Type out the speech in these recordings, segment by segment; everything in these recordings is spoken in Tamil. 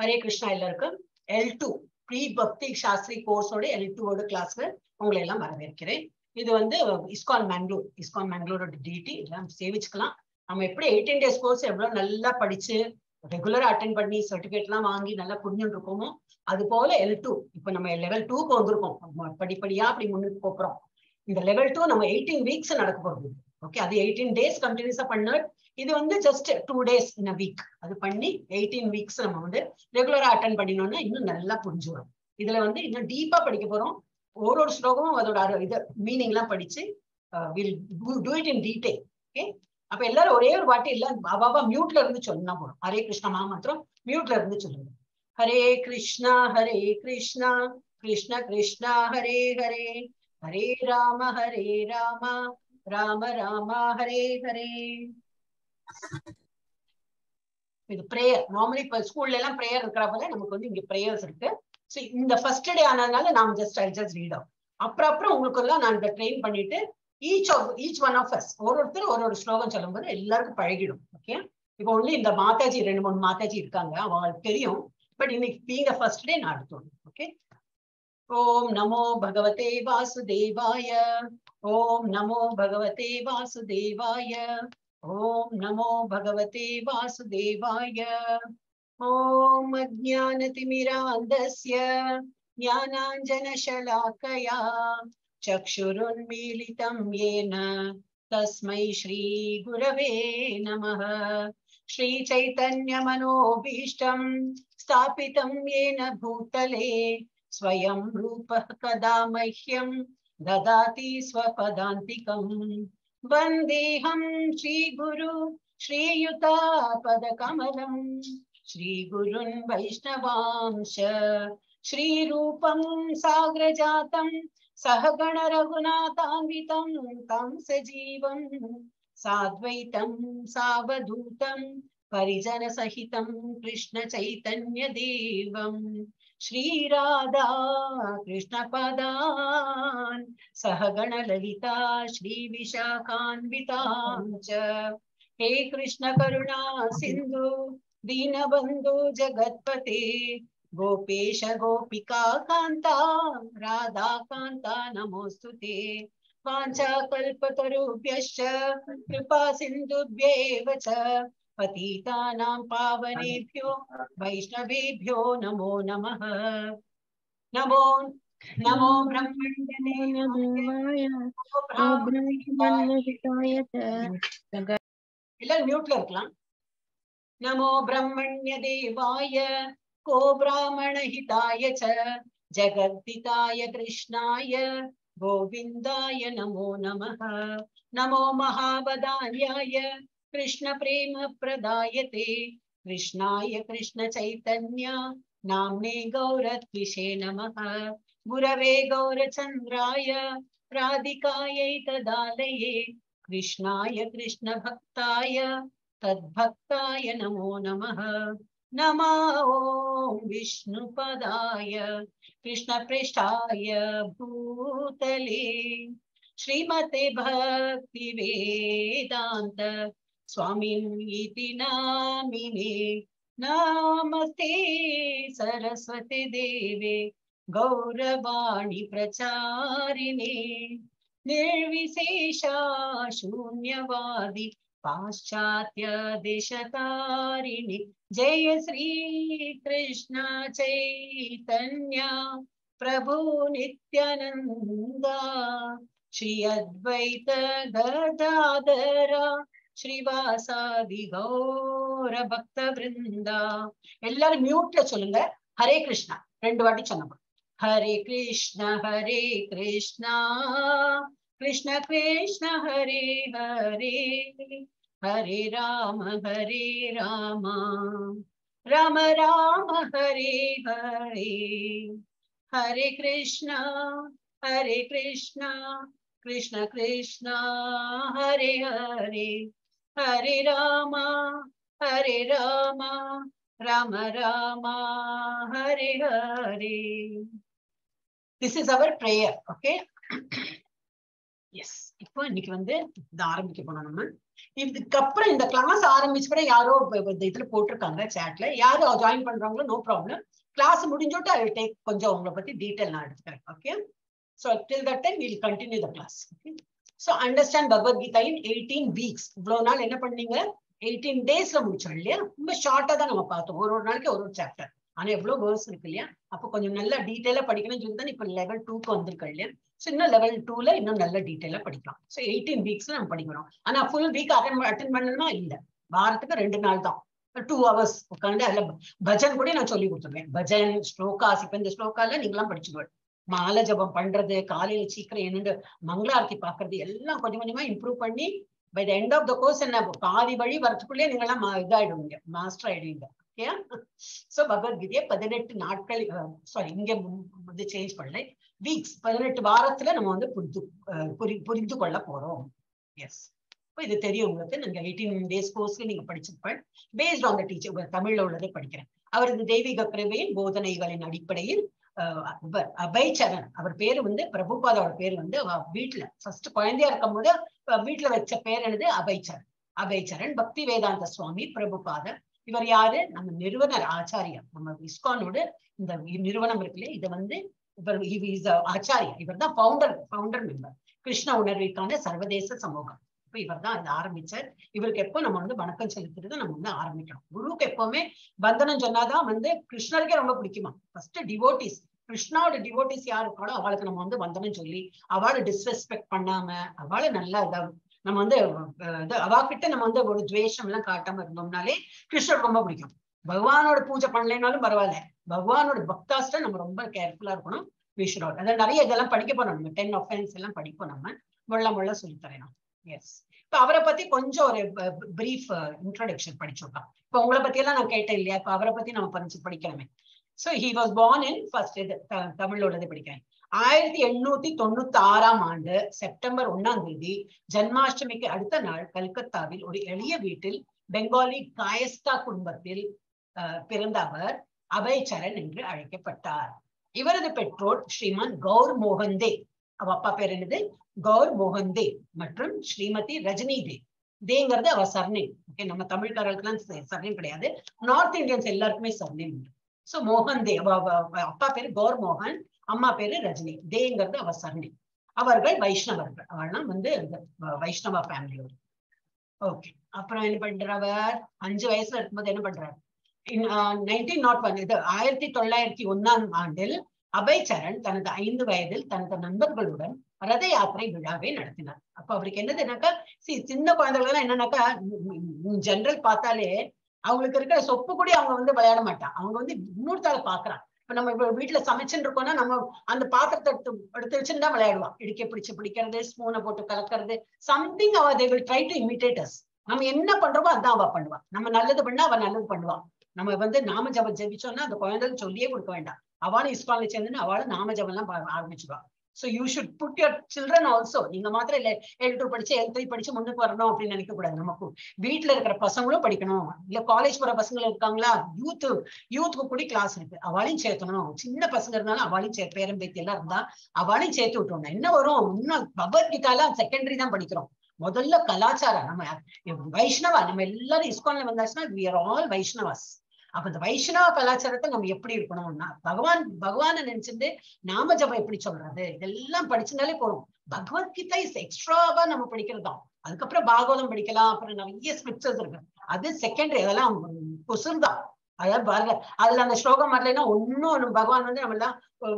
ஹரே கிருஷ்ணா எல்லாருக்கும் எல் டூ ப்ரீ பக்தி சாஸ்திரி கோர்ஸோட எல் டூவோட கிளாஸ்ல உங்களை எல்லாம் வரவேற்கிறேன். இது வந்து இஸ்கான் மேங்களூர் இஸ்கான் மேங்களூரோட டிடி இதெல்லாம் சேவிச்சுக்கலாம் நம்ம எப்படி எயிட்டீன் டேஸ் கோர்ஸ் எவ்வளவு நல்லா படிச்சு ரெகுலரா அட்டன் பண்ணி சர்டிபிகேட் எல்லாம் வாங்கி நல்லா புரிஞ்சுட்டு இருக்கோமோ அது போல எல் டூ இப்ப நம்ம லெவல் டூக்கு வந்திருக்கோம். படிப்படியா அப்படி முன்னுக்கு போறோம். இந்த லெவல் டூ நம்ம எயிட்டீன் வீக்ஸ் நடக்க போகுது ஓகே அது எயிட்டீன் டேஸ் கண்டினியூஸா பண்ண இது வந்து just two days in a week அது பண்ணி எயிட்டீன் வீக்ஸ் நம்ம வந்து ரெகுலரா அட்டன் பண்ணினோம்னா இன்னும் நல்லா புரிஞ்சு வரும். இதுல வந்து இன்னும் டீப்பா படிக்க போறோம். ஒரு ஒரு ஸ்லோகமும் அதோட இது மீனிங் எல்லாம் படிச்சு will do it in detail okay அப்ப எல்லாரும் ஒரே ஒரு வாட்டி இல்ல பாபா மியூட்ல இருந்து சொன்னா போறோம் ஹரே கிருஷ்ணா மாத்திரம் மியூட்ல இருந்து சொல்லுங்க. ஹரே கிருஷ்ணா ஹரே கிருஷ்ணா கிருஷ்ண கிருஷ்ணா ஹரே ஹரே ஹரே ராம ஹரே ராம ராம ராம ஹரே ஹரே. இது பிரேயர் நார்மலி இப்ப ஸ்கூல்ல எல்லாம் பிரேயர் இருக்கிற போல நமக்கு வந்து இங்க பிரேயர்ஸ் இருக்கு. ஸோ இந்த ஃபர்ஸ்ட் டே ஆனதுனால நாம் just I just read out அப்புறம் அப்புறம் உங்களுக்கு எல்லாம் நான் இதை ட்ரெயின் பண்ணிட்டு each of each one of us ஒரு ஒருத்தர் ஒரு ஒரு ஸ்லோகம் சொல்லும் போது எல்லாருக்கும் பழகிடும். ஓகே இப்போ ஒன்லி இந்த மாதாஜி ரெண்டு மூணு மாதாஜி இருக்காங்க. அவங்களுக்கு தெரியும். பட் இன்னைக்கு பீங்க ஃபர்ஸ்ட் டே நான் அடுத்தோம் ஓகே ஓம் நமோ பகவதே வாசுதேவாய. ஓம் நமோ பகவதே வாசுதேவாய. ॐ नमो भगवते वासुदेवाय। ॐ अज्ञानतिमिरान्धस्य ज्ञानाञ्जनशलाकया चक्षुरुन्मीलितं येन। तस्मै श्रीगुरवे नमः। श्रीचैतन्यमनोभीष्टं स्थापितं येन भूतले। स्वयं रूपः कदा मह्यं ददाति स्वपदान्तिकम्। वन्देऽहं श्रीगुरु श्रीयुतापदकमलम्, श्रीगुरुन् वैष्णवांश, श्रीरूपं साग्रजातं सहगण रघुनाथान्वितं तं सजीवं, साद्वैतं, सावधूतं, परिजनसहितं कृष्णचैतन्यदेवं श्रीराधा कृष्णपदान् सहगणललिता श्रीविशाखान्वितां च हे कृष्णकरुणा सिन्धु, दीनबन्धु जगत्पते, गोपेश गोपिका राधा कान्ता नमोऽस्तु ते। वाञ्छाकल्पतरुभ्यश्च, कृपा सिन्धुभ्येव च। पतितानां पावनेभ्यो वैष्णवेभ्यो नमो नमः नमो नमो ब्रह्मण्यने எல்லாரும் மியூட்ல இருக்கலாம் நமோ பிரம்மண்ய தேவாய को ब्राह्मणहिताय च जगद्दिताय कृष्णाय गोविन्दाय नमो नमः नमो महावदान्याय कृष्णप्रेमप्रदायते कृष्णाय कृष्णचैतन्य नाम्ने गौरत्विषे नमः। गुरवे गौरचन्द्राय राधिकायै तदालये। कृष्णाय कृष्णभक्ताय तद्भक्ताय नमो नमः। नमा ॐ विष्णुपदाय। कृष्णपृष्ठाय भूतले। श्रीमते भक्तिवेदान्त स्वामिन् नामिने, नमस्ते सरस्वती देवे, गौरवाणि प्रचारिणे। निर्विशेषा शून्यवादि, पाश्चात्य दिशतारिणि जय श्री कृष्ण चैतन्य, प्रभु नित्यानन्दा। श्री अद्वैत गदाधरा ஸ்ரீவாசாதி கௌர பக்த பிருந்தா எல்லாரும் மியூட்ல சொல்லுங்க. ஹரே கிருஷ்ணா. ரெண்டு வாட்டி சொன்னப்போ Hare Krishna Hare Krishna. Krishna Krishna Hare Hare. Hare Rama Hare Rama. Rama Rama Hare Hare. Hare Krishna Hare Krishna. Krishna Krishna. Hare Hare. Hari Rama Hari Rama Rama Rama Hari Hari. This is our prayer okay yes இப்போ இன்னைக்கு வந்து இதை ஆரம்பிக்க போனோம் நம்ம. இதுக்கப்புறம் இந்த கிளாஸ் ஆரம்பிச்சு கூட யாரோ இந்த இதுல போட்டிருக்காங்க சேட்ல யாரு ஜாயின் பண்றாங்களோ நோ ப்ராப்ளம் கிளாஸ் முடிஞ்சோட்டு ஐ டேக் கொஞ்சம் உங்களை பத்தி டீட்டெயில் நான் எடுத்துக்கிறேன் okay so till that time will continue the class okay so understand Bhagavad Gita in eighteen weeks இவ்வளவு நாள் என்ன பண்ணீங்க? எயிட்டீன் டேஸ்ல முடிச்சோம் இல்லையா? ரொம்ப ஷார்ட்டா தான் நம்ம பார்த்தோம். ஒரு ஒரு நாளைக்கு ஒரு ஒரு சாப்டர் ஆனா எவ்வளவு வேர்ஸ் இருக்கு இல்லையா? அப்போ கொஞ்சம் நல்லா டீட்டெயிலா படிக்கணும்னு சொல்லி தான் இப்ப லெவல் டூக்கு வந்திருக்கோம் இல்லையா? ஸோ இன்னும் லெவல் டூல இன்னும் நல்ல டீட்டெயிலா படிக்கலாம். ஸோ எயிட்டீன் வீக்ஸ்ல நம்ம படிக்கிறோம். ஆனா ஃபுல் வீக் அட்டன் அட்டன் பண்ணணுமா? இல்ல. வாரத்துக்கு ரெண்டு நாள் தான். டூ ஹவர்ஸ் உட்காந்து அதுல பஜன் கூட நான் சொல்லி கொடுத்துருவேன். பஜன் ஸ்லோகாஸ் இப்ப இந்த ஸ்லோகால நீங்களாம் படிச்சுக்கோங்க. மாலை ஜபம் பண்றது காலையில சீக்கிரம் என்னண்டு மங்களாரத்தி பாக்குறது எல்லாம் கொஞ்சம் கொஞ்சமா இம்ப்ரூவ் பண்ணி by the end of the course என்ன பாதி வழி வரதுக்குள்ளே நீங்க எல்லாம் மா- இதாயிடுவீங்க மாஸ்டர் ஆயிடுவீங்க ஓகே சோ பகவத்கீதையை பதினெட்டு நாட்கள் சாரி இங்க வந்து சேஞ்ச் பண்ணல வீக்ஸ் பதினெட்டு வாரத்துல நம்ம வந்து புரிந்து புரி- புரிந்து கொள்ள போறோம் எஸ் இப்போ இது தெரியும் உங்களுக்கு நீங்க எயிட்டீன் டேஸ் கோர்ஸ்ல நீங்க படிச்சிருப்பேன் பேஸ்ட் ஆன் த டீச்சர் தமிழ்ல உள்ளதை படிக்கிறேன். அவரது தெய்வீக கிருபையின் போதனைகளின் அடிப்படையில் அஹ், அபய் சரண் அவர் பேரு வந்து பிரபுபாதோட பேர் வந்து வீட்டுல ஃபர்ஸ்ட் குழந்தையா இருக்கும் போது வீட்டுல வச்ச பேர் என்னது? அபய் சரண் சரண் பக்தி வேதாந்த சுவாமி பிரபுபாதர். இவர் யாரு? நம்ம நிறுவனர் ஆச்சாரியா நம்ம இஸ்கானோட இந்த நிறுவனம் இருக்குல்ல இதை வந்து இவர் இஸ் ஆச்சாரியா இவர் தான் ஃபவுண்டர் ஃபவுண்டர் மெம்பர் கிருஷ்ண உணர்விற்கான சர்வதேச சமூகம். இப்ப இவர் தான் இதை ஆரம்பிச்சார். இவருக்கு எப்போ நம்ம வந்து வணக்கம் செலுத்துறது நம்ம வந்து ஆரம்பிக்கணும் குருவுக்கு எப்பவுமே வந்தனம் சொன்னாதான் வந்து கிருஷ்ணருக்கே ரொம்ப பிடிக்குமா? ஃபர்ஸ்ட் டிவோட்டிஸ் கிருஷ்ணாவோட டிவோட்டிஸ் யார் இருக்காளோ அவளுக்கு நம்ம வந்து வந்தனம் சொல்லி அவளை டிஸ்ரெஸ்பெக்ட் பண்ணாம அவளை நல்லா இதா நம்ம வந்து அஹ், கிட்ட நம்ம வந்து ஒரு துவேஷம் எல்லாம் காட்டாம இருந்தோம்னாலே கிருஷ்ணர் ரொம்ப பிடிக்கும். பகவானோட பூஜை பண்ணலைனாலும் பரவாயில்ல. பகவானோட பக்தாஸ்ட நம்ம ரொம்ப கேர்ஃபுல்லா இருக்கணும். விஷுவல் அதாவது நிறைய இதெல்லாம் படிக்க போறோம் நம்ம. டென் அஃபென்ஸ் எல்லாம் படிப்போம் நம்ம. முள்ள முள்ள சொல்லித்தரேன் எஸ் இப்ப அவரை பத்தி கொஞ்சம் ஒரு பிரீஃப் இன்ட்ரடக்ஷன் படிச்சிருக்கோம் இப்ப உங்களை பத்தி எல்லாம் நான் கேட்டேன் இல்லையா? இப்ப அவரை பத்தி நம்ம படிச்சு படிக்கணுமே. So he was born in first இது தமிழோடது படிக்கிறேன். ஆயிரத்தி எண்ணூத்தி தொண்ணூத்தி ஆறாம் ஆண்டு செப்டம்பர் ஒண்ணாம் தேதி ஜன்மாஷ்டமிக்கு அடுத்த நாள் கல்கத்தாவில் ஒரு எளிய வீட்டில் பெங்காலி காயஸ்தா குடும்பத்தில் பிறந்த அவர் அபயச்சரன் சரண் என்று அழைக்கப்பட்டார். இவரது பெற்றோர் ஸ்ரீமான் கௌர் மோகந்தே. அவ அப்பா பேர் என்னது? கௌர் மோகந்தே மற்றும் ஸ்ரீமதி ரஜினி தே. தேங்கிறது அவ சர்நேம் ஓகே நம்ம தமிழ்காரர்களுக்கு சர்நேம் கிடையாது. நார்த் இந்தியன்ஸ் எல்லாருக்குமே சர்நேம் உண்டு. சோ மோகன் தே அப்பா பேரு கௌர் மோகன் அம்மா பேரு ரஜினி. தேங்கிறது அவ சரணி அவர்கள் வைஷ்ணவர்கள். அவள்லாம் வந்து இந்த வைஷ்ணவ ஃபேமிலியோட ஓகே அப்புறம் என்ன பண்றவர் அஞ்சு வயசுல இருக்கும்போது என்ன பண்றாரு? நைன்டீன் நாட் ஒன் இது ஆயிரத்தி தொள்ளாயிரத்தி ஒன்னாம் ஆண்டில் அபய் சரண் தனது ஐந்து வயதில் தனது நண்பர்களுடன் ரத யாத்திரை விழாவை நடத்தினார். அப்ப அவருக்கு என்னதுனாக்கா சி சின்ன குழந்தைகள் எல்லாம் என்னன்னாக்கா ஜெனரல் பார்த்தாலே அவங்களுக்கு இருக்கிற சொப்பு கூட அவங்க வந்து விளையாட மாட்டான் அவங்க வந்து இன்னொருத்தால பாக்குறான் இப்ப நம்ம இப்ப வீட்டுல சமைச்சுட்டு இருக்கோம்னா நம்ம அந்த பாத்திரத்தை எடுத்து எடுத்து வச்சுட்டு விளையாடுவான் இடிக்க பிடிச்சு பிடிக்கிறது ஸ்பூனை போட்டு கலக்கிறது சம்திங் அவ they will try to imitate us நம்ம என்ன பண்றோமோ அதான் அவ பண்ணுவான் நம்ம நல்லது பண்ணா அவ நல்லது பண்ணுவான் நம்ம வந்து நாம ஜபம் ஜெபிச்சோம்னா அந்த குழந்தைகள் சொல்லியே கொடுக்க வேண்டாம். அவளும் இஸ்கான்ல சேர்ந்து அவளும் நாம ஜபம் எல்லாம் பா- so so you should put your children also நீங்க மாத்திரம் இல்லை எல் டூ படிச்சு எல் த்ரீ படிச்சு முன்னுக்கு வரணும் அப்படின்னு நினைக்க கூடாது நமக்கு. வீட்டுல இருக்கிற பசங்களும் படிக்கணும். இல்ல காலேஜ் போற பசங்க இருக்காங்களா? யூத் யூத்துக்கு கூட கிளாஸ் இருக்கு. அவளையும் சேர்த்தணும் சின்ன பசங்க இருந்தாலும் அவளையும் சே பேரம் பேத்தி எல்லாம் இருந்தா அவளையும் சேர்த்து விட்டுருணும் என்ன வரும்? இன்னும் பகவத்கீதால செகண்டரி தான் படிக்கிறோம். முதல்ல கலாச்சாரம். நம்ம வைஷ்ணவா நம்ம எல்லாரும் இஸ்கான்ல வந்தாச்சுன்னா வி ஆர் ஆல் வைஷ்ணவாஸ். அப்ப இந்த வைஷ்ணவ கலாச்சாரத்தை நம்ம எப்படி இருக்கணும்னா பகவான் பகவான நினைச்சிருந்து நாம ஜபம் எப்படி சொல்றது? இதெல்லாம் படிச்சுனாலே போதும். பகவத்கீதா இஸ் எக்ஸ்ட்ராவா நம்ம படிக்கிறதாம் அதுக்கப்புறம் பாகவதம் படிக்கலாம். அப்புறம் நிறைய ஸ்கிரிப்டர்ஸ் இருக்கு. அது செகண்டரி அதெல்லாம் கொசுந்தான் அதாவது அதுல அந்த ஸ்லோகம் வரலைன்னா ஒன்னும் பகவான் வந்து நம்ம எல்லாம்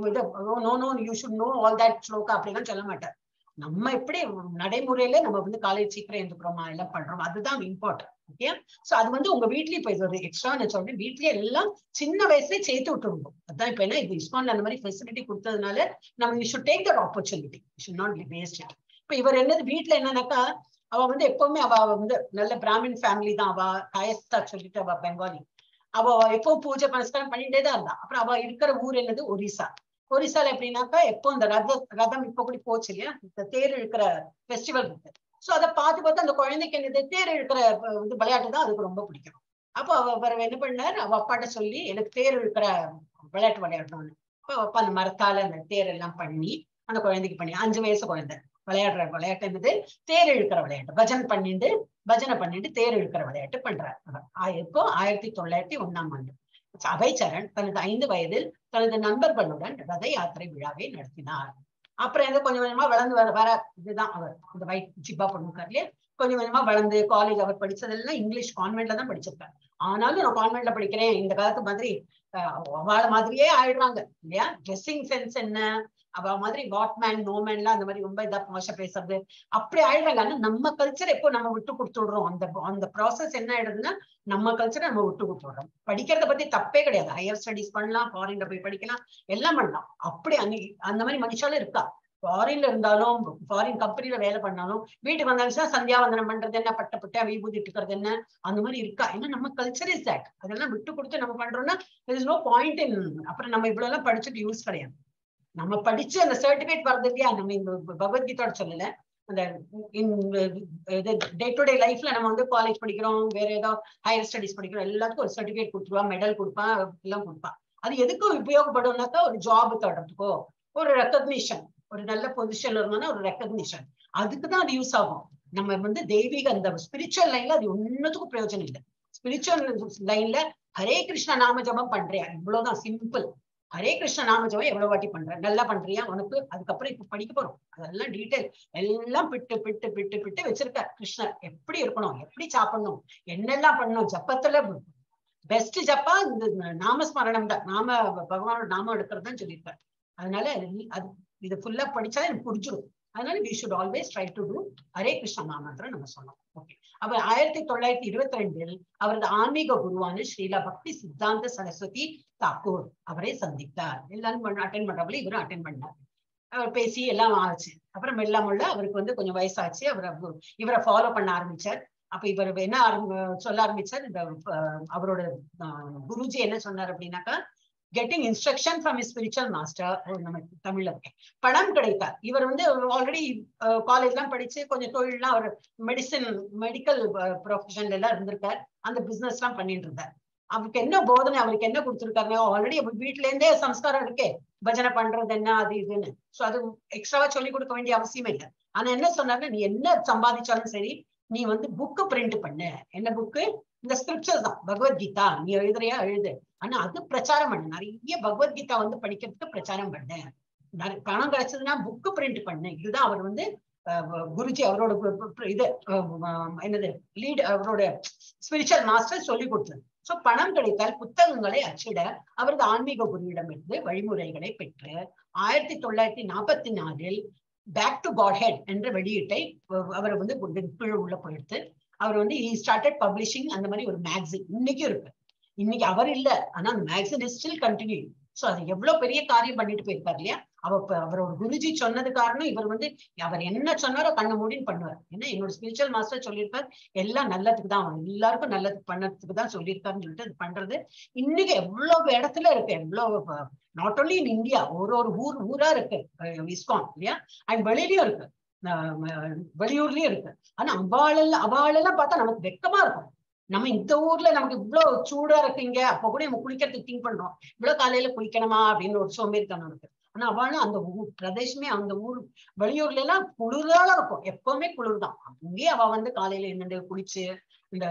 இது no no you should know all that sloka அப்படிலாம் சொல்ல மாட்டார். நம்ம எப்படி நடைமுறையில நம்ம வந்து காலேஜ் சீக்கிரம் எழுந்துக்கிறோமா எல்லாம் பண்றோம் அதுதான் இம்பார்ட்டன்ட் ஓகே சோ அது வந்து உங்க வீட்லயே இப்ப எக்ஸ்ட்ரா நான் சொல்றேன். வீட்லயே எல்லாம் சின்ன வயசுல சேர்த்து விட்டுருந்தோம் அதான் இப்ப என்ன இது இஸ்கான்ல அந்த மாதிரி ஃபெசிலிட்டி கொடுத்ததுனால நம்ம you should take that opportunity should not be இப்ப இவர் என்னது வீட்டுல என்னன்னாக்கா அவ வந்து எப்பவுமே அவ வந்து நல்ல பிராமின் ஃபேமிலி தான். அவ காயஸ்தா சொல்லிட்டு அவ பெங்காலி. அவ எப்பவும் பூஜை பனஸ்காரம் பண்ணிட்டே தான் இருந்தா. அப்புறம் அவ இருக்கிற ஊர் என்னது ஒரிசா. ஒரிசால எப்படின்னாக்கா எப்போ இந்த ரத ரதம் இப்ப கூட போச்சு இல்லையா? இந்த தேர் இழுக்கிற ஃபெஸ்டிவல் இருக்கு. சோ அதை பார்த்து பார்த்து அந்த குழந்தைக்கு என்னது தேர் இழுக்கிற வந்து இது விளையாட்டு தான் அதுக்கு ரொம்ப பிடிக்கும். அப்போ அவ அவர் என்ன பண்ணார் அவ அப்பாட்ட சொல்லி எனக்கு தேர் இழுக்கிற விளையாட்டு விளையாடணும்னு. அப்போ அப்பா அந்த மரத்தால அந்த தேர் எல்லாம் பண்ணி அந்த குழந்தைக்கு பண்ணி அஞ்சு வயசு குழந்தை. விளையாடுற விளையாட்டு என்னது? தேர் இழுக்கிற விளையாட்டு. பஜன் பண்ணிட்டு பஜனை பண்ணிட்டு தேர் இழுக்கிற விளையாட்டு பண்றார் அவர். எப்போ ஆயிரத்தி தொள்ளாயிரத்தி ஒண்ணாம் ஆண்டு. அபய்சரண் தனது ஐந்து வயதில் தனது நண்பர்களுடன் ரத யாத்திரை விழாவை நடத்தினார். அப்புறம் எங்க கொஞ்சம் கொஞ்சமா வளர்ந்து வர வர இதுதான் அவர். இந்த வைட் ஜிப்பா பொண்ணுக்கார் இல்லையா? கொஞ்சம் கொஞ்சமா வளர்ந்து காலேஜ் அவர் படிச்சதெல்லாம் இங்கிலீஷ் கான்வென்ட்ல தான் படிச்சிருக்காரு. ஆனாலும் நான் கான்வென்ட்ல படிக்கிறேன். இந்த காலத்து மாதிரி அவள மாதிரியே ஆயிடுறாங்க இல்லையா? ட்ரெஸ்ஸிங் சென்ஸ் என்ன? அவ மாதிரி வாட்மேன் நோமேன்லாம் அந்த மாதிரி ரொம்ப இதா மோசம் பேசுறது. அப்படி ஆயிடுறாங்க. ஆனா நம்ம கல்ச்சர் எப்போ நம்ம விட்டு கொடுத்துடுறோம்? அந்த அந்த ப்ராசஸ் என்ன ஆயிடுதுன்னா நம்ம கல்ச்சரை நம்ம விட்டு கொடுத்துடுறோம். படிக்கிறத பத்தி தப்பே கிடையாது. ஹையர் ஸ்டடிஸ் பண்ணலாம் ஃபாரின்ல போய் படிக்கலாம் எல்லாம் பண்ணலாம். அப்படி அந்த மாதிரி மனுஷாலும் இருக்கா? ஃபாரின்ல இருந்தாலும் ஃபாரின் கம்பெனில வேலை பண்ணாலும் வீட்டுக்கு வந்தாச்சுன்னா சந்தியாவந்தனம் பண்றது என்ன? பட்ட பட்ட வீபூதி இருக்கிறது என்ன? அந்த மாதிரி இருக்கா? ஏன்னா நம்ம கல்ச்சர் இஸ் தட் அதெல்லாம் விட்டு கொடுத்து நம்ம பண்றோம்னா இஸ் நோ பாயிண்ட் இன் அப்புறம் நம்ம இவ்வளவு எல்லாம் படிச்சுட்டு யூஸ் கிடையாது. நம்ம படிச்சு அந்த சர்டிபிகேட் வர்றது இல்லையா? நம்ம இந்த பகவத்கீதோட சொல்லல. அந்த டே டு டே லைஃப்ல நம்ம வந்து காலேஜ் படிக்கிறோம் வேற ஏதோ ஹையர் ஸ்டடிஸ் படிக்கிறோம் எல்லாத்துக்கும் ஒரு சர்டிபிகேட் கொடுத்துருவா மெடல் கொடுப்பா எல்லாம் கொடுப்பான் அது எதுக்கும் உபயோகப்படும்னாக்கா ஒரு ஜாப் தொடர்றதுக்கோ ஒரு ரெக்கக்னிஷன் ஒரு நல்ல பொசிஷன்ல இருந்தோம்னா ஒரு ரெக்கக்னிஷன் அதுக்கு தான் அது யூஸ் ஆகும். நம்ம வந்து தெய்வீக அந்த ஸ்பிரிச்சுவல் லைன்ல அது ஒன்னத்துக்கும் பிரயோஜனம் இல்லை. ஸ்பிரிச்சுவல் லைன்ல ஹரே கிருஷ்ண நாம ஜபம் பண்றியா? இவ்வளவுதான் சிம்பிள் ஹரே கிருஷ்ண நாம ஜபம் எவ்வளவு வாட்டி பண்ற? நல்லா பண்றியா? உனக்கு அதுக்கப்புறம் இப்ப படிக்க போறோம். அதெல்லாம் டீட்டெயில் எல்லாம் பிட்டு பிட்டு பிட்டு பிட்டு வச்சிருக்க கிருஷ்ணர். எப்படி இருக்கணும்? எப்படி சாப்பிடணும்? என்னெல்லாம் பண்ணணும்? ஜப்பத்துல பெஸ்ட் ஜப்பா இந்த நாமஸ்மரணம் தான் நாம பகவானோட நாமம் எடுக்கிறதுதான் சொல்லியிருக்காரு. அதனால அது இது ஃபுல்லா படிச்சா எனக்கு புரிஞ்சிடும் அதனால we should always try to do Hare Krishna மாமந்திரம் நம்ம சொன்னோம் ஓகே அவர் ஆயிரத்தி தொள்ளாயிரத்தி இருபத்தி ரெண்டில் அவரது ஆன்மீக குருவான ஸ்ரீலா பக்தி சித்தாந்த சரஸ்வதி தாக்கூர் அவரை சந்தித்தார். எல்லாரும் அட்டன் பண்றவங்கள இவரும் அட்டன் பண்ணார். அவர் பேசி எல்லாம் ஆச்சு. அப்புறம் மெல்ல உள்ள அவருக்கு வந்து கொஞ்சம் வயசாச்சு. அவர் இவரை ஃபாலோ பண்ண ஆரம்பிச்சார். அப்ப இவர் என்ன ஆரம்பி சொல்ல ஆரம்பிச்சார்? இந்த அவரோட குருஜி என்ன சொன்னார் அப்படின்னாக்கா getting instruction from spiritual master நம்ம தமிழ்ல இருக்கேன். பணம் கிடைத்தார். இவர் வந்து ஆல்ரெடி காலேஜ் எல்லாம் படிச்சு கொஞ்சம் தொழில்லாம் அவர் மெடிசன் மெடிக்கல் ப்ரொஃபஷன்ல எல்லாம் இருந்திருக்கார். அந்த பிசினஸ் எல்லாம் பண்ணிட்டு இருந்தார். அவருக்கு என்ன போதனை அவருக்கு என்ன கொடுத்துருக்காங்க ஆல்ரெடி வீட்டுல இருந்தே சம்ஸ்காரம் இருக்கே. பஜனை பண்றது என்ன அது இதுன்னு. சோ அது எக்ஸ்ட்ராவா சொல்லி கொடுக்க வேண்டிய அவசியமே இல்லை. ஆனா என்ன சொன்னாங்க நீ என்ன சம்பாதிச்சாலும் சரி நீ வந்து புக்கு பிரிண்ட் பண்ணு. என்ன புக்கு இந்த ஸ்கிரிப்சர்ஸ் தான். பகவத்கீதா நீ எழுதுறியா எழுது. ஆனா அது பிரச்சாரம் பண்ணு. நிறைய பகவத்கீதா வந்து படிக்கிறதுக்கு பிரச்சாரம் பண்ணு பணம் கிடைச்சதுன்னா புக்கு பிரிண்ட் பண்ணு இதுதான் அவர் வந்து குருஜி அவரோட இது என்னது? லீட் அவரோட ஸ்பிரிச்சுவல் மாஸ்டர் சொல்லி கொடுத்தது. சோ பணம் கிடைத்தால் புத்தகங்களை அச்சிட அவரது ஆன்மீக குருவிடமிருந்து வழிமுறைகளை பெற்று ஆயிரத்தி தொள்ளாயிரத்தி நாற்பத்தி நாலில் பேக் டு காட் ஹெட் என்ற வெளியீட்டை அவர் வந்து உள்ள கொடுத்து அவர் வந்து ஈ ஸ்டார்டட் பப்ளிஷிங் அந்த மாதிரி ஒரு மேக்சின் இன்னைக்கும் இருக்கு. இன்னைக்கு அவர் இல்ல. ஆனா அந்த mission is still continue so அது எவ்வளவு பெரிய காரியம் பண்ணிட்டு போயிருப்பாரு இல்லையா? அவ அவரோட குருஜி சொன்னது காரணம் இவர் வந்து அவர் என்ன சொன்னாரோ கண்ண மூடின்னு பண்ணுவார். ஏன்னா என்னோட ஸ்பிரிச்சுவல் மாஸ்டர் சொல்லியிருப்பார் எல்லாம் நல்லதுக்கு தான் எல்லாருக்கும் நல்லது பண்ணதுக்கு தான் சொல்லியிருக்காருன்னு சொல்லிட்டு அது பண்றது. இன்னைக்கு எவ்வளவு இடத்துல இருக்கு எவ்வளவு நாட் ஓன்லி இன் இந்தியா ஒரு ஒரு ஊர் ஊரா இருக்கு இஸ்கான் இல்லையா? அண்ட் வெளியிலயும் இருக்கு. வெளியூர்லயும் இருக்கு. ஆனா அவாளெல்லாம் அவாளெல்லாம் பார்த்தா நமக்கு வெக்கமா இருக்கும். நம்ம இந்த ஊர்ல நமக்கு இவ்வளவு சூடா இருக்குங்க. அப்ப கூட நம்ம குளிக்கிறதுக்கு திங்க் பண்றோம். இவ்வளவு காலையில குளிக்கணுமா அப்படின்னு ஒரு சோம்பேறித்தனம் இருக்கு. ஆனா அவளும் அந்த ஊர் பிரதேசமே அந்த ஊர் வெளியூர்ல எல்லாம் குளிர்தான் இருக்கும். எப்பவுமே குளிர் தான். அங்கேயே அவ வந்து காலையில என்னண்டு குளிச்சு இந்த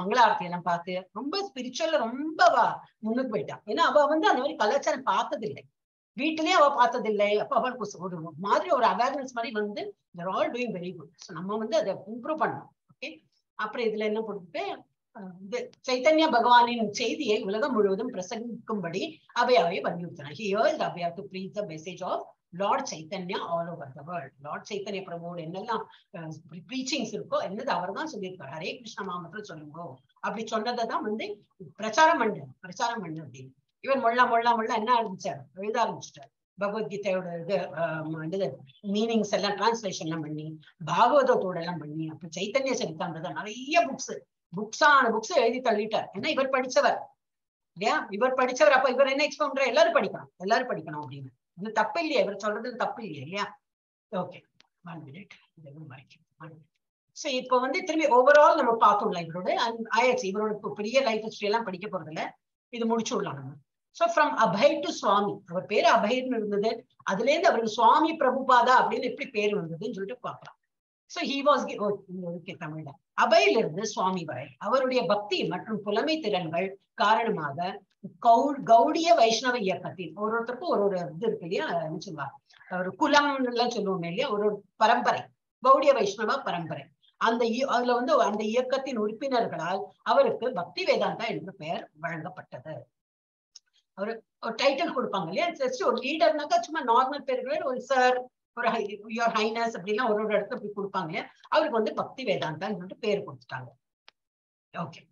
மங்களாரத்தி எல்லாம் பார்த்து ரொம்ப ஸ்பிரிச்சுவல்ல ரொம்ப அவ முன்னுக்கு போயிட்டான் ஏன்னா அவ வந்து அந்த மாதிரி கலாச்சாரம் பார்த்ததில்லை. வீட்டிலேயே அவ பார்த்ததில்லை. அப்ப அவளுக்கு ஒரு மாதிரி ஒரு அவேர்னஸ் மாதிரி வந்து ஆல் டூயிங் வெரி குட் நம்ம வந்து அதை இம்ப்ரூவ் பண்ணோம் அப்புறம் இதுல என்ன போட்டு இது சைத்தன்ய பகவானின் செய்தியை உலகம் முழுவதும் பிரசங்கிக்கும்படி அபயாவை வலியுறுத்தினார். Here's அவையா to preach the message of Lord Chaitanya all over the world Lord Chaitanya பிரபுவோட என்னெல்லாம் ப்ரீச்சிங்ஸ் இருக்கோ என்னது அவர் தான் சொல்லியிருக்காரு. ஹரே கிருஷ்ண மாமத்தில் சொல்லுங்க. அப்படி சொன்னதை தான் வந்து பிரச்சாரம் பண்ணு பிரச்சாரம் பண்ணு அப்படின்னு. இவர் மொள்ளா மொள்ளா மொள்ளா என்ன ஆரம்பிச்சார்? எழுத ஆரம்பிச்சிட்டார். பகவத்கீதையோட இது மீனிங்ஸ் எல்லாம் டிரான்ஸ்லேஷன் எல்லாம் பண்ணி பாகவதத்தோட எல்லாம் பண்ணி அப்ப சைத்தன்ய சரித்தான்றத நிறைய புக்ஸ் புக்ஸான புக்ஸ் எழுதி தள்ளிட்டார். ஏன்னா இவர் படிச்சவர். இல்லையா? இவர் படிச்சவர். அப்ப இவர் என்ன எக்ஸ்பிளைன் பண்ற எல்லாரும் படிக்கணும். எல்லாரும் படிக்கணும் அப்படின்னு. இது தப்பு இல்லையா. இவர் சொல்றது தப்பு இல்லையா இல்லையா? ஓகே ஒன் மினிட் சோ இப்போ வந்து திரும்பி ஓவரால் நம்ம பார்த்தோம்ல இவரோட. ஆயாச்சு இவரோட பெரிய லைஃப் ஹிஸ்டரி எல்லாம் படிக்க போறது இல்ல இது முடிச்சு விடலாம் நம்ம. So from Abhay to Swami அவர் பேரு அபயர்னு இருந்தது. அதுல இருந்து அவருக்கு சுவாமி பிரபுபாதா அப்படின்னு எப்படி பேர் வந்ததுன்னு சொல்லிட்டு பார்க்கலாம். சோ ஹி வாஸ் தமிழ்ல. அபயில இருந்து சுவாமி வரை அவருடைய பக்தி மற்றும் புலமை திறன்கள் காரணமாக கௌ கௌடிய வைஷ்ணவ இயக்கத்தின் ஒரு ஒருத்தருக்கும் ஒரு ஒரு இது இருக்கு இல்லையா? சொல்லுவாங்க? ஒரு குலம் எல்லாம் சொல்லுவோம் இல்லையா? ஒரு ஒரு பரம்பரை. கௌடிய வைஷ்ணவ பரம்பரை. அந்த அதுல வந்து அந்த இயக்கத்தின் உறுப்பினர்களால் அவருக்கு பக்தி வேதாந்தா என்று பெயர் வழங்கப்பட்டது. ஒரு ஒரு டைட்டில் கொடுப்பாங்க இல்லையா? ஜஸ்ட் ஒரு லீடர்னாக்கா சும்மா நார்மல் பேர்கள் ஒரு சார் ஒரு யுவர் ஹைனஸ் அப்படின்னா ஒரு ஒரு இடத்துல போய் கொடுப்பாங்க இல்லையா? அவருக்கு வந்து பக்தி வேதாந்தான்னு சொல்லிட்டு பேர் கொடுத்துட்டாங்க. ஓகே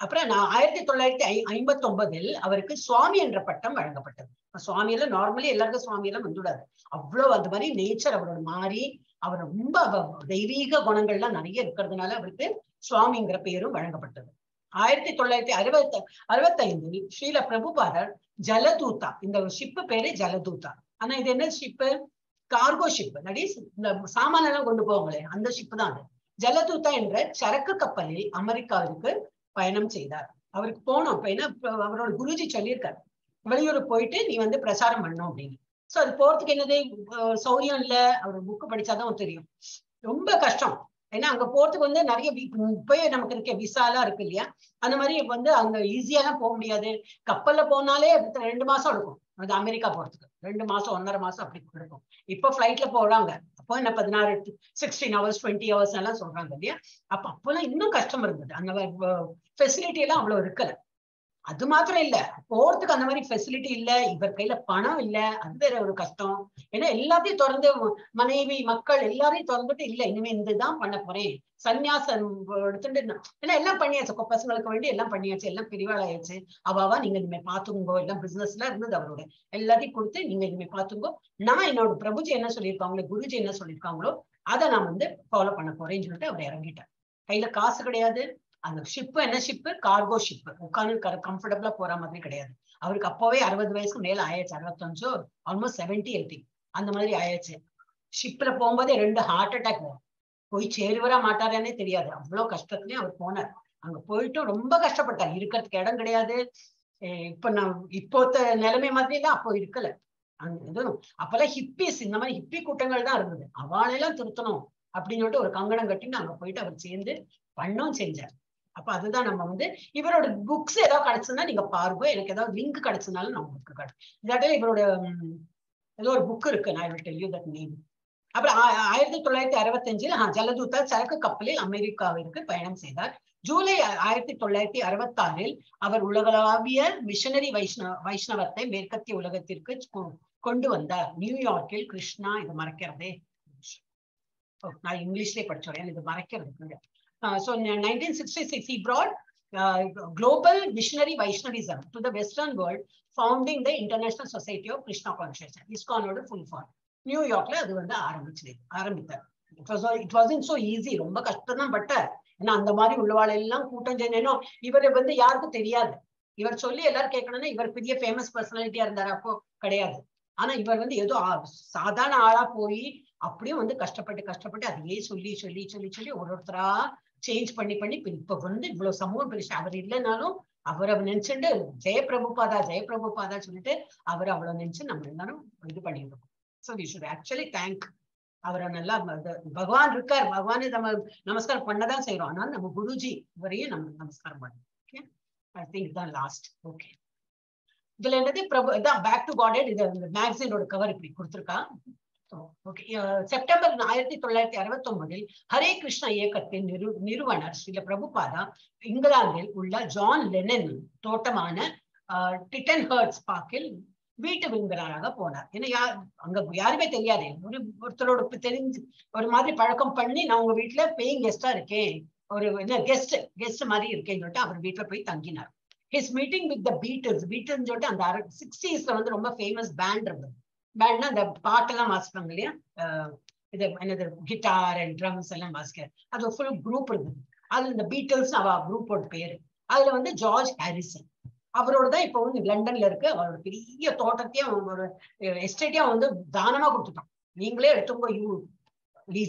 அப்புறம் நான் ஆயிரத்தி தொள்ளாயிரத்தி ஐ ஐம்பத்தி ஒன்பதில் அவருக்கு சுவாமி என்ற பட்டம் வழங்கப்பட்டது. சுவாமியில நார்மலி எல்லாருக்கும் சுவாமியெல்லாம் வந்துடாது. அவ்வளவு அந்த மாதிரி நேச்சர் அவரோட மாறி அவர் ரொம்ப தெய்வீக குணங்கள்லாம் நிறைய இருக்கிறதுனால அவருக்கு சுவாமிங்கிற பேரும் வழங்கப்பட்டது. ஆயிரத்தி தொள்ளாயிரத்தி அறுபத்தி அறுபத்தைந்தில் ஸ்ரீல பிரபுபாதர் ஜலதூதா இந்த ஷிப்பு பேரு ஜலதூதா. ஆனா இது என்ன ஷிப்பு கார்கோ ஷிப் நடி இந்த சாமான எல்லாம் கொண்டு போவாங்களே அந்த ஷிப் தான் அது. ஜலதூதா என்ற சரக்கு கப்பலில் அமெரிக்காவிற்கு பயணம் செய்தார். அவருக்கு போனோம். அப்ப என்ன அவரோட குருஜி சொல்லியிருக்காரு வெளியூர் போயிட்டு நீ வந்து பிரசாரம் பண்ணும் அப்படின்னு. சோ அது போறதுக்கு என்னது? சௌரியம் இல்ல. அவர் புக்கு படிச்சாதான் தெரியும். ரொம்ப கஷ்டம். ஏன்னா அங்க போறதுக்கு வந்து நிறைய இப்பயே நமக்கு இருக்க விசாலாம் இருக்கு இல்லையா? அந்த மாதிரி வந்து அங்க ஈஸியாலாம் போக முடியாது. கப்பல்ல போனாலே ரெண்டு மாசம் எடுக்கும். அது அமெரிக்கா போறதுக்கு. ரெண்டு மாசம் ஒன்னரை மாசம் அப்படி எடுக்கும். இப்போ ஃபிளைட்ல போறாங்க. அப்போ என்ன பதினாறு சிக்ஸ்டீன் ஹவர்ஸ் டுவெண்ட்டி ஹவர்ஸ் எல்லாம் சொல்றாங்க இல்லையா? அப்ப அப்பெல்லாம் இன்னும் கஷ்டம் இருந்தது. அந்த ஃபெசிலிட்டி எல்லாம் அவ்வளவு இருக்கல. அது மாத்திரம் இல்ல. போறதுக்கு அந்த மாதிரி ஃபெசிலிட்டி இல்ல. இவர் கையில பணம் இல்ல. அது வேற ஒரு கஷ்டம். ஏன்னா எல்லாத்தையும் தொடர்ந்து மனைவி மக்கள் எல்லாரையும் தொடர்ந்துட்டு இல்ல இனிமே இதுதான் பண்ண போறேன். சன்னியாசம் எடுத்துட்டு ஏன்னா எல்லாம் பண்ணியாச்சு. பசங்களுக்கு வேண்டி எல்லாம் பண்ணியாச்சு. எல்லாம் பிரிவாளாயாச்சு அவாவா நீங்க இனிமே பாத்துங்கோ எல்லாம் பிசினஸ்ல இருந்தது அவரோட. எல்லாத்தையும் கொடுத்து நீங்க இனிமே பாத்துங்கோ நான் என்னோட பிரபுஜி என்ன சொல்லியிருக்காங்களோ குருஜி என்ன சொல்லியிருக்காங்களோ அதை நான் வந்து ஃபாலோ பண்ண போறேன்னு சொல்லிட்டு அவர் இறங்கிட்டார். கையில காசு கிடையாது. அந்த ஷிப் என்ன ஷிப்பு கார்கோ ஷிப் உட்காந்து கம்ஃபர்டபுளா போற மாதிரி கிடையாது. அவருக்கு அப்பவே அறுபது வயசுக்கு மேல ஆயாச்சு அறுபத்தஞ்சோ ஆல்மோஸ்ட் செவன்டி எயிட்டி அந்த மாதிரி ஆயாச்சு ஷிப்ல போகும்போதே ரெண்டு ஹார்ட் அட்டாக் வரும். போய் சேருவரா மாட்டாரானே தெரியாது. அவ்வளவு கஷ்டத்துலயும் அவர் போனார். அங்க போயிட்டு ரொம்ப கஷ்டப்பட்டார். இருக்கிறதுக்கு இடம் கிடையாது. இப்ப நான் இப்போத்த நிலைமை மாதிரி தான் அப்போ இருக்கல. அப்பெல்லாம் ஹிப்பிஸ் இந்த மாதிரி ஹிப்பி கூட்டங்கள் தான் இருந்தது. அவளெல்லாம் திருத்தணும் அப்படின்னு சொல்லிட்டு ஒரு கங்கணம் கட்டின்னு அங்க போயிட்டு அவர் சேர்ந்து பண்ணவும் செஞ்சார். அப்ப அதுதான் நம்ம வந்து இவரோட புக்ஸ் ஏதாவது கிடைச்சதுன்னா நீங்க பாருங்க. எனக்கு ஏதாவது லிங்க் கிடைச்சதுனாலும் நான் உங்களுக்கு கிடைக்கும் இல்லாட்டி இவரோட ஏதோ ஒரு புக் இருக்கு. நான் will tell you that name அப்புறம் ஆ- ஆயிரத்தி தொள்ளாயிரத்தி அறுபத்தஞ்சில் ஆ, ஜலதூதா சரக்கு கப்பலில் அமெரிக்காவிற்கு பயணம் செய்தார். ஜூலை ஆயிரத்தி தொள்ளாயிரத்தி அறுபத்தாறில் அவர் உலகளாவிய மிஷனரி வைஷ்ணவ வைஷ்ணவத்தை மேற்கத்திய உலகத்திற்கு கொ- கொண்டு வந்தார். நியூயார்க்கில் கிருஷ்ணா இது மறைக்கிறதே. நான் இங்கிலீஷ்லயே படிச்சோம் இது மறைக்கிறது so in 1966, he brought uh, global missionary Vaishnavism to the Western world, founding the International Society of Krishna Consciousness. ISKCON full form. நியூயார்க்ல அது வந்து ஆரம்பிச்சது ஆரம்பித்தார் it was it was so easy ரொம்ப கஷ்டம் தான் பட்ட ஏன்னா அந்த மாதிரி உள்ளவாள் எல்லாம் கூட்டம் சேர்ந்தேனோ இவர் வந்து யாருக்கும் தெரியாது இவர் சொல்லி எல்லாரும் கேட்கணும்னா இவர் பெரிய ஃபேமஸ் பர்சனாலிட்டியா இருந்தார் அப்போ கிடையாது ஆனா இவர் வந்து ஏதோ சாதாரண ஆளா போய் அப்படியும் வந்து கஷ்டப்பட்டு கஷ்டப்பட்டு அதையே சொல்லி சொல்லி சொல்லி சொல்லி ஒரு ஒருத்தரா சேஞ்ச் பண்ணி பண்ணி இப்ப வந்து இவ்வளவு சமூகம் பெருசு அவர் இல்லைனாலும் அவரை நினைச்சுட்டு ஜெயபிரபுபாதா ஜெயபிரபுபாதா சொல்லிட்டு அவர் அவ்வளவு நினைச்சு நம்ம எல்லாரும் இது பண்ணிருக்கோம் so we should actually thank அவரை நல்லா பகவான் இருக்கார். பகவானை நம்ம நமஸ்காரம் பண்ணதான் செய்யறோம் ஆனால் நம்ம குருஜி இவரையும் நம்ம நமஸ்காரம் பண்ணோம் ஓகே ஐ திங்க் தான் லாஸ்ட் ஓகே இதுல என்னது? பிரபு இதான் பேக் டு காடட் இது மேக்சினோட கவர் இப்படி கொடுத்துருக்கா செப்டம்பர் ஆயிரத்தி தொள்ளாயிரத்தி அறுபத்தி ஒன்பதில் ஹரே கிருஷ்ணா இயக்கத்தின் நிறு நிறுவனர் சில பிரபுபாதா இங்கிலாந்தில் உள்ள ஜான் லெனன் தோட்டமான டிட்டன் ஹர்ட்ஸ் பார்க்கில் வீட்டு விருந்தினராக போனார். ஏன்னா யார் அங்க யாருமே தெரியாது. ஒரு ஒருத்தரோட தெரிஞ்சு ஒரு மாதிரி பழக்கம் பண்ணி நான் உங்க வீட்டுல பேயிங் கெஸ்டா இருக்கேன். ஒரு என்ன கெஸ்ட் கெஸ்ட் மாதிரி இருக்கேன்னு சொல்லிட்டு அவர் வீட்டுல போய் தங்கினார். His meeting with the Beatles Beatles சொல்லிட்டு அந்த சிக்ஸ்டீஸ்ல வந்து ரொம்ப ஃபேமஸ் பேண்ட் இருந்தது. பேண்ட்னா அந்த பாட்டெல்லாம் வாசிப்பாங்க இல்லையா? ஆஹ் இது என்னது கிட்டார் அண்ட் ட்ரம்ஸ் எல்லாம் வாசிக்க. அது ஃபுல் குரூப் இருந்தது அதுல இந்த பீட்டல்ஸ் அவ குரூப்போட பேரு. அதுல வந்து ஜார்ஜ் ஹாரிசன். அவரோட தான் இப்போ வந்து லண்டன்ல இருக்கு. அவரோட பெரிய தோட்டத்தையும் அவரோட எஸ்டேட்டையும் வந்து தானமா கொடுத்துட்டான். நீங்களே எடுத்துக்கோ யூ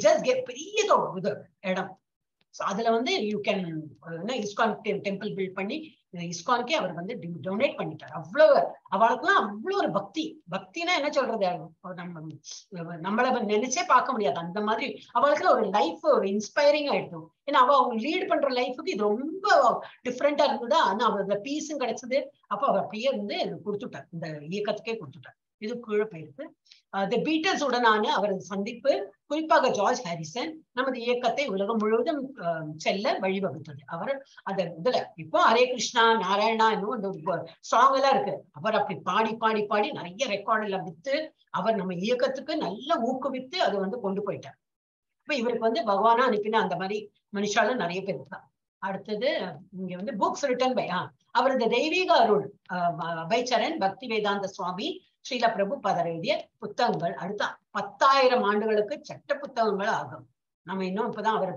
ஜஸ்ட் கெட் பெரிய தோட்டம் இது இடம். அதுல வந்து you can ISKCON temple build பண்ணி இஸ்கானுக்கே அவர் வந்து டொனேட் பண்ணிட்டார். அவ்வளவு அவளுக்குலாம் அவ்வளவு ஒரு பக்தி. பக்தினா என்ன சொல்றது? நம்ம நம்மள நினைச்சே பார்க்க முடியாது. அந்த மாதிரி அவளுக்கு ஒரு லைஃப் ஒரு இன்ஸ்பைரிங் ஆயிடுது ஏன்னா அவ அவங்க லீட் பண்ற லைஃபுக்கு இது ரொம்ப டிஃப்ரெண்டா இருந்தது? ஆனா அவளுக்கு பீஸும் கிடைச்சது. அப்போ அவர் அப்படியே வந்து கொடுத்துட்டார். இந்த இயக்கத்துக்கே கொடுத்துட்டார். இது கீழே போயிருக்கு. த பீட்டர்ஸ் உடனான அவரது சந்திப்பு குறிப்பாக ஜார்ஜ் ஹாரிசன் நமது இயக்கத்தை உலகம் முழுவதும் செல்ல வழிவகுத்தது. அவர் அந்த இதுல இப்போ ஹரே கிருஷ்ணா நாராயணா இன்னும் அந்த சாங் எல்லாம் இருக்கு. அவர் அப்படி பாடி பாடி பாடி நிறைய ரெக்கார்ட் எல்லாம் வித்து அவர் நம்ம இயக்கத்துக்கு நல்ல ஊக்குவித்து அதை வந்து கொண்டு போயிட்டார். இப்ப இவருக்கு வந்து பகவானா அனுப்பின அந்த மாதிரி மனுஷாலும் நிறைய பேர் இருக்காங்க. அடுத்தது இங்க வந்து புக்ஸ் ரிட்டன் பை அவரது தெய்வீக அருள் அபைச்சரன் பக்தி வேதாந்த சுவாமி ஸ்ரீல பிரபுபாதர் எழுதிய புத்தகங்கள் அடுத்த பத்தாயிரம் ஆண்டுகளுக்கு சட்ட புத்தகங்கள் ஆகும். நம்ம இன்னும் இப்பதான் அவர்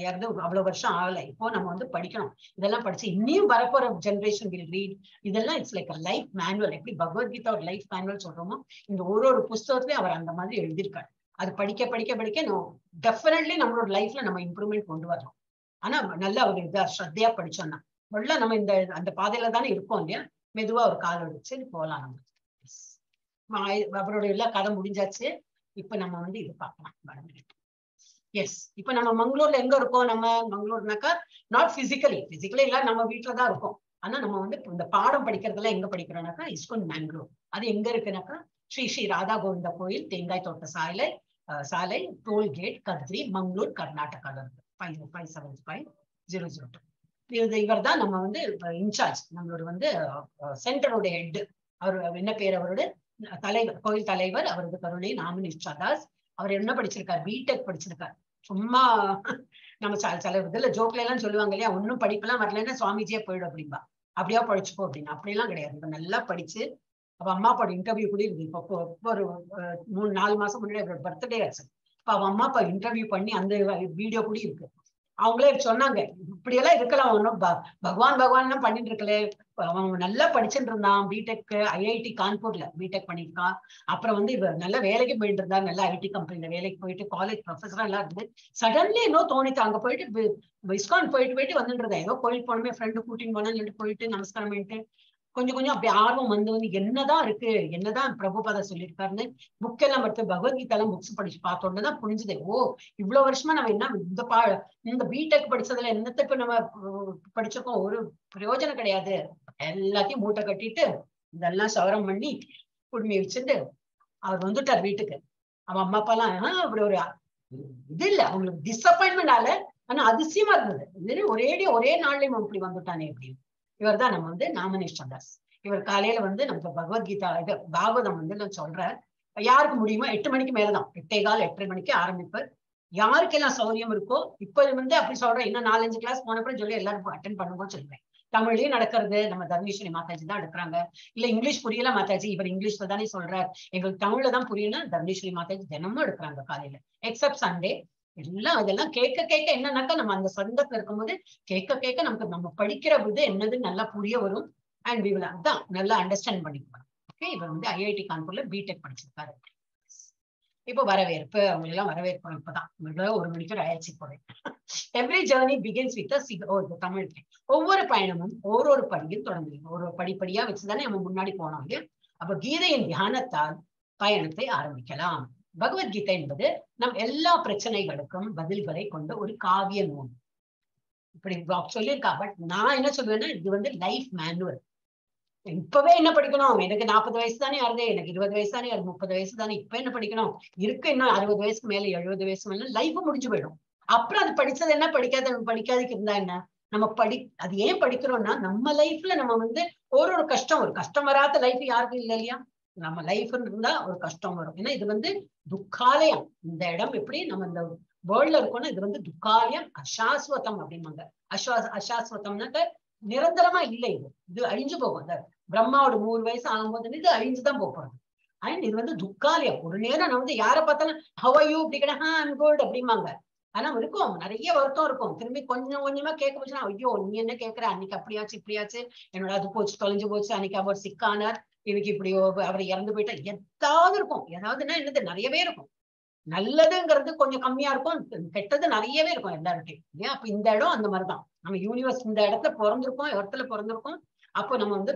இறந்து அவ்வளவு வருஷம் ஆகல. இப்போ நம்ம வந்து படிக்கணும். இதெல்லாம் படிச்சு இன்னும் வரப்போற ஜென்ரேஷன் வில் ரீட் இதெல்லாம் இட்ஸ் லைக் லைஃப் மேனுவல் எப்படி பகவத்கீதா ஒரு லைஃப் மேனுவல் சொல்றோமோ இந்த ஒரு ஒரு புஸ்தகத்திலயும் அவர் அந்த மாதிரி எழுதியிருக்காரு. அது படிக்க படிக்க படிக்க டெஃபினெட்லி நம்மளோட லைஃப்ல நம்ம இம்ப்ரூவ்மெண்ட் கொண்டு வரலாம் ஆனா நல்லா ஒரு இதா ஸ்ரத்தையா படிச்சோம்னா உள்ள நம்ம இந்த அந்த பாதையில தானே இருக்கோம் இல்லையா? மெதுவா ஒரு கால் வச்சு போகலாம் நம்ம. அவரோட எல்லா கதை முடிஞ்சாச்சு. இப்ப நம்ம வந்து இது பார்க்கலாம். எஸ் இப்ப நம்ம மங்களூர்ல எங்க இருக்கோம்? நம்ம மங்களூர்னாக்கா நாட் பிசிக்கலி பிசிக்கலி இல்ல நம்ம வீட்டுலதான் இருக்கோம். ஆனா நம்ம வந்து இந்த பாடம் படிக்கிறதுல எங்க படிக்கிறோம்னாக்கா இஸ்கோன் மேங்களூர் அது எங்க இருக்குனாக்கா ஸ்ரீ ஸ்ரீ ராதா கோவிந்த கோயில் தேங்காய் தோட்ட சாலை சாலை டோல்கேட் கத்ரி மங்களூர் கர்நாடகால இருக்கு five five seven five zero zero two இது இவர் தான் நம்ம வந்து இன்சார்ஜ். நம்மளோட வந்து சென்டரோட ஹெட் அவர் என்ன பேர் அவரோட? தலைவர் கோயில் தலைவர் அவரது கருணை நாம நிஷாதாஸ் அவர் என்ன படிச்சிருக்கார்? பிடெக் படிச்சிருக்கார். சும்மா நம்ம சில இதுல ஜோக்ல எல்லாம் சொல்லுவாங்க இல்லையா? ஒன்னும் படிப்பெல்லாம் வரலன்னா சுவாமிஜியே போயிடும் அப்படின்பா அப்படியா படிச்சுப்போ அப்படின்னு. அப்படியெல்லாம் கிடையாது. இப்ப நல்லா படிச்சு அவ அம்மா அப்பா இன்டர்வியூ கூட இருக்கு. இப்போ ஒரு மூணு நாலு மாசம் முன்னாடி அவரோட பர்த்டே ஆச்சு. இப்ப அவ அம்மா அப்பா இன்டர்வியூ பண்ணி அந்த வீடியோ கூட இருக்கு. அவங்களே சொன்னாங்க இப்படியெல்லாம் இருக்கலாம். ஒன்னும் பகவான் பகவான் எல்லாம் பண்ணிட்டு இருக்கல. அவன் நல்லா படிச்சுட்டு இருந்தான். பிடெக் ஐஐடி கான்பூர்ல பிடெக் பண்ணியிருக்கான். அப்புறம் வந்து இவர் நல்ல வேலைக்கு போயிட்டு இருந்தா நல்ல ஐடி கம்பெனில வேலைக்கு போயிட்டு காலேஜ் ப்ரொஃபஸரா எல்லாம் இருந்து சடன்லி இன்னும் தோணித்து அங்க போயிட்டு இஸ்கான் போயிட்டு போயிட்டு வந்துட்டு இருந்தேன் ஏதோ கோயில் போனோமே ஃப்ரெண்டு கூட்டின்னு போனேன்னு போயிட்டு நமஸ்காரம் பண்ணிட்டு கொஞ்சம் கொஞ்சம் அப்படி ஆர்வம் வந்து வந்து என்னதான் இருக்கு? என்னதான் பிரபுபத சொல்லியிருக்காருன்னு புக் எல்லாம் எடுத்து பகவத்கீதாலாம் புக்ஸ் படிச்சு பார்த்தோன்னு தான் புரிஞ்சுது. ஓ இவ்வளவு வருஷமா நம்ம என்ன இந்த பா இந்த பிடெக் படிச்சதுல என்னத்தை இப்ப நம்ம படிச்சிருக்கோம்? ஒரு பிரயோஜனம் கிடையாது. எல்லாத்தையும் மூட்டை கட்டிட்டு இதெல்லாம் சவரம் பண்ணி குடுமி வச்சுட்டு அவர் வந்துட்டார் வீட்டுக்கு. அவன் அம்மா அப்பா எல்லாம் அப்படி ஒரு இது இல்ல. அவங்களுக்கு டிசப்பாயின்மெண்ட் ஆல ஆனா அதிசயமா இருந்தது. ஒரேடி ஒரே நாள்லயும் அப்படி வந்துட்டானே அப்படின்னு. இவர் தான் நம்ம வந்து நாமநேஷ்ட தாஸ் இவர் காலையில வந்து நம்ம பகவத்கீதா இது பாகவதம் வந்து நான் சொல்றேன். யாருக்கு முடியுமோ எட்டு மணிக்கு மேலதான். எட்டே கால் எட்டரை மணிக்கு ஆரம்பிப்பார் யாருக்கெல்லாம் சௌரியம் இருக்கோ இப்ப வந்து அப்படி சொல்றேன். இன்னும் நாலஞ்சு கிளாஸ் போனப்பறம் சொல்லி எல்லாரும் அட்டன் பண்ணுங்கன்னு சொல்றேன். தமிழ்லயும் நடக்கிறது. நம்ம தர்மேஸ்வரி மாதாஜி தான் எடுக்கிறாங்க. இல்ல இங்கிலீஷ் புரியல மாதாஜி. இவர் இங்கிலீஷ்ல தானே சொல்றார். எங்களுக்கு தமிழ்ல தான் புரியல தர்மேஸ்வரி மாதாஜி தினமும் எடுக்கிறாங்க காலையில. எக்ஸப்ட் சண்டே எல்லாம் அதெல்லாம் கேட்க கேட்க என்னன்னாக்கா நம்ம அந்த சொந்தத்துல இருக்கும்போது கேட்க கேட்க நமக்கு நம்ம படிக்கிற இது என்னது நல்லா புரிய வரும். அண்ட் வி வில் அதான் நல்லா அண்டர்ஸ்டாண்ட் பண்ணிக்குவோம் ஓகே இவர் வந்து ஐஐடி கான்பூர்ல பிடெக் படிச்சிருக்காரு. இப்போ வரவேற்பு அவங்க எல்லாம் வரவேற்போம் இப்பதான். ஒரு மணிக்கு ஆயிடுச்சு போறேன் எவ்ரி ஜேர்னி பிகின்ஸ் வித் ஓ தமிழ் ஒவ்வொரு பயணமும் ஒரு ஒரு படியும் தொடங்குறீங்க ஒரு படிப்படியா வச்சுதானே நம்ம முன்னாடி போனோம் இல்லையா அப்ப கீதையின் தியானத்தால் பயணத்தை ஆரம்பிக்கலாம். பகவத்கீதை என்பது நம் எல்லா பிரச்சனைகளுக்கும் பதில்களை கொண்ட ஒரு காவிய நூல். இப்படி சொல்லியிருக்கா பட் நான் என்ன சொல்லுவேன்னா இது வந்து லைஃப் மேனுவல் இப்பவே என்ன படிக்கணும்? எனக்கு நாற்பது வயசு தானே ஆறுது எனக்கு இருபது வயசு தானே அது முப்பது வயசு தானே இப்ப என்ன படிக்கணும்? இருக்கு இன்னும் அறுபது வயசுக்கு மேல எழுபது வயசு மேல லைஃப் முடிஞ்சு போயிடும். அப்புறம் அது படிச்சது என்ன? படிக்காத படிக்காதுக்கு இருந்தா என்ன? நம்ம படி அது ஏன் படிக்கிறோம்னா நம்ம லைஃப்ல நம்ம வந்து ஒரு ஒரு கஷ்டம் ஒரு கஷ்டம் வராத லைஃப் யாருக்கும் இல்லை இல்லையா? நம்ம லைஃப் இருந்தா ஒரு கஷ்டம் வரும். ஏன்னா இது வந்து துக்காலயம். இந்த இடம் எப்படி நம்ம இந்த வேர்ல்ட்ல இருக்கோம்னா இது வந்து துக்காலயம் அசாஸ்வதம் அப்படிம்பாங்க. அஸ்வாஸ் அசாஸ்வதம்னாக்க நிரந்தரமா இல்லை இது. இது அழிஞ்சு போகும். அந்த பிரம்மாவோட மூணு வயசு ஆகும்போது இது அழிஞ்சுதான் போறது. அண்ட் இது வந்து துக்காலயம். ஒரு நேரம் நான் வந்து யாரை பார்த்தாலும் ஹவையூ அப்படி கிடையாது குட் அப்படிம்பாங்க. ஆனா இருக்கும். நிறைய வருத்தம் இருக்கும். திரும்பி கொஞ்சம் கொஞ்சமா கேட்க போச்சுன்னா ஐயோ நீ என்ன கேட்கற? அன்னைக்கு அப்படியாச்சு இப்படியாச்சு. என்னோட அது போச்சு தொலைஞ்சு போச்சு. அன்னைக்கு அவர் சிக்கானார் இன்னைக்கு இப்படியோ அவர் இறந்து போயிட்டா எதாவது இருக்கும். ஏதாவதுன்னா என்னது? நிறையவே இருக்கும். நல்லதுங்கிறது கொஞ்சம் கம்மியா இருக்கும். கெட்டது நிறையவே இருக்கும் எல்லார்ட்டையும் இல்லையா? அப்ப இந்த இடம் அந்த மாதிரிதான். நம்ம யூனிவர்ஸ் இந்த இடத்துல பிறந்திருக்கோம் இடத்துல பிறந்திருக்கோம். அப்போ நம்ம வந்து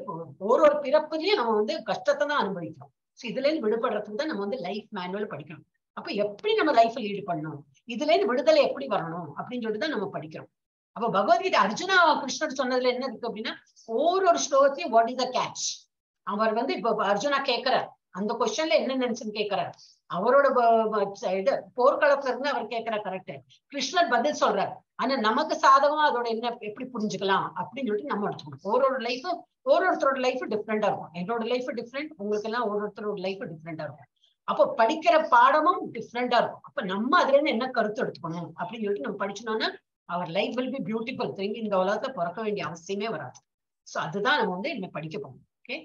ஒரு ஒரு பிறப்புலயும் நம்ம வந்து கஷ்டத்தை தான் அனுபவிக்கிறோம். ஸோ இதுல இருந்து விடுபடுறதுக்கு தான் நம்ம வந்து லைஃப் மேனுவல் படிக்கணும். அப்ப எப்படி நம்ம லைஃப் லீடு பண்ணணும் இதுல இருந்து விடுதலை எப்படி வரணும்? அப்படின்னு சொல்லிட்டு தான் நம்ம படிக்கிறோம். அப்ப பகவத்கீதை அர்ஜுனா கிருஷ்ணர் சொன்னதுல என்ன இருக்கு அப்படின்னா ஒரு ஒரு ஸ்லோகத்தையும் வாட் இஸ் த கேட்ச் அவர் வந்து இப்ப அர்ஜுனா கேக்குறார். அந்த கொஸ்டின்ல என்ன நினைச்சுன்னு கேட்கிறார் அவரோட இது போர்க்களத்துல இருந்து அவர் கேட்கிற கரெக்ட் கிருஷ்ணர் பதில் சொல்றாரு. ஆனா நமக்கு சாதகமா அதோட என்ன எப்படி புரிஞ்சுக்கலாம் அப்படின்னு சொல்லிட்டு நம்ம எடுத்துக்கணும். ஒரு ஒரு லைஃபும் ஒரு ஒருத்தரோட லைஃப் டிஃப்ரெண்டா இருக்கும். என்னோட லைஃப் டிஃப்ரெண்ட் உங்களுக்கு எல்லாம் ஒரு ஒருத்தரோட லைஃப் டிஃப்ரெண்டா இருக்கும். அப்போ படிக்கிற பாடமும் டிஃப்ரெண்டா இருக்கும். அப்ப நம்ம அதுல இருந்து என்ன கருத்து எடுத்துக்கணும் அப்படின்னு சொல்லிட்டு நம்ம படிச்சோம்னா அவர் லைஃப் வில் பி பியூட்டிஃபுல் திரும்பி இந்த உலகத்தை பிறக்க வேண்டிய அவசியமே வராது. சோ அதுதான் நம்ம வந்து என்ன படிக்க போகணும் ஓகே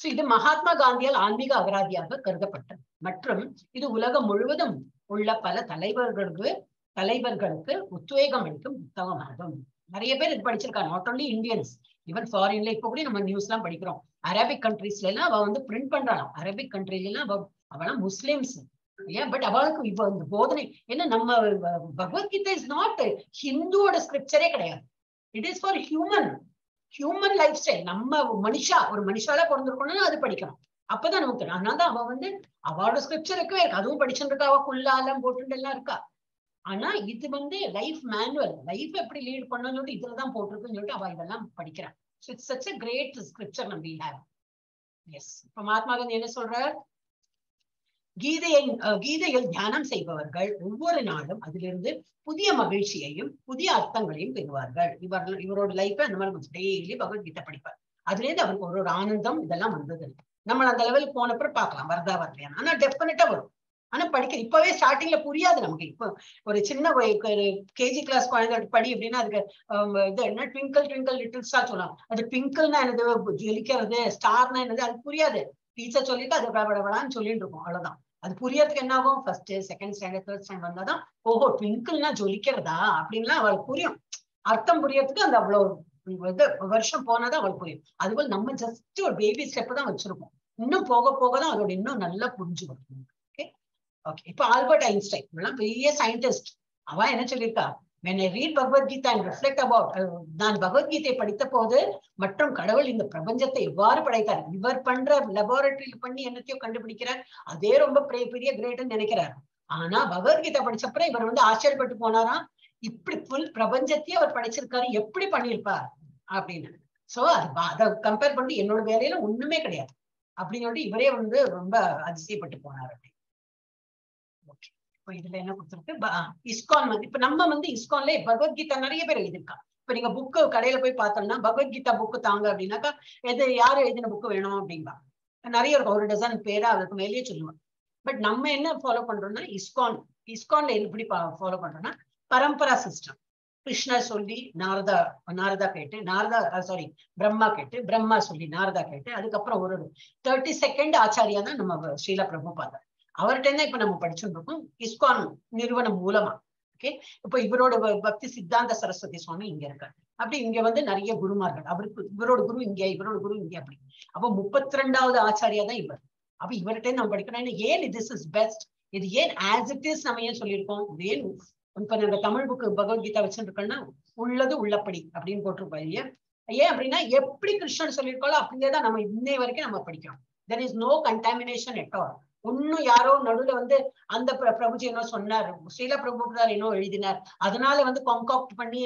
இது மகாத்மா காந்தியால் ஆன்மீக அகராதியாக கருதப்பட்டது. மற்றும் இது உலகம் முழுவதும் உள்ள பல தலைவர்களுக்கு தலைவர்களுக்கு உத்வேகம் அளிக்கும் புத்தகமாகும். நிறைய பேர் இது படிச்சிருக்காங்க. நாட் ஓன்லி இந்தியன்ஸ் ஈவன் ஃபாரின்ல இப்ப கூட நம்ம நியூஸ் எல்லாம் படிக்கிறோம். அரபிக் கண்ட்ரீஸ்ல எல்லாம் அவ வந்து பிரிண்ட் பண்றாளாம். அரபிக் கண்ட்ரில எல்லாம் அவ அவெல்லாம் முஸ்லிம்ஸ் ஏன் பட் அவளுக்கு இப்ப இந்த போதனை என்ன நம்ம பகவத்கீதை இஸ் நாட் ஹிந்துவோட ஸ்கிரிப்சரே கிடையாது. It is for human human life style நம்ம மனுஷா ஒரு மனுஷால பிறந்திருக்கணும்னா அது படிக்கணும். அப்பதான் நமக்கு அதனால தான் அவ வந்து அவளோட ஸ்கிரிப்சர் இருக்கவே இருக்கு. அதுவும் படிச்சுருக்கா அவ குல்லாலம் போட்டு எல்லாம் இருக்கா. ஆனா இது வந்து லைஃப் மேனுவல் லைஃப் எப்படி லீட் பண்ணணும்னு சொல்லிட்டு இதுலதான் போட்டிருக்குன்னு சொல்லிட்டு அவ இதெல்லாம் படிக்கிறான் it's such a great scripture நம்ம ஹேவ் எஸ் இப்ப மகாத்மா காந்தி என்ன சொல்றார்? கீதையை கீதையில் தியானம் செய்பவர்கள் ஒவ்வொரு நாளும் அதிலிருந்து புதிய மகிழ்ச்சியையும் புதிய அர்த்தங்களையும் பெறுவார்கள். இவர் இவரோட லைஃப் அந்த மாதிரி டெய்லி பகவத்கீதை படிப்பார். அதுல இருந்து அவருக்கு ஒரு ஒரு ஆனந்தம் இதெல்லாம் வந்தது. நம்ம அந்த லெவலுக்கு போனப்பறம் பார்க்கலாம் வருதா வரலையா? ஆனா டெஃபினட்டா வரும். ஆனா படிக்க இப்பவே ஸ்டார்டிங்ல புரியாது நமக்கு. இப்போ ஒரு சின்ன ஒரு கேஜி கிளாஸ் குழந்தை படி அப்படின்னா அதுக்கு இது என்ன? ட்விங்கிள் ட்விங்கிள் லிட்டில் ஸ்டார் சொல்லலாம் அது பிங்கிள்னா என்னது? ஜொலிக்கிறது ஸ்டார்னா என்னது? அது புரியாது. டீச்சர் சொல்லிட்டு அது விடான்னு சொல்லிட்டு இருக்கும். அவ்வளவுதான். அது புரியறதுக்கு என்ன ஆகும் first second standard third standard வந்தாதான் ஓஹோ ட்விங்கிள்னா ஜொலிக்கிறதா? அப்படின்லாம் அவளுக்கு புரியும். அர்த்தம் புரியறதுக்கு அந்த அவ்வளவு இது வருஷம் போனாதான் அவளுக்கு புரியும். அதுபோல் நம்ம ஜஸ்ட் ஒரு பேபி ஸ்டெப் தான் வச்சிருக்கோம். இன்னும் போக போக தான் அதோட இன்னும் நல்லா புரிஞ்சு வரும் ஓகே ஓகே இப்போ ஆல்பர்ட் ஐன்ஸ்டைன் இவெல்லாம் பெரிய சயின்டிஸ்ட் அவ என்ன சொல்லியிருக்கா? When I read Bhagavad Gita and reflect about uh, நான் பகவத்கீதை படித்த போது மற்றும் கடவுள் இந்த பிரபஞ்சத்தை எவ்வாறு படைத்தார் இவர் பண்ற லெபார்டரியில பண்ணி என்னத்தையோ கண்டுபிடிக்கிறார் அதே ரொம்ப பெரிய பெரிய கிரேட்னு நினைக்கிறார். ஆனா பகவத்கீதை படிச்சப்பறம் இவர் வந்து ஆச்சரியப்பட்டு போனாராம் இப்படி புல் பிரபஞ்சத்தையே அவர் படைச்சிருக்காரு எப்படி பண்ணியிருப்பார் அப்படின்னு. சோ அது அதை கம்பேர் பண்ணி என்னோட வேலையில ஒண்ணுமே கிடையாது. அப்படின்னு சொல்லிட்டு இவரே வந்து ரொம்ப அதிசயப்பட்டு போனார் அப்படி. ஓகே இப்போ இதுல என்ன கொடுத்துருக்கு? இஸ்கான் வந்து இப்ப நம்ம வந்து இஸ்கான்ல பகவத்கீதா நிறைய பேர் எழுதியிருக்காங்க இப்ப நீங்க புக்கு கடையில போய் பார்த்தோம்னா பகவத்கீதா புக்கு தாங்க அப்படின்னாக்கா எது யாரு எழுதின புக்கு வேணும் அப்படின்பா. நிறைய இருக்கும். ஒரு டசன் பேரா அதுக்கு மேலேயே சொல்லுவாங்க. பட் நம்ம என்ன ஃபாலோ பண்றோம்னா இஸ்கான். இஸ்கான்ல எப்படி ஃபாலோ பண்றோம்னா பரம்பரா சிஸ்டம் கிருஷ்ணர் சொல்லி நாரதா நாரதா கேட்டு நாரதா சாரி பிரம்மா கேட்டு பிரம்மா சொல்லி நாரதா கேட்டு அதுக்கப்புறம் ஒரு தேர்ட்டி செகண்ட் ஆச்சாரியா தான் நம்ம ஸ்ரீலா பிரபுபாதா அவர்கிட்ட தான் இப்ப நம்ம படிச்சுட்டு இருக்கோம் இஸ்கான் நிறுவனம் மூலமா. ஓகே இப்போ இவரோட பக்தி சித்தாந்த சரஸ்வதி சுவாமி இங்க இருக்காரு. அப்படி இங்க வந்து நிறைய குருமார்கள். அவருக்கு இவரோட குரு இங்க இவரோட குரு இங்க அப்படி. அப்போ முப்பத்தி ரெண்டாவது ஆச்சாரியா தான் இவர். அப்ப இவர்கிட்ட நம்ம படிக்கணும். ஏன் திஸ் இஸ் பெஸ்ட் இது ஏன் ஆஸ் இட் இஸ் நம்ம ஏன் சொல்லியிருக்கோம்? இது ஏன் இப்ப நாங்க தமிழ் புக்கு பகவத்கீதா வச்சுருக்கோம்னா உள்ளது உள்ளப்படி அப்படின்னு போட்டிருப்போம் இல்லையா? ஏன் அப்படின்னா எப்படி கிருஷ்ணன் சொல்லியிருக்கோம் அப்படிங்கிறத நம்ம இன்னை வரைக்கும் நம்ம படிக்கிறோம். There is no contamination at all ஒன்னும் யாரோ நடுவுல வந்து அந்த பிரபுஜி என்ன சொன்னார். ஸ்ரீல பிரபுதார் என்ன எழுதினார். அதனால வந்து காங்காக்ட் பண்ணி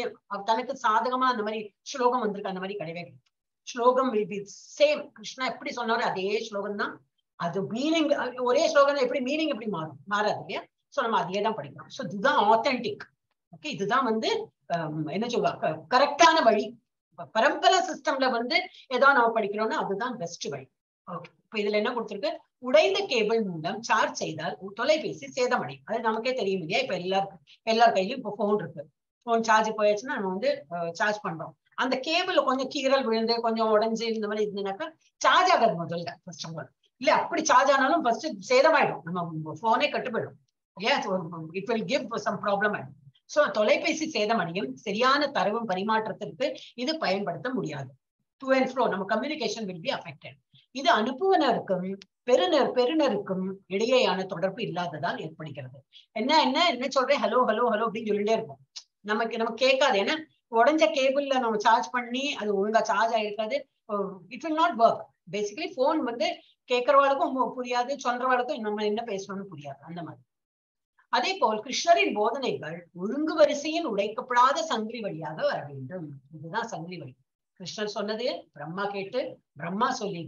தனக்கு சாதகமா அந்த மாதிரி ஸ்லோகம் வந்திருக்கு. அந்த மாதிரி கிடையவே ஸ்லோகம் வில் பி சேம் கிருஷ்ணா எப்படி சொன்னாரோ அதே ஸ்லோகம் தான் அது மீனிங் ஒரே ஸ்லோகம் எப்படி மீனிங் எப்படி மாறும்? மாறாது இல்லையா? சோ நம்ம அதையே தான் படிக்கிறோம் சோ இதுதான் ஆத்தென்டிக் ஓகே இதுதான் வந்து um, என்ன சொல்லுவா? கரெக்டான வழி. பரம்பரா சிஸ்டம்ல வந்து ஏதோ நம்ம படிக்கிறோம்னா அதுதான் பெஸ்ட் வழி. ஓகே இப்ப இதுல என்ன கொடுத்துருக்கு? உடைந்த கேபிள் மூலம் சார்ஜ் செய்தால் தொலைபேசி சேதமடையும். அது நமக்கே தெரியும் இல்லையா? இப்ப எல்லாருக்கும் எல்லார் கையிலும் இப்போ போன் இருக்கு. போன் சார்ஜ் போயாச்சுன்னா நம்ம வந்து சார்ஜ் பண்றோம். அந்த கேபிள் கொஞ்சம் கீரல் விழுந்து கொஞ்சம் உடஞ்சு இந்த மாதிரி இருந்ததுனாக்கா சார்ஜ் ஆகாது முதல்ல ஃபர்ஸ்ட் ஆஃப் ஆல் இல்ல அப்படி சார்ஜ் ஆனாலும் ஃபர்ஸ்ட் சேதமாயிடும். நம்ம போனே கட்டு போயிடும் இல்லையா? It will give some problem ஆயிடும். சோ தொலைபேசி சேதமடையும். சரியான தரவும் பரிமாற்றத்திற்கு இது பயன்படுத்த முடியாது. டு அண்ட் ஃப்ளோ நம்ம கம்யூனிகேஷன் வில் பி அஃபெக்டட் இது அனுப்புவனருக்கும் பெருநர் பெருநருக்கும் இடையேயான தொடர்பு இல்லாததால் ஏற்படுகிறது. என்ன என்ன என்ன சொல்றேன்? ஹலோ ஹலோ ஹலோ அப்படின்னு சொல்லிட்டே இருக்கும் நமக்கு நமக்கு கேட்காது. ஏன்னா உடஞ்ச கேபிள்ல நம்ம சார்ஜ் பண்ணி அது ஒழுங்கா charge ஆயிருக்காது. It will not work basically phone வந்து கேட்கறவாளுக்கும் புரியாது. சொல்றவாளுக்கும் நம்ம என்ன பேசணும்னு புரியாது. அந்த மாதிரி. அதே போல் கிருஷ்ணரின் போதனைகள் ஒழுங்கு வரிசையில் உடைக்கப்படாத சங்கிலி வழியாக வர வேண்டும். இதுதான் சங்கிலி வழி. கிருஷ்ணர் சொன்னது பிரம்மா கேட்டு பிரம்மா சொல்லி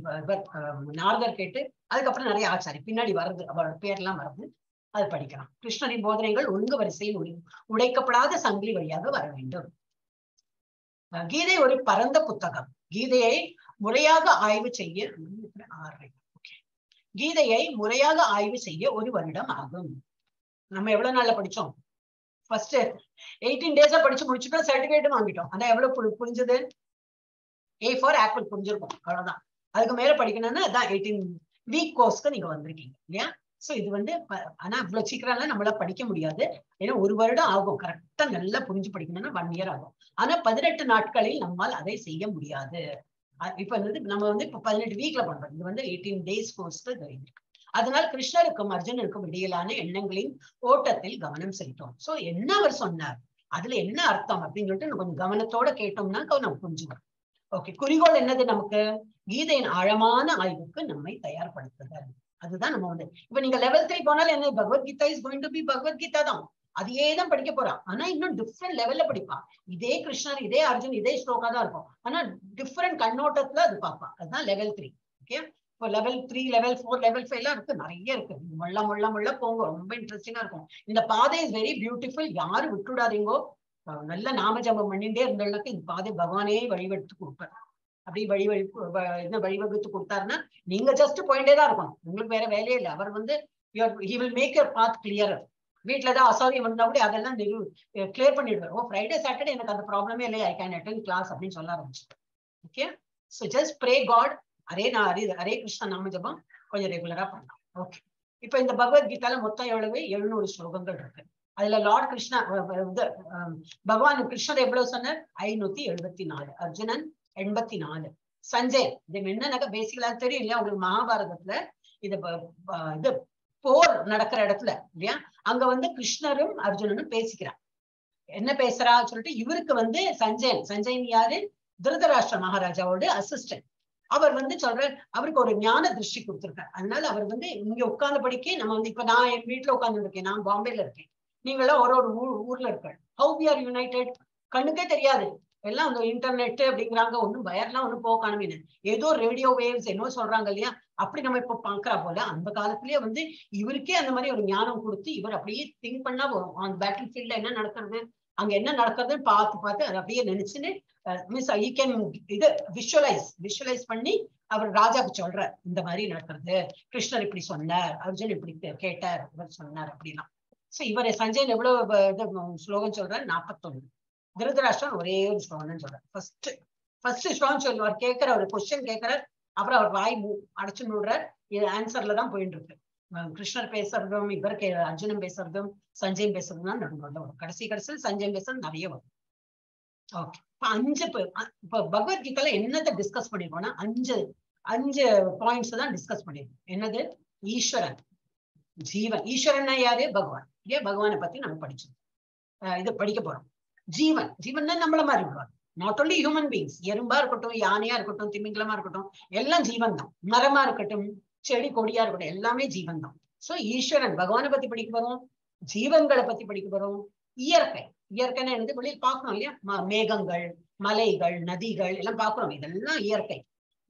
நாரதர் கேட்டு அதுக்கப்புறம் நிறைய ஆச்சாரி. பின்னாடி வருது அவரோட பேர்லாம் வருது அது படிக்கலாம். கிருஷ்ணரின் போதனைகள் ஒழுங்கு வரிசையில் உடைக்கப்படாத சங்கிலி வழியாக வர வேண்டும். கீதை ஒரு பரந்த புத்தகம். கீதையை முறையாக ஆய்வு செய்ய கீதையை முறையாக ஆய்வு செய்ய ஒரு வருடம் ஆகும். நம்ம எவ்வளவு நாள்ல படிச்சோம்? ஃபர்ஸ்ட் எயிட்டீன் டேஸா படிச்சு முடிச்சுட்டோம் சர்டிபிகேட்டும் வாங்கிட்டோம். ஆனா எவ்வளவு புரிஞ்சது? ஏ ஃபார் ஆப்பிள் புரிஞ்சிருக்கும். அவ்வளவுதான். அதுக்கு மேல படிக்கணும்னா அதான் எயிட்டீன் வீக் கோர்ஸ்க்கு நீங்க வந்திருக்கீங்க இல்லையா? சோ இது வந்து ஆனா இவ்வளவு சீக்கிரம்லாம் நம்மளால படிக்க முடியாது. ஏன்னா ஒரு வருடம் ஆகும். கரெக்டா நல்லா புரிஞ்சு படிக்கணும்னா ஒன் இயர் ஆகும். ஆனா பதினெட்டு நாட்களில் நம்மால் அதை செய்ய முடியாது. இப்ப வந்து நம்ம வந்து இப்ப பதினெட்டு வீக்ல பண்றோம். இது வந்து எயிட்டீன் டேஸ் கோர்ஸ்க்கு இருக்கு. அதனால் கிருஷ்ணருக்கும் அர்ஜுனருக்கும் இடையிலான எண்ணங்களின் ஓட்டத்தில் கவனம் செலுத்தோம் சோ என்ன அவர் சொன்னார்? அதுல என்ன அர்த்தம்? அப்படின்னு சொல்லிட்டு கொஞ்சம் கவனத்தோட கேட்டோம்னா நம்ம புரிஞ்சுக்கணும் ஓகே குறிக்கோள் என்னது நமக்கு? கீதையின் ஆழமான ஆய்வுக்கு நம்மை தயார்படுத்துதல். அதுதான் நம்ம வந்து இப்ப நீங்க லெவல் த்ரீ போனாலும் என்ன Bhagavad Gita is going to be Bhagavad Gita தான். அதையே தான் படிக்க போறான் ஆனா இன்னும் டிஃப்ரெண்ட் லெவல்ல படிப்பான் இதே கிருஷ்ணர் இதே அர்ஜுன் இதே ஸ்லோகா தான் இருக்கும். ஆனா டிஃப்ரெண்ட் கண்ணோட்டத்துல அது பார்ப்பான் அதுதான் லெவல் த்ரீ ஓகே இப்போ level three level four level five எல்லாம் இருக்கு. நிறைய இருக்கு. முள்ள முள்ள முள்ள போங்க. ரொம்ப இன்ட்ரெஸ்டிங்கா இருக்கும். இந்த பாதை இஸ் வெரி பியூட்டிஃபுல் யாரும் விட்டுடாதீங்கோ. நல்ல நாம ஜபம் பண்ணிட்டே இருந்தாலும் இந்த பாதை பகவானே வழிபடுத்து கொடுப்பார். அப்படி வழி வழி என்ன வழிவகுத்து கொடுத்தாருன்னா நீங்க ஜஸ்ட் போயிட்டே தான் இருக்கணும். உங்களுக்கு வேற வேலையே இல்லை. அவர் வந்து he will make your path clearer வீட்டில் ஏதாவது அசௌரியம் இருந்தா கூட அதெல்லாம் கிளியர் பண்ணிடுவார். ஓ ஃப்ரைடே சாட்டர்டே எனக்கு அந்த ப்ராப்ளமே இல்லை ஐ கேன் அட்டன் கிளாஸ் அப்படின்னு சொல்ல ஆரம்பிச்சு okay so just pray god Hare நான் அரே அரே கிருஷ்ணா நாம ஜபம் கொஞ்சம் ரெகுலரா பண்ணலாம். ஓகே இப்ப இந்த பகவத்கீதால மொத்தம் எவ்வளவு? எழுநூறு ஸ்லோகங்கள் இருக்கு. அதுல லார்ட் கிருஷ்ணா இது பகவான் கிருஷ்ணர் எவ்வளவு சொன்னார்? ஐநூத்தி எழுபத்தி நாலு அர்ஜுனன் எண்பத்தி நாலு சஞ்சய் இது என்னன்னாக்க பேசிக்கலா தெரியும் இல்லையா? உங்களுக்கு மகாபாரதத்துல இது இது போர் நடக்கிற இடத்துல இல்லையா? அங்க வந்து கிருஷ்ணரும் அர்ஜுனனும் பேசிக்கிறான் என்ன பேசுறா சொல்லிட்டு இவருக்கு வந்து சஞ்சயன் சஞ்சயன் யாரு? திருதராஷ்டிர மகாராஜாவோட அசிஸ்டன்ட் அவர் வந்து சொல்ற அவருக்கு ஒரு ஞான திருஷ்டி கொடுத்துருக்காரு. அதனால அவர் வந்து இங்க உட்கார்ந்த படிக்க நம்ம வந்து இப்ப நான் என் வீட்டுல உட்கார்ந்து இருக்கேன். நான் பாம்பேல இருக்கேன். நீங்களாம் ஒரு ஒரு ஊர் ஊர்ல இருக்க. ஹவு வி ஆர் யுனைடெட் கண்ணுக்கே தெரியாது. எல்லாம் அந்த இன்டர்நெட் அப்படிங்கிறாங்க. ஒன்றும் வயர்லாம் ஒன்றும் போக காணுமே ஏதோ ரேடியோ வேவ்ஸ் என்ன சொல்றாங்க இல்லையா? அப்படி நம்ம இப்ப பாக்குறா போல அந்த காலத்திலேயே வந்து இவருக்கே அந்த மாதிரி ஒரு ஞானம் கொடுத்து இவர் அப்படியே திங்க் பண்ணா வரும் அந்த பேட்டில் ஃபீல்ட்ல என்ன நடக்கிறது? அங்க என்ன நடக்கிறதுன்னு பார்த்து பார்த்து அதை அப்படியே நினைச்சுன்னு மீன்ஸ் ஈ கேன் இது விஷுவலைஸ் விஷுவலைஸ் பண்ணி அவர் ராஜாவுக்கு சொல்ற இந்த மாதிரி நடக்கிறது. கிருஷ்ணர் இப்படி சொன்னார் அர்ஜுன் இப்படி கேட்டார் இவர் சொன்னார் அப்படிலாம். இவர் சஞ்சயன் எவ்வளவு இது ஸ்லோகம் சொல்றாரு? நாற்பத்தொன்னு திருதராஷ்டிரன் ஒரே ஒரு ஸ்லோகம் சொல்றாரு. ஃபர்ஸ்ட் ஃபர்ஸ்ட் ஸ்லோகம் சொல்லுவார். கேட்கிற ஒரு கொஸ்டின் கேட்கிறார். அப்புறம் அவர் வாய் அடைச்சு விடுறார் இது ஆன்சர்ல தான் போயிட்டு இருக்கு கிருஷ்ணர் பேசுறதும் இவர் அர்ஜுனன் பேசுறதும் சஞ்சயம் பேசுறதும் தான் நடந்து வரும். கடைசி கடைசியில் சஞ்சயம் பேசுறது நிறைய வரும். ஓகே இப்ப அஞ்சு இப்ப பகவத்கீதால என்னத்தை டிஸ்கஸ் பண்ணிருக்கோம்னா அஞ்சு அஞ்சு பாயிண்ட்ஸ் தான் டிஸ்கஸ் பண்ணிருக்கோம். என்னது? ஈஸ்வரன். ஜீவன். ஈஸ்வரன்னா யாரு? பகவான். இங்கே பகவானை பத்தி நம்ம படிச்சோம் இது படிக்க போறோம். ஜீவன். ஜீவன் நம்மள மாதிரி விடுவாங்க நாட் ஓன்லி ஹியூமன் பீங்ஸ் எறும்பா இருக்கட்டும் யானையா இருக்கட்டும் திமிங்கலமா இருக்கட்டும் எல்லாம் ஜீவன் தான் மரமா இருக்கட்டும் செடி கொடியா இருக்கட்டும் எல்லாமே ஜீவன் தான் சோ ஈஸ்வரன் பகவானை பத்தி படிக்க போறோம். ஜீவன்களை பத்தி படிக்க போறோம். இயற்கை. இயற்கைன்னு என்னது? வெளியில் பார்க்கணும் இல்லையா? மேகங்கள் மலைகள் நதிகள் எல்லாம் பார்க்கிறோம் இதெல்லாம் இயற்கை.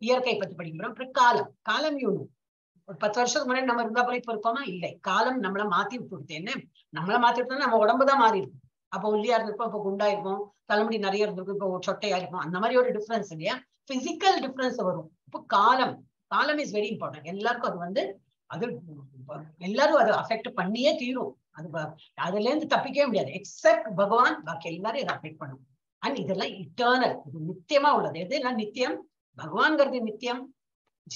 இயற்கை பத்தி படிக்க போறோம். அப்புறம் காலம். காலம் யூனும் ஒரு பத்து வருஷத்துக்கு முன்னாடி நம்ம இருந்தா போல இப்ப இருக்கோமா இல்லை. காலம் நம்மள மாத்தி விட்டு என்ன? நம்மள மாத்தி விட்டோம்னா நம்ம உடம்பு தான் மாறி இருக்கும். அப்போ ஒல்லியா இருந்திருப்போம் இப்போ குண்டா இருக்கும் தலைமுடி நிறைய இருந்திருக்கும் இப்போ சொட்டையா இருக்கும் அந்த மாதிரி ஒரு டிஃபரன்ஸ் இல்லையா? பிசிக்கல் டிஃபரன்ஸ் வரும். இப்போ காலம் காலம் இஸ் வெரி இம்பார்ட்டன்ட் எல்லாருக்கும் அது வந்து அது எல்லாரும் அதை அஃபெக்ட் பண்ணியே தீரும். அது அதுல இருந்து தப்பிக்கவே முடியாது. எக்ஸப்ட் பகவான் பாக்கி எல்லாரும் இதை அஃபெக்ட் பண்ணும். அண்ட் இதெல்லாம் இட்டர்னல் இது நித்தியமா உள்ளது. எது எல்லாம் நித்தியம்? பகவான்கிறது நித்தியம்.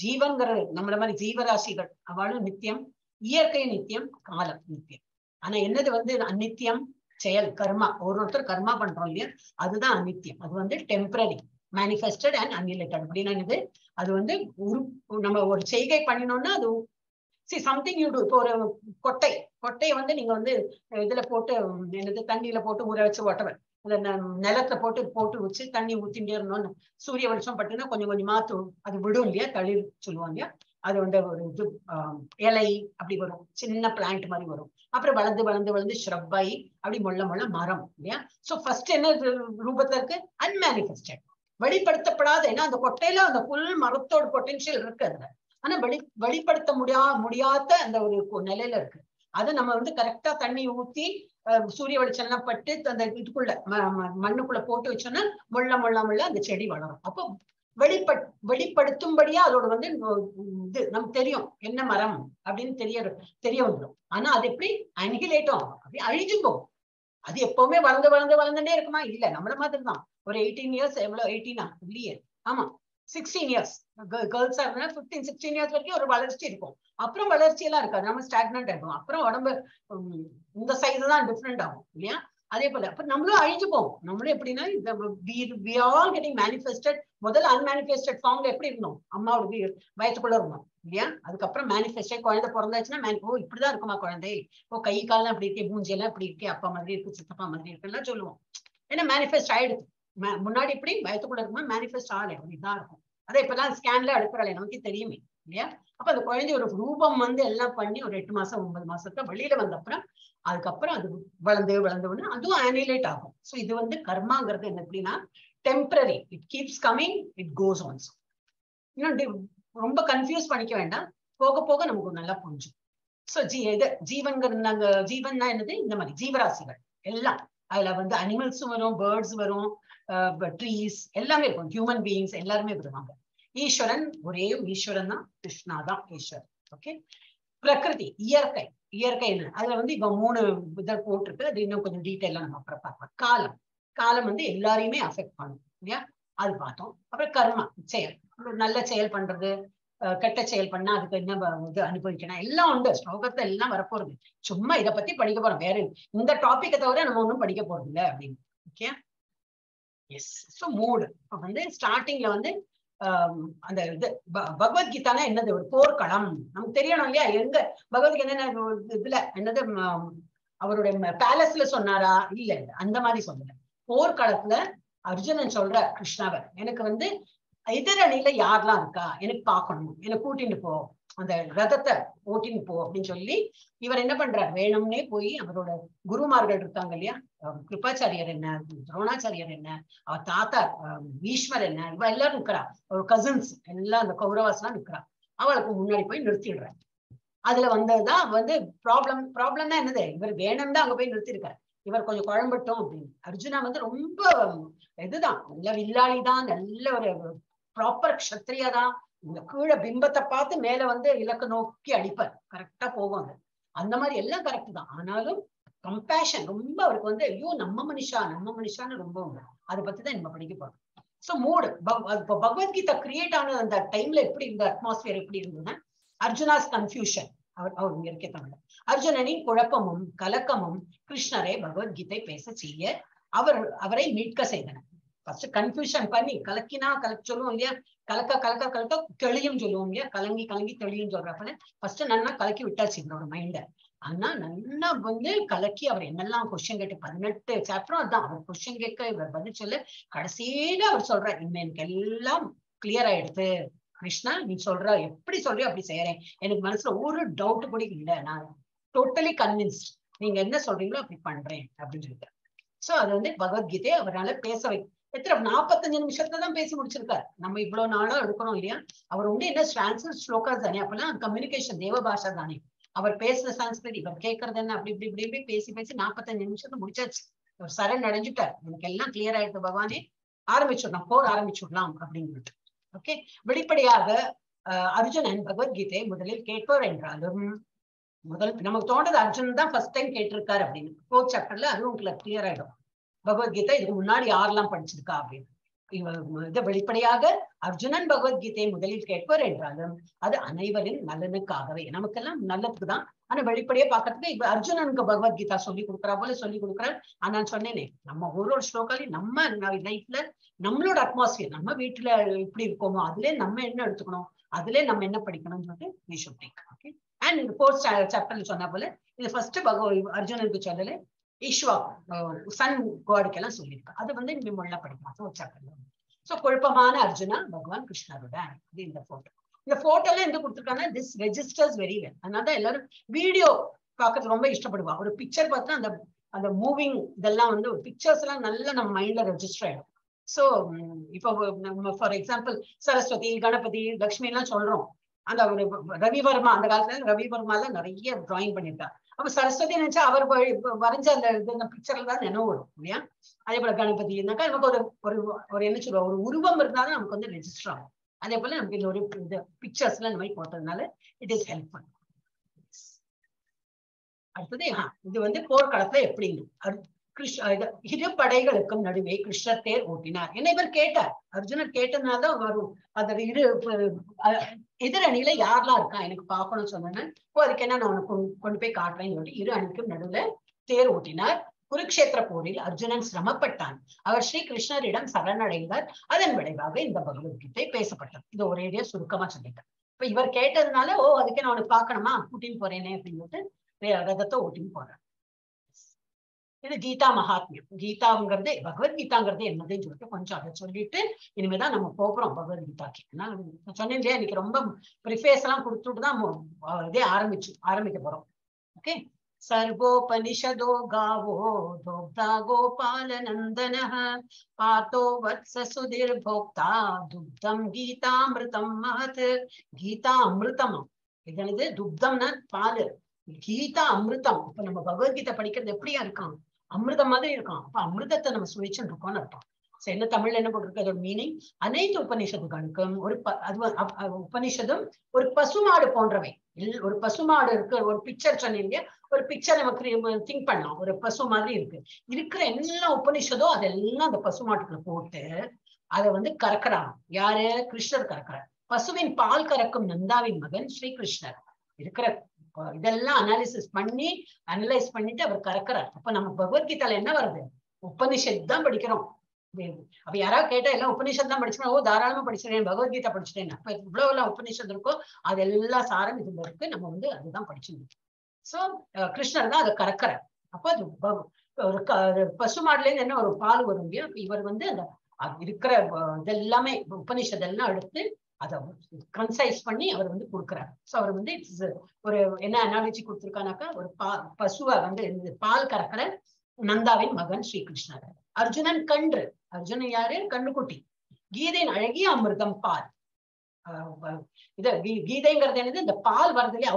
ஜீவன்கிறது நம்மள மாதிரி ஜீவராசிகள் அவளும் நித்தியம் இயற்கை நித்தியம் காலம் நித்தியம். ஆனா என்னது வந்து அந்நித்தியம் செயல் கர்மா. ஒரு ஒருத்தர் கர்மா பண்றோம் இல்லையா? அதுதான் அநித்தியம். அது வந்து டெம்பரரி மேனிஃபெஸ்டட் அண்ட் அன்ரிலேட்டட் அப்படின்னா என்னது? அது வந்து உரு நம்ம ஒரு செய்கை பண்ணினோம்னா அது சி சம்திங் யூ டூ இப்போ ஒரு கொட்டை கொட்டையை வந்து நீங்க வந்து இதுல போட்டு என்னது தண்ணியில போட்டு ஊற வச்சு ஓட்டவர் இந்த நிலத்தை போட்டு போட்டு வச்சு தண்ணி ஊத்திட்டே இருந்தோம்னு. சூரிய வெளிச்சம் பட்டுன்னா கொஞ்சம் கொஞ்சமா அது விடும் இல்லையா? தளிர் சொல்லுவாங்க இல்லையா? அது வந்து ஒரு இது ஆஹ், இலை அப்படி வரும். சின்ன பிளான்ட் மாதிரி வரும். அப்புறம் வளர்ந்து வளர்ந்து வளர்ந்து shrub ஆகி அப்படி மொள்ள மொள்ள மரம் இல்லையா? சோ ஃபர்ஸ்ட் என்ன ரூபத்துல இருக்கு? அன்மேனிஃபெஸ்டட் வெளிப்படுத்தப்படாத ஏன்னா அந்த கொட்டையில அந்த புல் மரத்தோட பொட்டென்ஷியல் இருக்கு அதுல. ஆனா வெளி வெளிப்படுத்த முடியா முடியாத அந்த ஒரு நிலையில இருக்கு. அதை நம்ம வந்து கரெக்டா தண்ணி ஊத்தி சூரிய வெளிச்சம்லாம் பட்டு அந்த இதுக்குள்ள ம- ம- மண்ணுக்குள்ள போட்டு வச்சோம்னா முள்ள முள்ள முள்ள அந்த செடி வளரும். அப்போ வெளிப்பட் வெளிப்படுத்தும்படியா அதோட வந்து இது நமக்கு தெரியும். என்ன மரம் அப்படின்னு தெரிய தெரிய வந்துடும். ஆனா அது எப்படி? அனிகிலேட்டும் அப்படி அழிஞ்சு போகும் அது எப்பவுமே வளர்ந்து வளர்ந்து வளர்ந்துட்டே இருக்குமா? இல்ல. நம்மள மாதிரி தான் ஒரு எயிட்டீன் இயர்ஸ் எவ்வளவு எயிட்டீனா இல்லையே. ஆமா. சிக்ஸ்டீன் இயர்ஸ் கேர்ள்ஸா இருந்தா பிப்டீன் சிக்ஸ்டீன் இயர்ஸ் வரைக்கும் ஒரு வளர்ச்சி இருக்கும். அப்புறம் வளர்ச்சியெல்லாம் இருக்காது. நம்ம ஸ்டாக்னன்ட் ஆகும் அப்புறம் உடம்பு இந்த சைஸ் தான் டிஃப்ரெண்ட் ஆகும் இல்லையா? அதே போல அப்ப நம்மளும் அழிஞ்சு போவோம். நம்மளும் எப்படின்னா இந்த வி ஆல் கெட்டிங் மேனிஃபெஸ்டட் முதல்ல அன்மேனிஃபெஸ்டட் ஃபார்ம்ல எப்படி இருந்தோம்? அம்மாவோட வீ- வயத்துக்குள்ள இருந்தோம் இல்லையா? அதுக்கப்புறம் மேனிஃபெஸ்டட் குழந்தை பிறந்தாச்சுன்னா ஓ இப்படிதான் இருக்குமா குழந்தை? ஓ கை காலம் அப்படி இருக்கே? மூஞ்சியெல்லாம் இப்படி இருக்கே? அப்பா மாதிரி இருக்கு சித்தப்பா மாதிரி இருக்குன்னு சொல்லுவோம். ஏன்னா மேனிஃபெஸ்ட் ஆயிடுது. முன்னாடி இப்படி வயசுக்குள்ள இருக்குமா மேனிஃபெஸ்ட் ஆகலை. இப்படிதான் இருக்கும். அதே இப்பெல்லாம் ஸ்கேன்ல எடுக்கிறாளே நமக்கு தெரியுமே இல்லையா? அப்ப அந்த குழந்தை ஒரு ரூபம் வந்து எல்லாம் பண்ணி ஒரு எட்டு மாசம் ஒன்பது மாசத்துல வெளியில வந்த அப்புறம் அதுக்கப்புறம் அது வளர்ந்து வளர்ந்து அதுவும் ஆனிலேட் ஆகும். சோ இது வந்து கர்மாங்கிறது என்ன எப்படின்னா temporary it keeps coming it goes also இன்னும் ரொம்ப கன்ஃபியூஸ் பண்ணிக்க வேண்டாம். போக போக நமக்கு நல்லா புரிஞ்சும். சோ ஜீ இது ஜீவன்கள் நாங்க ஜீவன்னா என்னது? இந்த மாதிரி ஜீவராசிகள் எல்லாம். அதுல வந்து அனிமல்ஸும் வரும் பேர்ட்ஸ் வரும் ட்ரீஸ் எல்லாமே இருக்கும். ஹியூமன் பீயிங்ஸ் எல்லாருமே வருவாங்க ஈஸ்வரன் ஒரே ஈஸ்வரன் தான் கிருஷ்ணா தான் ஈஸ்வரன். ஓகே பிரகிருதி இயற்கை. இயற்கை என்ன? அதுல வந்து இப்ப மூணு இதை போட்டிருக்கு. அது இன்னும் கொஞ்சம் டீட்டெயிலாக நம்ம அப்புறம் பார்க்கலாம். காலம். காலம் வந்து எல்லாரையுமே அஃபெக்ட் பண்ணும் இல்லையா? அது பார்த்தோம். அப்புறம் கர்மா செயல். நல்ல செயல் பண்றது கெட்ட செயல் பண்ணா அதுக்கு என்ன இது அனுபவிக்கணும்? எல்லாம் உண்டு. ஸ்லோகத்தை எல்லாம் வரப்போறது. சும்மா இதை பத்தி படிக்க போறோம். வேற இந்த டாபிக்கை தவிர நம்ம ஒன்றும் படிக்க போறது இல்லை அப்படின்னு. ஓகே எஸ் ஸோ மூடு இப்போ வந்து ஸ்டார்டிங்ல வந்து um, அந்த இது ப- பகவத்கீதானா என்னது? ஒரு போர்க்களம். நமக்கு தெரியணும் இல்லையா? எங்க? பகவத்கீதா என்ன இதுல என்னது? அவருடைய பேலஸ்ல சொன்னாரா? இல்ல இல்ல. அந்த மாதிரி சொல்லல. போர்க்களத்துல அர்ஜுனன் சொல்ற கிருஷ்ணாவை எனக்கு வந்து எதிரணியில யாரெல்லாம் இருக்கா? எனக்கு பார்க்கணும். எனக்கு கூட்டிட்டு போ. அந்த ரதத்தை ஓட்டின்னு போ அப்படின்னு சொல்லி இவர் என்ன பண்றார்? வேணும்னே போய் அவரோட குருமார்கள் இருக்காங்க இல்லையா? கிருப்பாச்சாரியர் என்ன? துரோணாச்சாரியர் என்ன? அவர் தாத்தா ஈஸ்வர் என்ன? இவ எல்லாரும் நிக்கிறா. ஒரு கசின்ஸ் எல்லாம் அந்த கௌரவாஸ் எல்லாம் நிக்கிறா. அவளுக்கு முன்னாடி போய் நிறுத்திடுறாரு. அதுல வந்ததுதான் வந்து ப்ராப்ளம் ப்ராப்ளம்னா என்னது? இவர் வேணும் தான் அங்க போய் நிறுத்திருக்காரு. இவர் கொஞ்சம் குழம்பட்டும் அப்படின்னு. அர்ஜுனா வந்து ரொம்ப இதுதான். நல்ல வில்லாளி தான். நல்ல ஒரு ப்ராப்பர் க்ஷத்ரியா தான். கீழே பிம்பத்தை பார்த்து மேல வந்து இலக்கு நோக்கி அடிப்பார் கரெக்டா போவாங்க. அந்த மாதிரி எல்லாம் கரெக்ட் தான். ஆனாலும் கம்பேஷன் ரொம்ப அவருக்கு வந்து ஐயோ நம்ம மனுஷா நம்ம மனுஷான்னு ரொம்ப அதை பத்தி தான் நம்ம படிக்க போறோம். சோ மூடு. இப்போ பகவத்கீதா கிரியேட் ஆன அந்த டைம்ல எப்படி இருந்த அட்மாஸ்பியர் எப்படி இருந்ததுன்னா அர்ஜுனாஸ் கன்ஃபியூஷன் அவர் அவர் இங்க இருக்க தமிழ் அர்ஜுனனின் குழப்பமும் கலக்கமும் கிருஷ்ணரை பகவத்கீதை பேச செய்ய அவர் அவரை மீட்க செய்தனர். ஃபர்ஸ்ட் கன்ஃபியூஷன் பண்ணி கலக்கினா கலக்க சொல்லுவோம் இல்லையா? கலக்க கலக்க கலக்க தெளியும் சொல்லுவோம் இல்லையா? கலங்கி கலங்கி தெளியும் சொல்றப்ப ஃபர்ஸ்ட் நல்லா கலக்கி விட்டாச்சு என்னோட மைண்ட ஆனா நல்லா வந்து கலக்கி அவர் என்னெல்லாம் கொஸ்டின் கேட்டு பதினெட்டு சாப்டரும் அதான். அவர் கொஸ்டின் கேட்க இவர் பதில் சொல்ல. கடைசியில அவர் சொல்றார் இனிமே எனக்கு எல்லாம் கிளியர் ஆயிடுது. கிருஷ்ணா நீ சொல்ற எப்படி சொல்றியோ அப்படி செய்யறேன் எனக்கு மனசுல ஒரு டவுட் கூட இல்ல. நான் டோட்டலி கன்வின்ஸ்ட் நீங்க என்ன சொல்றீங்களோ அப்படி பண்றேன். அப்படின்னு சொல்லிட்டு சோ அது வந்து பகவத்கீதையை அவரால் பேச வை எத்தனை நாற்பத்தஞ்சு நிமிஷத்துல தான் பேசி முடிச்சிருக்காரு. நம்ம இவ்வளவு நாளும் எடுக்கிறோம் இல்லையா? அவர் வந்து என்ன டிரான்ஸ்லேட் ஸ்லோகாஸ் தானே அப்பெல்லாம் கம்யூனிகேஷன் தேவ பாஷா தானே. அவர் பேசுற சான்ஸ்கிரிட் இவர் கேட்கறது என்ன அப்படி இப்படி இப்படி இப்படி பேசி பேசி நாற்பத்தஞ்சு நிமிஷத்துல முடிச்சாச்சு. இவர் சரண் அடைஞ்சுட்டார். எனக்கு எல்லாம் கிளியர் ஆயிடுது பகவானே. ஆரம்பிச்சுடலாம் போர் ஆரம்பிச்சுடலாம் அப்படின்னு ஓகே வெளிப்படையாக அர்ஜுனன் பகவத்கீதை முதலில் கேட்பவர் என்றாலும் முதல் நமக்கு தோன்றது அர்ஜுனன் தான் ஃபர்ஸ்ட் டைம் கேட்டிருக்காரு அப்படின்னு. ஃபோர்த் சாப்டர்ல அதுவும் உங்களுக்கு கிளியர் ஆயிடும். பகவத்கீதை இதுக்கு முன்னாடி யாரெல்லாம் படிச்சிருக்கா அப்படின்னு. இது வெளிப்படையாக அர்ஜுனன் பகவத்கீதை முதலில் கேட்பவர் என்றாலும் அது அனைவரின் நலனுக்காகவே. நமக்கெல்லாம் நல்லதுக்கு தான். ஆனா வெளிப்படையே பாக்கிறதுக்கு இப்ப அர்ஜுனனுக்கு பகவத்கீதா சொல்லி கொடுக்குறா போல சொல்லி கொடுக்குறாரு ஆனா நான் சொன்னேனே நம்ம ஒரு ஒரு ஸ்லோகாலையும் நம்ம லைஃப்ல நம்மளோட அட்மாஸ்பியர் நம்ம வீட்டுல எப்படி இருக்கோமோ அதுல நம்ம என்ன எடுத்துக்கணும் அதுல நம்ம என்ன படிக்கணும்னு சொல்லிட்டு we should take okay and இந்த ஃபோர்த் சாப்டர்ல சொன்ன போல இது ஃபர்ஸ்ட் பகவ அர்ஜுனனுக்கு சொல்லல ஈஸ்வா சன் காடுக்கெல்லாம் சொல்லியிருக்கா அது வந்து விமல்ல முள்ள படிக்கலாம் ஃபோர்த் சாப்டர்ல சோ குழப்பமான அர்ஜுனா பகவான் கிருஷ்ணரோட இது இந்த போட்டோ இந்த போட்டோல எந்த கொடுத்துருக்காங்க திஸ் ரெஜிஸ்டர்ஸ் வெரி வெல் அதனால தான் எல்லாரும் வீடியோ பார்க்கறது ரொம்ப இஷ்டப்படுவா ஒரு பிக்சர் பார்த்தா அந்த அந்த மூவிங் இதெல்லாம் வந்து பிக்சர்ஸ் எல்லாம் நல்லா நம்ம மைண்ட்ல ரெஜிஸ்டர் ஆயிடும். சோ இப்போ நம்ம ஃபார் எக்ஸாம்பிள் சரஸ்வதி கணபதி லக்ஷ்மி எல்லாம் சொல்றோம். அந்த ரவிவர்மா அந்த காலத்துல ரவிவர்மால நிறைய டிராயிங் பண்ணியிருக்காரு அப்ப சரஸ்வதி நினைச்சா அவர் வரைஞ்ச அந்த இது பிக்சர்ல தான் நினைவு வரும் இல்லையா? அதே போல கணபதி இருந்தாக்கா நமக்கு ஒரு ஒரு ஒரு என்ன சொல்லுவோம் ஒரு உருவம் இருந்தாலும் நமக்கு வந்து ரெஜிஸ்டர் ஆகும். அதே போல நமக்கு இந்த ஒரு இது பிக்சர்ஸ்ல இந்த மாதிரி போட்டதுனால இட் இஸ் ஹெல்ப்ஃபுல் அடுத்தது இது வந்து போர்க்களத்துல எப்படின்னு. கிருஷ் இரு படைகளுக்கும் நடுவே கிருஷ்ணர் தேர் ஓட்டினார். என்ன இவர் கேட்டார்? அர்ஜுனர் கேட்டதுனாலதான் வரும். அந்த இரு எதிரணியில யாரெல்லாம் இருக்கா? எனக்கு பார்க்கணும்னு சொன்னேன் ஓ அதுக்கு என்ன நான் உனக்கு கொண்டு போய் காட்டுறேன்னு சொல்லிட்டு இரு அணிக்கும் நடுவுல தேர் ஓட்டினார். குருக்ஷேத்திர போரில் அர்ஜுனன் சிரமப்பட்டான். அவர் ஸ்ரீ கிருஷ்ணரிடம் சரணடைந்தார். அதன் விளைவாக இந்த பகவத்கீதை பேசப்பட்டது. இது ஒரேடியா சுருக்கமா சொல்லிட்டேன். இப்ப இவர் கேட்டதுனால ஓ அதுக்கு நான் உனக்கு பாக்கணுமா கூட்டின்னு போறேனே அப்படின்னு சொல்லிட்டு ரதத்தை ஓட்டின்னு போறேன் இது கீதா மகாத்மியம். கீதாங்கிறது பகவத்கீதாங்கிறது என்னதுன்னு சொல்லிட்டு கொஞ்சம் அதை சொல்லிட்டு இனிமேதான் நம்ம போகிறோம் பகவத்கீதாக்கு. ஏன்னா சொன்னேன் இல்லையா இன்னைக்கு ரொம்ப ப்ரிஃபேஸ் எல்லாம் கொடுத்துட்டு தான் இதே ஆரம்பிச்சு ஆரம்பிக்க போறோம். ஓகே सर्वोपनिषदो गावो भोक्ता गोपालनन्दनः पातो वत्स सुधिर्भोक्ता दुग्धं गीतामृतं महत् गीता அமிர்தம்? இது என்னது? துப்தம்னா பால். கீதா அமிர்தம். இப்ப நம்ம பகவத்கீதை படிக்கிறது எப்படியா இருக்கான்? அமிர்தம் மாதிரி இருக்கும். அப்ப அமிர்தத்தை நம்ம சுழிச்சுட்டு இருக்கோம்னு அர்த்தம். என்ன தமிழ்ல என்ன போட்டிருக்கு? அதோட மீனிங் அனைத்து உபநிஷத்துகளுக்கும் ஒரு அது உபனிஷதும் ஒரு பசுமாடு போன்றவை. ஒரு பசுமாடு இருக்கு ஒரு பிக்சர் சொன்னீங்க ஒரு பிக்சர் நமக்கு திங்க் பண்ணலாம். ஒரு பசு மாதிரி இருக்கு. இருக்கிற எல்லா உபநிஷதோ அதெல்லாம் அந்த பசுமாட்டுக்குள்ள போட்டு அதை வந்து கறக்குறாங்க. யாரு? கிருஷ்ணர் கறக்குறார். பசுவின் பால் கறக்கும் நந்தாவின் மகன் ஸ்ரீ கிருஷ்ணர் இருக்கிற இதெல்லாம் அனாலிசிஸ் பண்ணி அனலைஸ் பண்ணிட்டு அவர் கறக்குறார். அப்ப நம்ம பகவத்கீதால என்ன வருது? உபனிஷத் தான் படிக்கிறோம். அப்ப யாராவது கேட்டா எல்லாம் உபநிஷத் தான் படிச்சுக்கணும் ஓ தாராளமா படிச்சிருக்கேன் பகவத்கீதா படிச்சிட்டேன் அப்ப இவ்வளவு எல்லாம் உபநிஷத் இருக்கோ அது எல்லா சாரம் இதுல இருக்கு. நம்ம வந்து அதுதான் படிச்சிருக்கோம் சோ கிருஷ்ணர் தான் அதை கறக்குறார். அப்போ அது ஒரு பசுமாடுல இருந்து என்ன ஒரு பால் வரும் இல்லையா? இவர் வந்து அந்த இருக்கிற இதெல்லாமே உபநிஷத் எல்லாம் எடுத்து அதை கன்சைஸ் பண்ணி அவர் வந்து கொடுக்குறார். ஸோ அவர் வந்து இட்ஸ் ஒரு என்ன அனாலஜி கொடுத்துருக்கானாக்கா ஒரு பா பசுவை வந்து பால் கறக்கிற நந்தாவின் மகன் ஸ்ரீகிருஷ்ணர். அர்ஜுனன் கன்று. அர்ஜுனன் யாரு? கண்ணுக்குட்டி கீதையின் அழகிய அமிர்தம் பால். இது கீதைங்கிறது என்னது? இந்த பால் வர்றதுல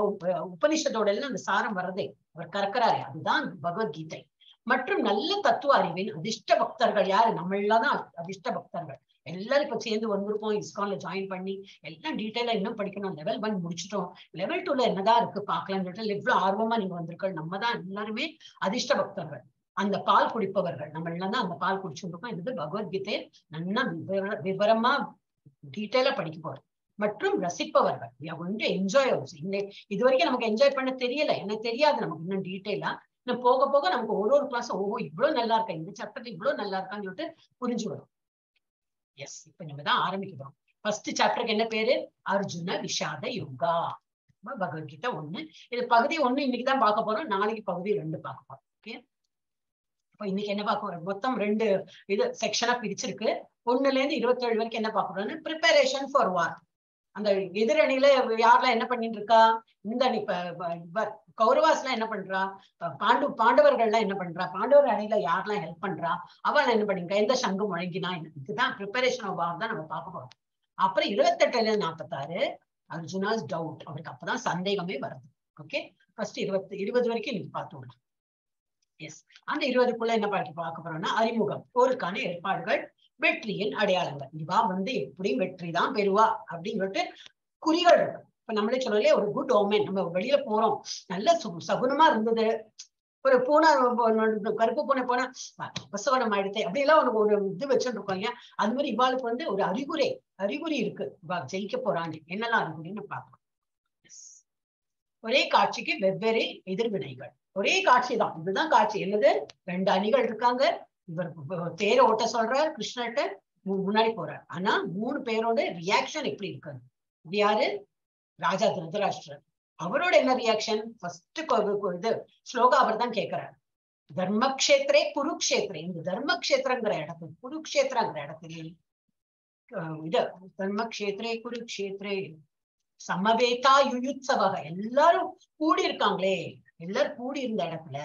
உபனிஷத்தோட எல்லாம் அந்த சாரம் வர்றதே. அவர் கறக்கிறாரே. அதுதான் பகவத்கீதை. மற்றும் நல்ல தத்துவ அறிவின் அதிர்ஷ்ட பக்தர்கள் யாரு? நம்மளதான் அதிர்ஷ்ட பக்தர்கள். எல்லாரும் இப்ப சேர்ந்து வந்திருப்போம் இஸ்கான்ல ஜாயின் பண்ணி எல்லாம் டீட்டெயிலா இன்னும் படிக்கணும். லெவல் ஒன் முடிச்சிட்டோம். லெவல் டூல என்னதான் இருக்கு பாக்கலாம்னு சொல்லிட்டு எவ்வளவு ஆர்வமா நீங்க வந்திருக்கள் நம்ம தான் எல்லாருமே அதிர்ஷ்ட பக்தர்கள். அந்த பால் குடிப்பவர்கள். நம்ம எல்லாம் தான் அந்த பால் குடிச்சுருக்கோம் என்பது பகவத்கீதை நல்லா விவரமா டீட்டெயிலா படிக்க போறோம். மற்றும் ரசிப்பவர்கள். என்ஜாய் இந்த இது வரைக்கும் நமக்கு என்ஜாய் பண்ண தெரியல. எனக்கு தெரியாது நமக்கு இன்னும் டீட்டெயிலா இன்னும் போக போக நமக்கு ஒரு ஒரு கிளாஸ் ஓஹோ இவ்வளவு நல்லா இருக்கா? இந்த சாப்டர் இவ்வளவு நல்லா இருக்கான்னு சொல்லிட்டு புரிஞ்சு வரும். எஸ் இப்ப நம்ம தான் ஆரம்பிக்கிறோம் ஃபர்ஸ்ட் சாப்டருக்கு என்ன பேரு? அர்ஜுன விஷாத யோகா. பகவத்கீதை ஒண்ணு. இது பகுதி ஒண்ணு இன்னைக்கு தான் பார்க்க போறோம். நாளைக்கு பகுதி ரெண்டு பார்க்க போறோம். ஓகே இப்போ இன்னைக்கு என்ன பார்க்க மொத்தம் ரெண்டு இது செக்ஷனா பிரிச்சிருக்கு. ஒண்ணுல இருந்து இருபத்தேழு வரைக்கும் என்ன பார்க்கறோம்னு ப்ரிப்பரேஷன் ஃபார் வார் அந்த எதிரணியில யாரெல்லாம் என்ன பண்ணிட்டு இருக்கா இந்த அணி கௌரவாஸ்லாம் என்ன பண்றா? பாண்டு பாண்டவர்கள்லாம் என்ன பண்றா? பாண்டவர் அணியில யாரெல்லாம் ஹெல்ப் பண்றா? அவள் என்ன பண்ணிருக்கா? எந்த சங்கம் வழங்கினா இதுதான் ப்ரிப்பரேஷன் ஆஃப் தான் நம்ம பார்க்க போறோம். அப்புறம் இருபத்தெட்டுல நாற்பத்தாறு அர்ஜுனாஸ் டவுட் அவருக்கு அப்பதான் சந்தேகமே வருது. ஓகே ஃபர்ஸ்ட் இருபத்தி இருபது வரைக்கும் இன்னைக்கு பார்த்து எஸ் அந்த இருபதுக்குள்ள என்ன பாட்டு பார்க்க போறோம்னா அறிமுகம். போருக்கான ஏற்பாடுகள் வெற்றியின் அடையாளங்கள். இவா வந்து எப்படியும் வெற்றி தான் பெறுவா அப்படின்னு சொல்லிட்டு குறிகள் இப்ப நம்மளே சொல்லலையே ஒரு குட் ஓமன் நம்ம வெளியில போறோம். நல்ல சகுனமா இருந்தது. ஒரு பூனை கருப்பு பூனை போனா பசவனம் ஆயிடுத்து. அப்படி எல்லாம் உனக்கு ஒரு இது வச்சுருக்கோம் இல்லையா? அது மாதிரி இவாளுக்கு வந்து ஒரு அறிகுறி அறிகுறி இருக்கு. இவா ஜெயிக்க போறான்னு என்னெல்லாம் அறிகுறின்னு பார்க்கணும் ஒரே காட்சிக்கு வெவ்வேறு எதிர்வினைகள். ஒரே காட்சி தான். இதுதான் காட்சி. என்னது? ரெண்டு அணிகள் இருக்காங்க. இவர் பேரை ஓட்ட சொல்றார் கிருஷ்ணர்கிட்ட முன்னாடி போறார். ஆனா மூணு பேரோட ரியாக்ஷன் எப்படி இருக்கு. இது யாரு? ராஜா திருதராஷ்டிரர். அவரோட என்ன ரியாக்ஷன் ஃபர்ஸ்ட் இது ஸ்லோகா அவர் தான் கேட்கிறார் தர்மக்ஷேத்திரே குருக்ஷேத்திரே இந்த தர்மக்ஷேத்திரங்கிற இடத்துல குருக்ஷேத்திரங்கிற இடத்துல இது தர்மக்ஷேத்திரே குருக்ஷேத்திரே சமவேதா யுயுத்சவக எல்லாரும் கூடி இருக்காங்களே எல்லாரும் கூடி இருந்த இடத்துல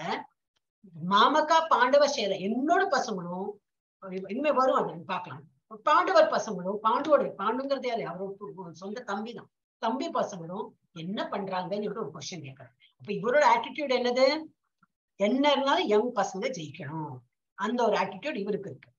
மாமக்கா பாண்டவ சேர என்னோட பசங்களும் இனிமே வரும் அது பார்க்கலாம். பாண்டவர் பசங்களும் பாண்டுவோட பாண்டுங்கிறது யாரு அவரோட சொந்த தம்பி தான் தம்பி பசங்களும் என்ன பண்றாங்கன்னு ஒரு கொஸ்டின் கேட்கறேன் அப்ப இவரோட ஆட்டிடியூட் என்னது? என்ன இருந்தாலும் யங் பசங்க ஜெயிக்கணும். அந்த ஒரு ஆட்டிடியூட் இவருக்கு இருக்கு.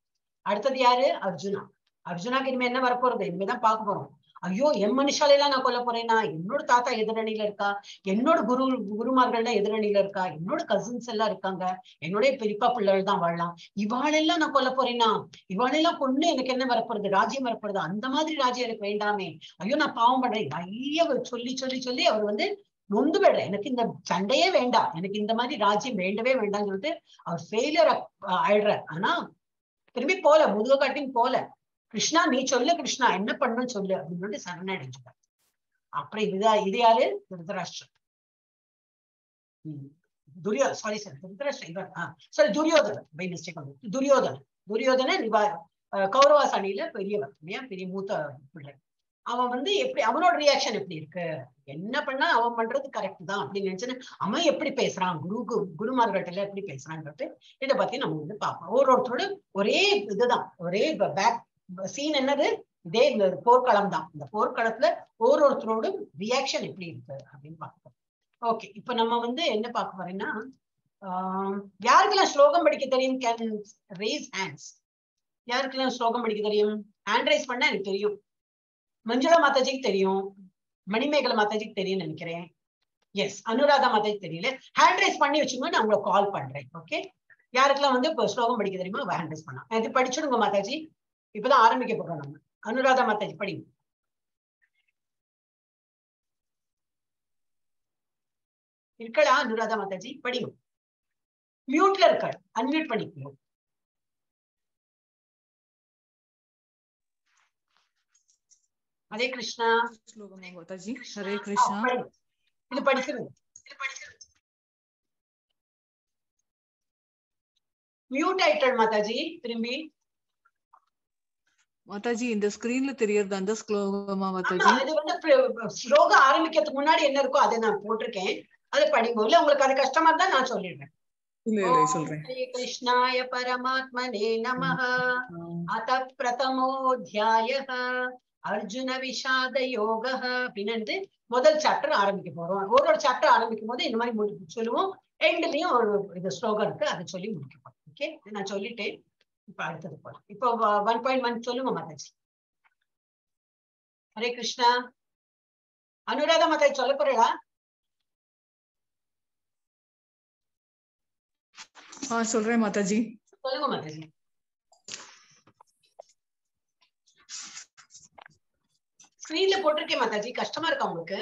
அடுத்தது யாரு? அர்ஜுனா. அர்ஜுனாக்கு இனிமே என்ன வரப்போறது? இனிமேதான் பார்க்க போறோம். ஐயோ என் மனுஷாலையெல்லாம் நான் கொல்ல போறேனா என்னோட தாத்தா எதிரணியில இருக்கா? என்னோட குரு குருமார்கள்லாம் எதிரணியில இருக்கா? என்னோட கசின்ஸ் எல்லாம் இருக்காங்க. என்னுடைய பெரியப்பா பிள்ளைகள் தான் வாழலாம். இவாளெல்லாம் நான் கொல்ல போறேனா இவாளெல்லாம் கொண்டு எனக்கு என்ன வரப்போறது? ராஜ்யம் வரப்போறது? அந்த மாதிரி ராஜ்யம் எனக்கு வேண்டாமே. ஐயோ நான் பாவம் பண்றேன். நிறைய சொல்லி சொல்லி சொல்லி அவர் வந்து நொந்து விடுறேன் எனக்கு இந்த சண்டையே வேண்டாம். எனக்கு இந்த மாதிரி ராஜ்யம் வேண்டவே வேண்டாம்னு சொல்லிட்டு அவர் ஃபெயிலியர் ஆயிடுறார். ஆனா திரும்பி போல முதுக காட்டின்னு போல. கிருஷ்ணா நீ சொல்லு கிருஷ்ணா என்ன பண்ணும் சொல்லு அப்படின்னு சரணடைஞ்சுட்டார் அப்புறம் இதுதான் இது யாரு? துரியோ சாரி சார் திருதராஷ்டிரம் இவர் சாரி துரியோதனன் பை மிஸ்டேக் வந்து துரியோதனன். துரியோதனன் இவ கௌரவாஸ் அணியில பெரியவர் இல்லையா? பெரிய மூத்த பிள்ளை. அவன் வந்து எப்படி அவனோட ரியாக்ஷன் எப்படி இருக்கு? என்ன பண்ணா அவன் பண்றது கரெக்ட் தான் அப்படின்னு நினைச்சுன்னு அவன் எப்படி பேசுறான்? குரு குருமார்கள்ட்ட எப்படி பேசுறான்றது இதை பத்தி நம்ம வந்து பார்ப்போம். ஒரு ஒருத்தரோட ஒரே இதுதான் ஒரே பேக் சீன் என்னது? இதே போர்க்களம் தான். இந்த போர்க்களத்துல ஒரு ஒருத்தரோட ரியாக்ஷன் எப்படி இருக்கு அப்படின்னு பார்ப்போம். ஓகே இப்ப நம்ம வந்து என்ன பார்க்க போறேன்னா யாருக்கெல்லாம் ஸ்லோகம் படிக்க தெரியும்? கேன் ரேஸ் ஹேண்ட்ஸ் யாருக்கெல்லாம் ஸ்லோகம் படிக்க தெரியும்? ஹேண்ட் ரைஸ் பண்ணா எனக்கு தெரியும். மஞ்சுளா மாதாஜிக்கு தெரியும். மணிமேகலை மாதாஜிக்கு தெரியும் நினைக்கிறேன். எஸ் அனுராதா மாதாஜிக்கு தெரியல. ஹேண்ட் ரைஸ் பண்ணி வச்சுக்கோங்க நான் உங்களை கால் பண்றேன். ஓகே யாருக்கெல்லாம் வந்து இப்போ ஸ்லோகம் படிக்க தெரியுமோ ஹேண்ட் ரைஸ் பண்ணலாம். இது படிச்சுடுங்க மாதாஜி. இப்பதான் ஆரம்பிக்க போறோம் நம்ம. அனுராதா மாதாஜி படிங்க. இருக்கலா அனுராதா மாதாஜி படிங்க. மியூட்ல இருக்காள் அன்மியூட் பண்ணிக்கணும் ஹரே கிருஷ்ணா. ஸ்லோகம் மாதாஜி ஹரே கிருஷ்ணா. இது படிச்சிருங்க. மியூட் ஆயிட்டாள் மாதாஜி திரும்பி. மாதாஜி இந்த ஸ்கிரீன்ல தெரியறது? அந்த ஸ்லோகமா மாதாஜி? இது வந்து ஸ்லோகம் ஆரம்பிக்கிறதுக்கு முன்னாடி என்ன இருக்கோ அதை நான் போட்டிருக்கேன். அதை படிங்க. இல்ல உங்களுக்கு அது கஷ்டமா இருந்தா நான் சொல்லிடுறேன். கிருஷ்ணாய பரமாத்மனே நமः அத பிரதமோத்தியாய அர்ஜுன விஷாத யோக அப்படின்னு முதல் சாப்டர் ஆரம்பிக்க போறோம். ஒரு ஒரு சாப்டர் ஆரம்பிக்கும் போது இந்த மாதிரி சொல்லுவோம். எண்ட்லயும் ஒரு இது ஸ்லோகம் இருக்கு. அதை சொல்லி முடிக்க போறோம். ஓகே நான் சொல்லிட்டேன். இப்ப அடுத்தது போலாம். இப்போ ஒன் பாயிண்ட் ஒன் சொல்லுங்க மாதாஜி ஹரே கிருஷ்ணா. அனுராதா மாதாஜி சொல்ல போறீங்களா? ஆ சொல்றேன் மாதாஜி. சொல்லுங்க மாதாஜி ஸ்கிரீன்ல போட்டிருக்கேன் மாதாஜி கஷ்டமா இருக்கா உங்களுக்கு?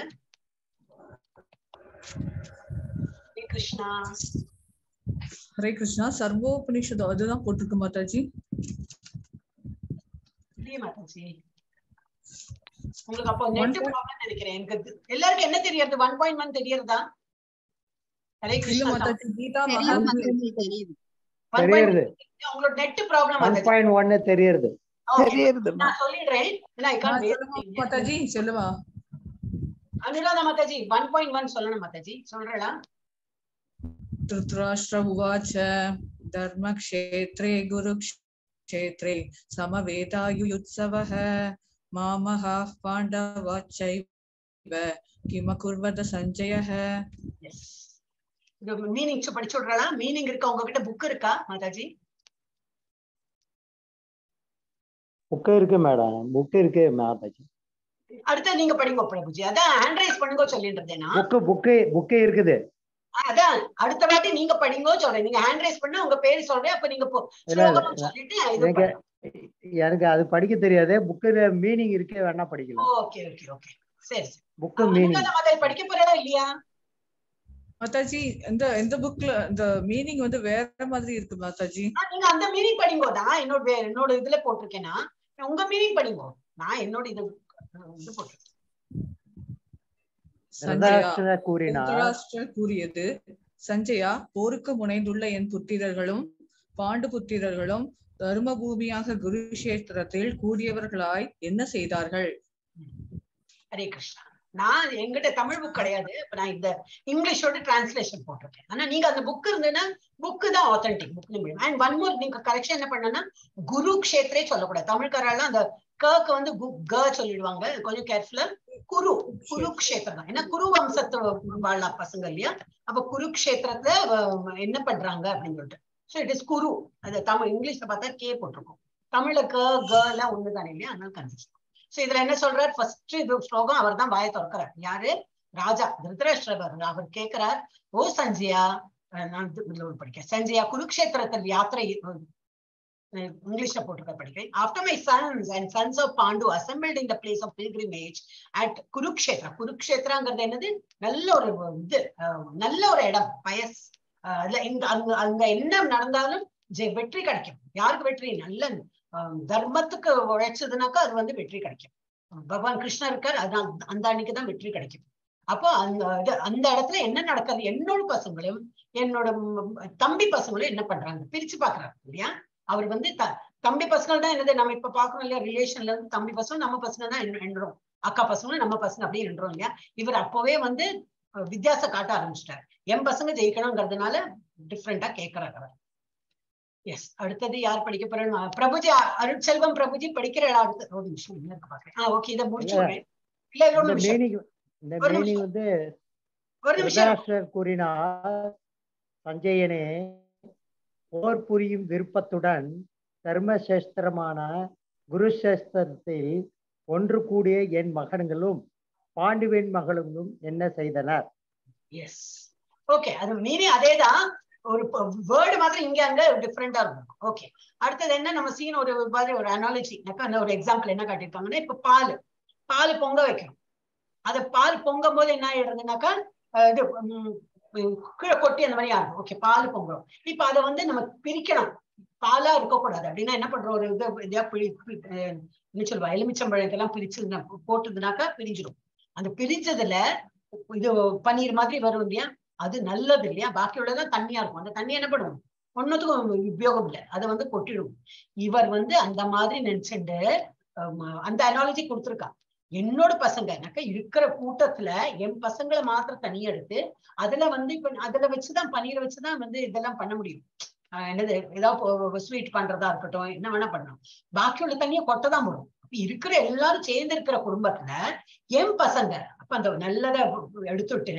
ஹரே கிருஷ்ணா. ஹரே கிருஷ்ணா. சர்வோபனிஷத் அதுதான் போட்டிருக்கு மாதாஜி. மாதாஜி. உங்களுக்கு அப்போ நெட் ப்ராப்ளம் நினைக்கிறேன். எனக்கு அது- எல்லாருக்கும் என்ன தெரியறது? ஒன் பாயிண்ட் ஒன் தெரியறதா? ஹரே கிருஷ்ணா மாதாஜி கீதா தெரியும் மகாத்மியம் தெரியுது தெரியுது உங்களோட net problem one Mataji. Point ஒன்னு தெரியுது Okay. தெரியுதுமா நான் சொல்லிடுறேன். wait. சொல்லுமா மாதாஜி? சொல்லுவா Anuradha Mataji one point one சொல்லணும் மாதாஜி. சொல்றா धृतराष्ट्र उवाच धर्मक्षेत्रे गुरुक्षेत्रे समवेतायुयुत्सवः मामहाः पाण्डवाश्चैव किमकुर्वत सञ्जयः எஸ் இது மீனிங் படிச்சு விடுறா மீனிங் இருக்கா உங்ககிட்ட புக் இருக்கா மாதாஜி புக்கு இருக்கு மேடம் புக்கு இருக்கு மாதாஜி அடுத்து நீங்க படிங்க பிரபுஜி அதான் ஹேண்ட் பண்ணுங்க சொல்லிட்டு புக்கு புக்கு புக்கு இருக்குது அதான் அடுத்த வாட்டி நீங்க படிங்கோ சொல்றேன். நீங்க ஹேண்ட் ரைஸ் பண்ணா உங்க பேர் சொல்றேன். அப்ப நீங்க சொல்லிட்டு எனக்கு அது படிக்க தெரியாது. புக்கு மீனிங் இருக்கே வேணா படிக்கலாம். Okay okay okay. சரி புக்கு மீனிங் படிக்க போறதா இல்லையா? மாதாஜி இந்த இந்த புக்ல இந்த மீனிங் வந்து வேற மாதிரி இருக்கு மாதாஜி. நீங்க அந்த மீனிங் படிங்கோ. நான் என்னோட என்னோட இதுல போட்டிருக்கேன்னா உங்க மீனிங் படிங்கோ. நான் என்னோட இது இது போட்டிருக்கேன். சஞ்சயா கூறினார். கூறியது சஞ்சயா போருக்கு முனைந்துள்ள என் புத்திரர்களும் பாண்டு புத்திரர்களும் தர்மபூமியாக குருஷேத்திரத்தில் கூடியவர்களாய் என்ன செய்தார்கள்? ஹரே கிருஷ்ணா. நான் எங்கிட்ட தமிழ் புக் கிடையாது. இப்ப நான் இந்த இங்கிலீஷோட டிரான்ஸ்லேஷன் போட்டிருக்கேன். ஆனா நீங்க அந்த புக் இருந்ததுன்னா புக்கு தான் authentic book and one more நீங்க கரெக்ஷன் என்ன பண்ணனா குரு க்ஷேத்ரே சொல்லக்கூடாது. தமிழ்காரெல்லாம் அந்த கக்கு வந்து கு- க சொல்லிடுவாங்க. கொஞ்சம் கேர்ஃபுல்லா குரு குருக்ஷேத்திரம் தான். ஏன்னா குரு வம்சத்து வாழ பசங்க இல்லையா? அப்ப குருக்ஷேத்திரத்துல என்ன பண்றாங்க அப்படின்னு சொல்லிட்டு. So it is Kuru. அது தமிழ் இங்கிலீஷ்ல பார்த்தா கே போட்டிருக்கோம். தமிழ்ல க க எல்லாம் ஒண்ணுதானே இல்லையா? அதனால கன்ஃபியூஸ் சோ இதுல என்ன சொல்றார்? ஃபர்ஸ்ட் இது ஸ்லோகம் அவர் தான் வாயை திறக்கிறார். யாரு? ராஜா. திருதராஷ்டிரவர் அவர் கேட்கிறார் ஓ சஞ்சயா நான் படிக்கிறேன். சஞ்சயா குருக்ஷேத்திரத்தில் யாத்திரை இங்கிலீஷ்ல போட்டுக்க படிக்கிறேன் after my sons and sons of Pandu assembled in the place of pilgrimage at Kurukshetra குருக்ஷேத்ராங்கிறது என்னது? நல்ல ஒரு இது நல்ல ஒரு இடம் பயஸ் அதுல அங்க அங்க என்ன நடந்தாலும் வெற்றி கிடைக்கும். யாருக்கு வெற்றி? நல்ல தர்மத்துக்கு உழைச்சதுனாக்கா அது வந்து வெற்றி கிடைக்கும். பகவான் கிருஷ்ணர் இருக்கார் அதான் அந்த அன்னைக்கு தான் வெற்றி கிடைக்கும். அப்போ அந்த அந்த இடத்துல என்ன நடக்குது? என்னோட பசங்களும் என்னோட தம்பி பசங்களும் என்ன பண்றாங்க? பிரிச்சு பாக்குறாங்க இல்லையா? அவர் வந்து த- தம்பி பசங்க தான் என்னது நம்ம இப்ப பாக்குறோம் இல்லையா ரிலேஷன்ல இருந்து தம்பி பசங்க நம்ம பசங்க தான் எண்ண- எண்ணுறோம் அக்கா பசங்களும் நம்ம பசங்க அப்படியே எண்ணுறோம் இல்லையா? இவர் அப்பவே வந்து அஹ், வித்தியாசம் காட்ட ஆரம்பிச்சிட்டார். என் பசங்க ஜெயிக்கணுங்கிறதுனால டிஃப்ரெண்டா கேட்கிறாரு அவர். எஸ் அடுத்தது யார் படிக்க போறேன்னு பிரபுஜி அருட்செல்வம் பிரபுஜி படிக்கிற இடம் அடுத்து ஒரு நிமிஷம் இருக்கு பாக்குறேன் ஆ ஓகே இதை முடிச்சு இல்ல. ஒரு நிமிஷம். ஒரு நிமிஷம். வந்து ஒரு நிமிஷம். திருதராஷ்டிரர் கூறினார் சஞ்சயனே போர் புரியும் விருப்பத்துடன் தர்மசேஸ்திரமான குருசேஸ்திரத்தில் ஒன்று கூடிய என் மகன்களும் பாண்டுவின் மகளும் என்ன செய்தனர்? எஸ் ஓகே அது மீனி அதேதான். ஒரு வேர்டு மாத்திரம் இங்க அங்க டிஃப்ரெண்டா இருக்கும். ஓகே அடுத்தது என்ன? நம்ம சீன் ஒரு மாதிரி ஒரு அனாலஜி ஒரு எக்ஸாம்பிள் என்ன காட்டியிருக்காங்கன்னா இப்ப பால் பால் பொங்க வைக்கணும். அத பால் பொங்கும் போது என்ன ஆயிடுறதுனாக்கா இது உம், கீழே கொட்டி அந்த மாதிரி ஆகும். ஓகே பால் பொங்குறோம் இப்ப அதை வந்து நம்ம பிரிக்கணும் பாலா இருக்கக்கூடாது. அப்படின்னா என்ன பண்றோம்? ஒரு இது இதையா பிடி என்ன சொல்லுவா? எலுமிச்சம்பழம் இதெல்லாம் பிரிச்சு போட்டதுனாக்கா பிரிஞ்சிடும். அந்த பிரிஞ்சதுல இது பன்னீர் மாதிரி வரும் இல்லையா? அது நல்லது இல்லையா? பாக்கி உள்ளதான் தண்ணியா இருக்கும். அந்த தண்ணி என்ன பண்ணுவோம் ஒன்னுத்துக்கும் உபயோகம் இல்லை. அதை வந்து கொட்டிடும். இவர் வந்து அந்த மாதிரி நினைச்சுட்டு அந்த அனாலஜி கொடுத்துருக்கா. என்னோட பசங்கனாக்கா இருக்கிற கூட்டத்துல என் பசங்களை மாத்திரம் தனியா எடுத்து அதுல வந்து இப்ப அதுல வச்சுதான் பன்னீரை வச்சுதான் வந்து இதெல்லாம் பண்ண முடியும். ஆஹ் என்னது ஏதாவது ஸ்வீட் பண்றதா இருக்கட்டும் என்ன வேணா பண்ணணும் பாக்கி உள்ள தண்ணியை கொட்டதான் போடும். அப்ப இருக்கிற எல்லாரும் சேர்ந்து இருக்கிற குடும்பத்துல என் பசங்க அப்ப அந்த நல்லத எடுத்துட்டு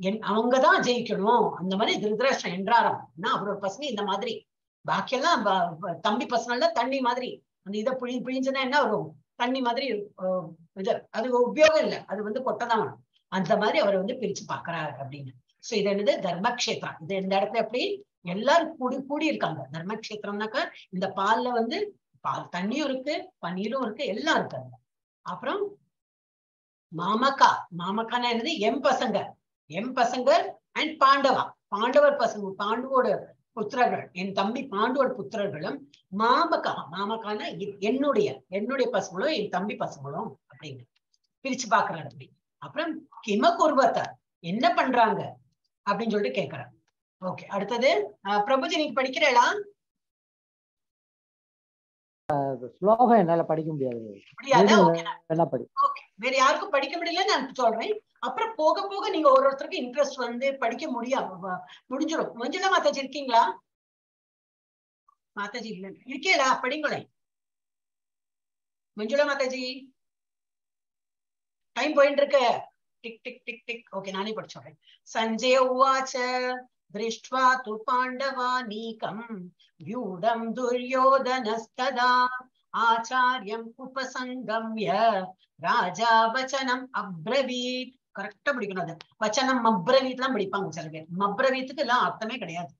என் அவங்கதான் ஜெயிக்கணும். அந்த மாதிரி திருதராஷ்டிரம் என்றாரம். ஆனா அவரோட பசங்க இந்த மாதிரி. பாக்கியெல்லாம் தம்பி பசங்கள்லாம் தண்ணி மாதிரி. அந்த இதை புழி பிழிஞ்சுனா என்ன வரும் தண்ணி மாதிரி அது உபயோகம் இல்லை. அது வந்து கொட்டதான் வரும் அந்த மாதிரி அவரை வந்து பிரிச்சு பாக்குறாரு அப்படின்னு. சோ இது என்னது? தர்மக்ஷேத்திரம் இது இந்த இடத்துல எப்படி? எல்லாரும் கூடி கூடி இருக்காங்க. தர்மக்ஷேத்திரம்னாக்கா இந்த பால்ல வந்து பால் தண்ணியும் இருக்கு பன்னீரும் இருக்கு எல்லாம் இருக்கு அப்புறம் மாமக்கா. மாமக்கானா என்னது? எம் பசங்க. எம் பசங்க அண்ட் பாண்டவா. பாண்டவர் பசங்க. பாண்டுவோட புத்திரர்கள். என் தம்பி பாண்டுவோட புத்திரர்களும் மாமக்கா மாமகான என்னுடைய என்னுடைய பசங்களும் என் தம்பி பசங்களும் அப்படின்னு பிரிச்சு பாக்குறாரு அப்படி அப்புறம் கிம குர்வத்த என்ன பண்றாங்க? அப்படின்னு சொல்லிட்டு கேக்குறாரு ஓகே அடுத்தது அஹ், பிரபுஜி நீங்க படிக்கிறீங்களா? ஸ்லோகம் என்னால படிக்க முடியாது. வேணா படி. வேற யாருக்கும் படிக்க முடியல நான் சொல்றேன். அப்புறம் போக போக நீங்க ஒரு ஒருத்தருக்கு இன்ட்ரெஸ்ட் வந்து படிக்க முடியாது வ- முடிஞ்சிடும் மஞ்சுளா மாதாஜி இருக்கீங்களா? மாதாஜி இல்ல. இருக்கீங்களா படிங்களேன். மஞ்சுளா மாதாஜி. டைம் போயிட்டு இருக்கு tick tick tick tick. Okay நானே படிச்சோறேன் சஞ்சய உவாச்ச. திருஷ்டுவா तु पाण्डवानीकम् व्यूढम् दुर्योधनस्तदा ஆச்சாரியம் உபசங்கம்ய ராஜா வச்சனம் அப்ரவீத் கரெக்டா படிக்கணும் அது. வச்சனம் எல்லாம் படிப்பாங்க சில பேர். மப்ரவீத்துக்கு எல்லாம் அர்த்தமே கிடையாது.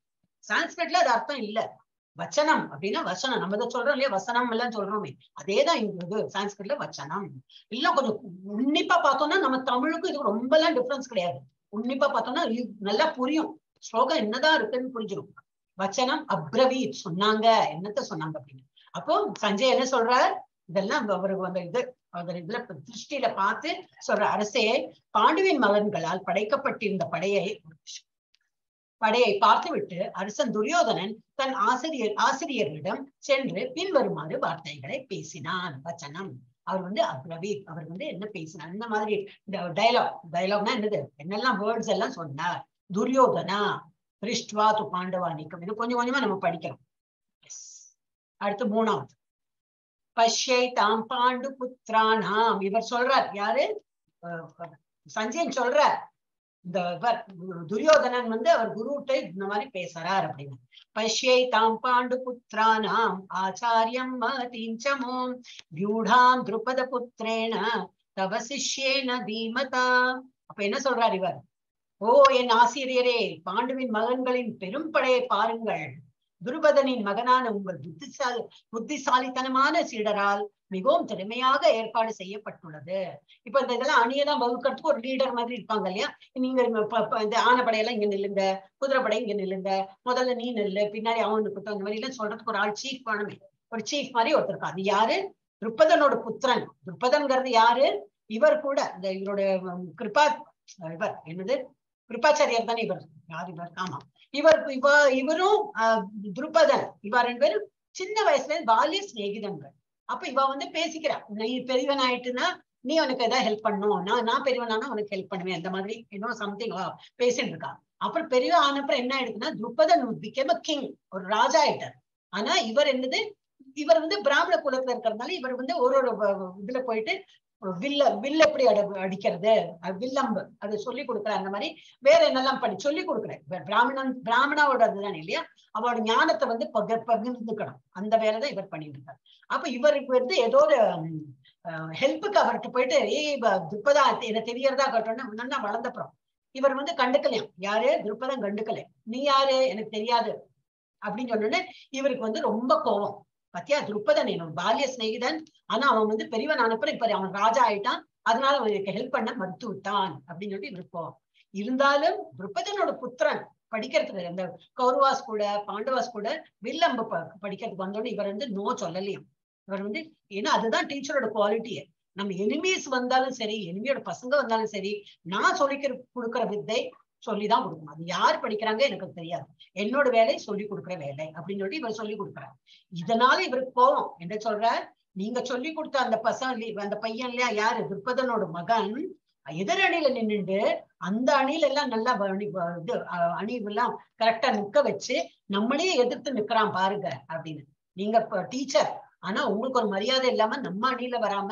சான்ஸ்கிரிட்ல அது அர்த்தம் இல்ல. வச்சனம் அப்படின்னா வசனம். நம்ம இதை சொல்றோம் இல்லையா? வசனம் எல்லாம் சொல்றோமே. அதேதான் இங்க இது சான்ஸ்கிரிட்ல வச்சனம். இல்ல கொஞ்சம் உன்னிப்பா பார்த்தோம்னா நம்ம தமிழுக்கும் இதுக்கு ரொம்ப எல்லாம் டிஃபரன்ஸ் கிடையாது. உன்னிப்பா பார்த்தோம்னா நல்லா புரியும். ஸ்லோகம் என்னதான் இருக்குன்னு புரிஞ்சிடும் வச்சனம் அப்ரவீத் சொன்னாங்க. என்னத்த சொன்னாங்க அப்படின்னு. அப்போ சஞ்சய் என்ன சொல்றார்? இதெல்லாம் அவருக்கு அந்த இது அவர் இதுல திருஷ்டியில பார்த்து சொல்ற அரசே பாண்டுவின் மகன்களால் படைக்கப்பட்டிருந்த படையை படையை பார்த்துவிட்டு அரசன் துரியோதனன் தன் ஆசிரியர் ஆசிரியரிடம் சென்று பின்வருமாறு வார்த்தைகளை பேசினான். வச்சனம். அவர் வந்து அப்ரவீத். அவர் வந்து என்ன பேசினார்? இந்த மாதிரி இந்த டயலாக் டயலாக்னா என்னது? என்னெல்லாம் வேர்ட்ஸ் எல்லாம் சொன்னார். துரியோதனா பிரிஷ்டுவா து பாண்டவா நீக்கம். இது கொஞ்சம் கொஞ்சமா நம்ம படிக்கிறோம். அடுத்து மூணாவது. பஷ்யை தாம் பாண்டு புத்திரானாம். இவர் சொல்றார் யாரு? சஞ்சயன் சொல்றார் இந்த இவர் துரியோதனன் வந்து அவர் குருட்ட இந்த மாதிரி பேசுறார் அப்படின்னு. பஷ்யை தாம் பாண்டு புத்திரானாம். ஆச்சாரியம் மதீஞ்சமோம் வியூடாம் திருப்பத புத்திரேன. தவசிஷ்யேன தீமதா. அப்ப என்ன சொல்றார் இவர்? ஓ என் ஆசிரியரே பாண்டுவின் மகன்களின் பெரும்படையை பாருங்கள். துருபதனின் மகனான உங்கள் புத்திசாலி புத்திசாலித்தனமான சீடரால் மிகவும் திறமையாக ஏற்பாடு செய்யப்பட்டுள்ளது. இப்ப இந்த இதெல்லாம் அணியெல்லாம் வகுக்கிறதுக்கு ஒரு லீடர் மாதிரி இருப்பாங்க இல்லையா? நீங்க இந்த ஆனப்படையெல்லாம் இங்க நில்லுங்க குதிரைப்படை இங்க நில்லுங்க முதல்ல நீ நில்லு பின்னாடி அவனுக்கு அந்த மாதிரி எல்லாம் சொல்றதுக்கு ஒரு ஆள் சீஃப் வேணுமே. ஒரு சீஃப் மாதிரி ஒருத்தர் இருக்கா. அது யாரு? துருப்பதனோட புத்திரன். துருப்பதன்கிறது யாரு? இவர் கூட இந்த இவரோட கிருபா இவர் என்னது? கிருபாச்சாரியர் தானே இவர்? யார் இவர்? ஆமா. இவர் இவ இவரும் ஆஹ், துருபதன். இவா ரெண்டு பேரும் சின்ன வயசுல இருந்து பாலிய சிநேகிதங்கள் அப்ப இவ வந்து பேசிக்கிறா நீ பெரியவன் ஆயிட்டுன்னா நீ உனக்கு ஏதாவது ஹெல்ப் பண்ணணும். நான் நான் பெரியவனானா உனக்கு ஹெல்ப் பண்ணுவேன். அந்த மாதிரி இன்னும் சம்திங் பேசிட்டு இருக்கான் அப்புறம் பெரியவன் ஆனப்புறம் என்ன ஆயிடுதுன்னா துருபதன் பிகேம் கிங் ஒரு ராஜா ஆயிட்டார். ஆனா இவர் என்னது? இவர் வந்து பிராமண குலத்துல இருக்கிறதுனால இவர் வந்து ஒரு ஒரு இதுல போயிட்டு வில்ல வில் எப்படி அட அடிக்கிறது? வில்லம்பு. அது சொல்லி கொடுக்குற அந்த மாதிரி வேற என்னெல்லாம் பண்ணி சொல்லி கொடுக்குறேன். பிராமணன் பிராமணாவோட அதுதான் இல்லையா? அவரோட ஞானத்தை வந்து பகிர் பகிர்ந்துக்கணும். அந்த வேலைதான் இவர் பண்ணிட்டு இருக்காரு அப்ப இவருக்கு வந்து ஏதோ ஒரு ஹெல்ப்புக்கு அவர்கிட்ட போயிட்டு ஏய் துப்பதா? எனக்கு தெரியறதா கட்டணும் நல்லா வளர்ந்தப்புறம். இவர் வந்து கண்டுக்கலையாம். யாரு? திருப்பதம் கண்டுக்கலை. நீ யாரு? எனக்கு தெரியாது. அப்படின்னு சொன்னோடனே இவருக்கு வந்து ரொம்ப கோவம். பத்தியா? துருப்பதன் என்னோட பால்ய சிநேகிதன். ஆனா அவன் வந்து பெரியவன் அனுப்புற இப்ப அவன் ராஜா ஆயிட்டான். அதனால அவனுக்கு ஹெல்ப் பண்ண மறுத்து விட்டான் அப்படின்னு சொல்லிட்டு இருப்போம். இருந்தாலும் துருப்பதனோட புத்திரன் படிக்கிறதுக்கு அந்த கௌரவாஸ் கூட பாண்டவாஸ் கூட வில்லம்பு படிக்கிறதுக்கு வந்தோடனே இவர் வந்து நோ சொல்லலையும். இவர் வந்து ஏன்னா அதுதான் டீச்சரோட குவாலிட்டியே நம்ம எனிமீஸ் வந்தாலும் சரி எனிமியோட பசங்க வந்தாலும் சரி நான் சொல்லிக்கிற கொடுக்குற வித்தை சொல்லிதான் கொடுக்கணும். அது யார் படிக்கிறாங்க எனக்கு தெரியாது. என்னோட வேலை சொல்லி கொடுக்குற வேலை அப்படின்னு சொல்லி இவர் சொல்லி கொடுக்குறார். இதனால இவருக்கு கோவம் என்ன சொல்ற நீங்க சொல்லி கொடுத்த அந்த பசங்க அந்த பையன் இல்லையா? யாரு? திருப்பதனோட மகன். எதிர் அணியில நின்னுண்டு அந்த அணியில எல்லாம் நல்லா அணி இது அஹ், அணி எல்லாம் கரெக்டா நிக்க வச்சு நம்மளே எதிர்த்து நிக்கிறான் பாருங்க அப்படின்னு. நீங்க டீச்சர் ஆனா உங்களுக்கு ஒரு மரியாதை இல்லாம நம்ம அணியில வராம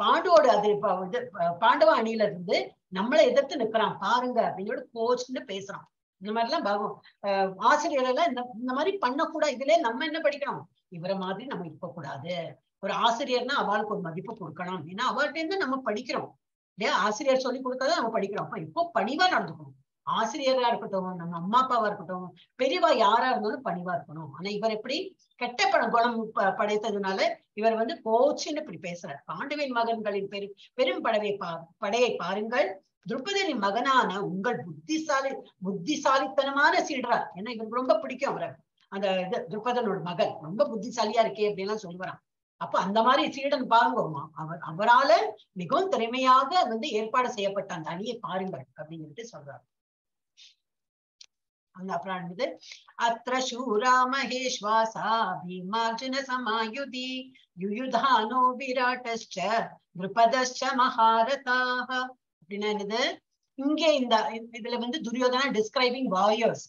பாண்டுவோட அது இது பாண்டவ அணியில இருந்து நம்மளை எதிர்த்து நிக்கிறான் பாருங்க அப்படின்னு கோச்சுன்னு பேசுறான். இந்த மாதிரி எல்லாம் பகவான் ஆஹ் ஆசிரியர் எல்லாம் இந்த இந்த மாதிரி பண்ணக்கூடாது இதுல நம்ம என்ன படிக்கணும்? இவரை மாதிரி நம்ம இருக்க கூடாது ஒரு ஆசிரியர்னா அவளுக்கு ஒரு மதிப்பு கொடுக்கணும். ஏன்னா அவர்கிட்ட இருந்து நம்ம படிக்கிறோம். இல்லையா? ஆசிரியர் சொல்லி கொடுத்ததை நம்ம படிக்கிறோம். அப்ப இப்போ பணிவா நடந்துக்கணும். ஆசிரியரா இருக்கட்டும் நம்ம அம்மா அப்பாவா இருக்கட்டும் பெரியவா யாரா இருந்தாலும் பணிவா இருக்கணும். ஆனா இவர் எப்படி கெட்ட படம் குணம் படைத்ததுனால இவர் வந்து கோச்சின்னு இப்படி பேசுறார். பாண்டுவின் மகன்களின் பெரும் பெரும் படவை பா படையை பாருங்கள். துருபதனின் மகனான உங்கள் புத்திசாலி புத்திசாலித்தனமான சீடரா. ஏன்னா இவருக்கு ரொம்ப பிடிக்கும் அவரை. அந்த இது துருபதனோட மகன். ரொம்ப புத்திசாலியா இருக்கே அப்படின்லாம் சொல்லுவான் அப்ப அந்த மாதிரி சீடன் பாருங்க அவர் அவரால மிகவும் திறமையாக வந்து ஏற்பாடு செய்யப்பட்ட அந்த அணியை பாருங்கள் அப்படின்னு சொல்லிட்டு சொல்றாரு. அந்த அப்புறம் அடுத்தது அத்திர சூரா மகேஸ்வாசா பீமார்ஜுன சமாயுதி யுயுதானோ விராட்டஸ்ச திருபதஸ்ச மகாரதாக அப்படின்னா என்னது? இங்கே இந்த இதுல வந்து துரியோதனா டிஸ்கிரைபிங் வாரியர்ஸ்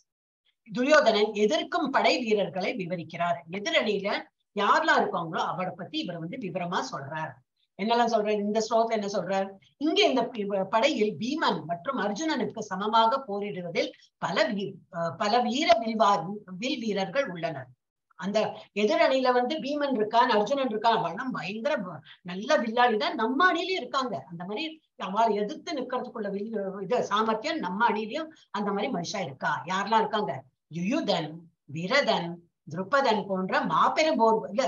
துரியோதனன் எதிர்க்கும் படை வீரர்களை விவரிக்கிறார். எதிரணியில யாரெல்லாம் இருக்காங்களோ அவரை பத்தி இவர் வந்து விவரமா சொல்றாரு. என்னெல்லாம் சொல்றாரு? இந்த ஸ்லோகத்துல என்ன சொல்றார்? இங்க இந்த படையில் பீமன் மற்றும் அர்ஜுனனுக்கு சமமாக போரிடுவதில் பல வீ- பல வீர வில்வார் வில் வீரர்கள் உள்ளனர். அந்த எதிரணியில வந்து பீமன் இருக்கான் அர்ஜுனன் இருக்கான். அவெல்லாம் பயங்கர நல்ல வில்லாளி தான் நம்ம அணியிலயும் இருக்காங்க. அந்த மாதிரி அவள் எதிர்த்து நிக்கிறதுக்குள்ள வில் இது சாமர்த்தியம் நம்ம அணியிலயும் அந்த மாதிரி மனுஷா இருக்கா? யாரெல்லாம் இருக்காங்க? யுயுதன் விரதன் துருபதன் போன்ற மாபெரும் போர் இல்ல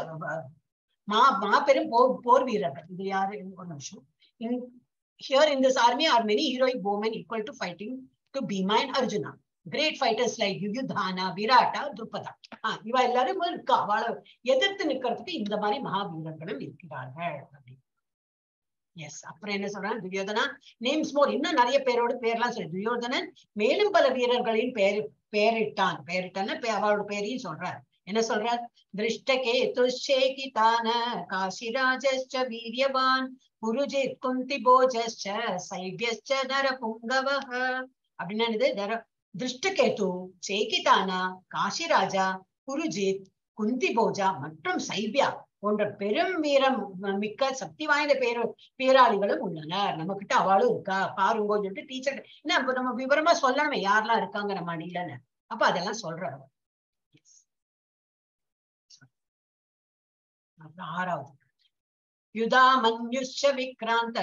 மா மாபெரும் போர் போர் வீரர்கள். இது யாரு? ஒரு நிமிஷம். In here in this army are many heroic bowmen equal to fighting to Bhima and Arjuna. Great fighters like Virata Virata, ah இவ எல்லாரும் இருக்கா? அவளை எதிர்த்து நிக்கிறதுக்கு இந்த மாதிரி மகாவீரர்களும் இருக்கிறார்கள் எஸ் அப்புறம் என்ன சொல்றான்? துரியோதனா நேம்ஸ் மோர் இன்னும் நிறைய பேரோட பேர்லாம் சொல்லி. துரியோதனன் மேலும் பல வீரர்களின் பெயர் பெயரிட்டான் பெயரிட்டான்னு அவளோட பேரையும் சொல்றாரு. என்ன சொல்றார்? திருஷ்டகே துஷேகிதான காசிராஜஸ்ச வீரியவான் குருஜித் குந்தி போஜஸ்ச சைபியஸ்ச நர புங்கவஹ அப்படின்னா என்னது? நர திருஷ்டகேது சேகிதானா காசிராஜா குருஜித் குந்தி போஜா மற்றும் சைபியா போன்ற பெரும் வீரம் மிக்க சக்தி வாய்ந்த பேரு பேராளிகளும் உள்ளனர். நம்ம கிட்ட அவளும் இருக்கா? பாருங்கன்னு சொல்லிட்டு டீச்சர் என்ன நம்ம விவரமா சொல்லணுமே யாரெல்லாம் இருக்காங்க நம்ம அணிலன்னு அப்ப அதெல்லாம் சொல்றாரு அப்புறம் ஆறாவது युधामन्युश्च विक्रान्त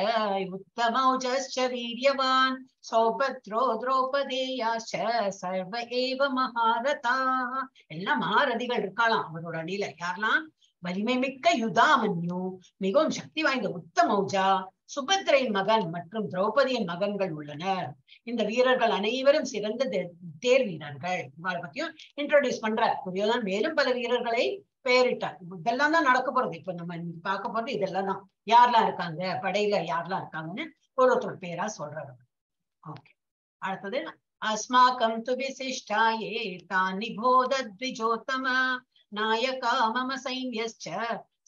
उत्तमौजश्च वीर्यवान् सौभद्रो द्रौपदेयाश्च सर्व एव महारथाः எல்லாம் மகாரதிகள் இருக்காளாம் அவரோட அணியில யாரெல்லாம் வலிமை மிக்க யுதாமன்யு மிகவும் சக்தி வாய்ந்த உத்தமௌஜா சுபத்ரையின் மகன் மற்றும் திரௌபதியின் மகன்கள் உள்ளனர் இந்த வீரர்கள் அனைவரும் சிறந்த தே- தேர் வீரர்கள் இவளை பத்தியும் இன்ட்ரோடியூஸ் பண்றார் துரியோதன் மேலும் பல வீரர்களை பெயரிட்டார் இதெல்லாம் தான் நடக்க போறது. இப்ப நம்ம பார்க்க போறது இதெல்லாம் தான். யாரெல்லாம் இருக்காங்க? படையில யாரெல்லாம் இருக்காங்கன்னு ஒரு ஒருத்தர் பேரா சொல்றாரு ஓகே. அடுத்தது அஸ்மாக்கம் து விசிஷ்டாயே தான் நிபோத நாயகா மம சைன்யஸ்ச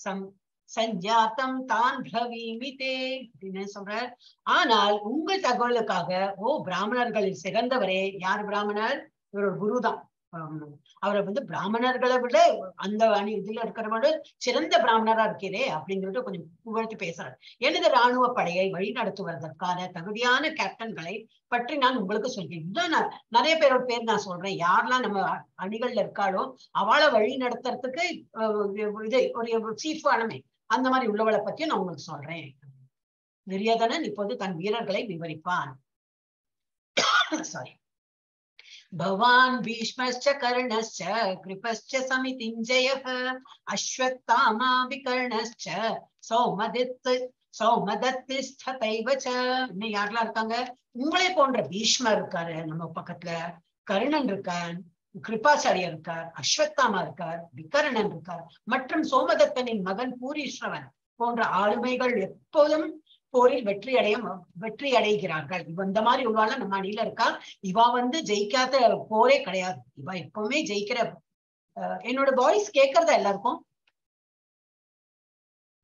சம் சஞ்சாத்தம் தான் பிரவீமிதே அப்படின்னு சொல்றார். ஆனால் உங்கள் தகவலுக்காக ஓ பிராமணர்களில் சிறந்தவரே யார் பிராமணர்? இவரோட குருதான். அவரை வந்து பிராமணர்களை விட அந்த அணி இதுல இருக்கிறவங்க சிறந்த பிராமணரா இருக்கிறே அப்படிங்கறது கொஞ்சம் புகழ்த்து பேசுறாரு. எனது ராணுவ படையை வழிநடத்துவதற்கான தகுதியான கேப்டன்களை பற்றி நான் உங்களுக்கு சொல்கிறேன். இதுதான் நான் நிறைய பேரோட பேர் நான் சொல்றேன். யாரெல்லாம் நம்ம அணிகள்ல இருக்காளோ அவளை வழி நடத்துறதுக்கு அஹ், இது ஒரு சீஃப் ஆனமே. அந்த மாதிரி உள்ளவளை பத்தியும் நான் உங்களுக்கு சொல்றேன். துரியோதனன் இப்போது தன் வீரர்களை விவரிப்பான். சாரி भवान् भीष्मश्च कर्णश्च कृपश्च समितिञ्जयः अश्वत्थामा विकर्णश्च सौमदित् சௌமதத்திஸ்ததைவ ச இன்னும் யாரெல்லாம் இருக்காங்க உங்களை போன்ற பீஷ்மர் இருக்காரு நம்ம பக்கத்துல கருணன் இருக்கார் கிருபாச்சாரியர் இருக்கார் அஸ்வத்தாமா இருக்கார் விகரணன் இருக்கார் மற்றும் சோமதத்தனின் மகன் பூரீஸ்வரன் போன்ற ஆளுமைகள் எப்போதும் போரில் வெற்றி அடைய வெற்றி அடைகிறார்கள். இவ இந்த மாதிரி உள்ளவாள் நம்ம அணியில இருக்கா? இவா வந்து ஜெயிக்காத போரே கிடையாது. இவ எப்பவுமே ஜெயிக்கிற என்னோட வாய்ஸ் கேக்குறதா எல்லாருக்கும்?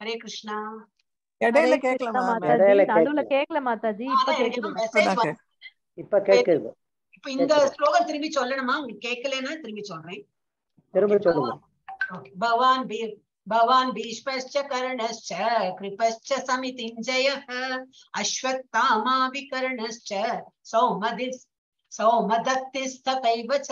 ஹரே கிருஷ்ணா. இடையில இடையில நடுவுல கேட்கல. கேக்கல மாதாஜி இப்ப கேக்குது. இப்ப கேக்குது. இப்ப இந்த. ஸ்லோகம் திரும்பி சொல்லணுமா? உங்களுக்கு கேட்கலன்னா திரும்பி சொல்றேன். திரும்ப சொல்லுங்க. Okay. भवान् भी भवान् भीष्मश्च कर्णश्च कृपश्च समितिञ्जयः अश्वत्थामा विकर्णश्च सौमदि சௌமதத்திஸ்ததைவ ச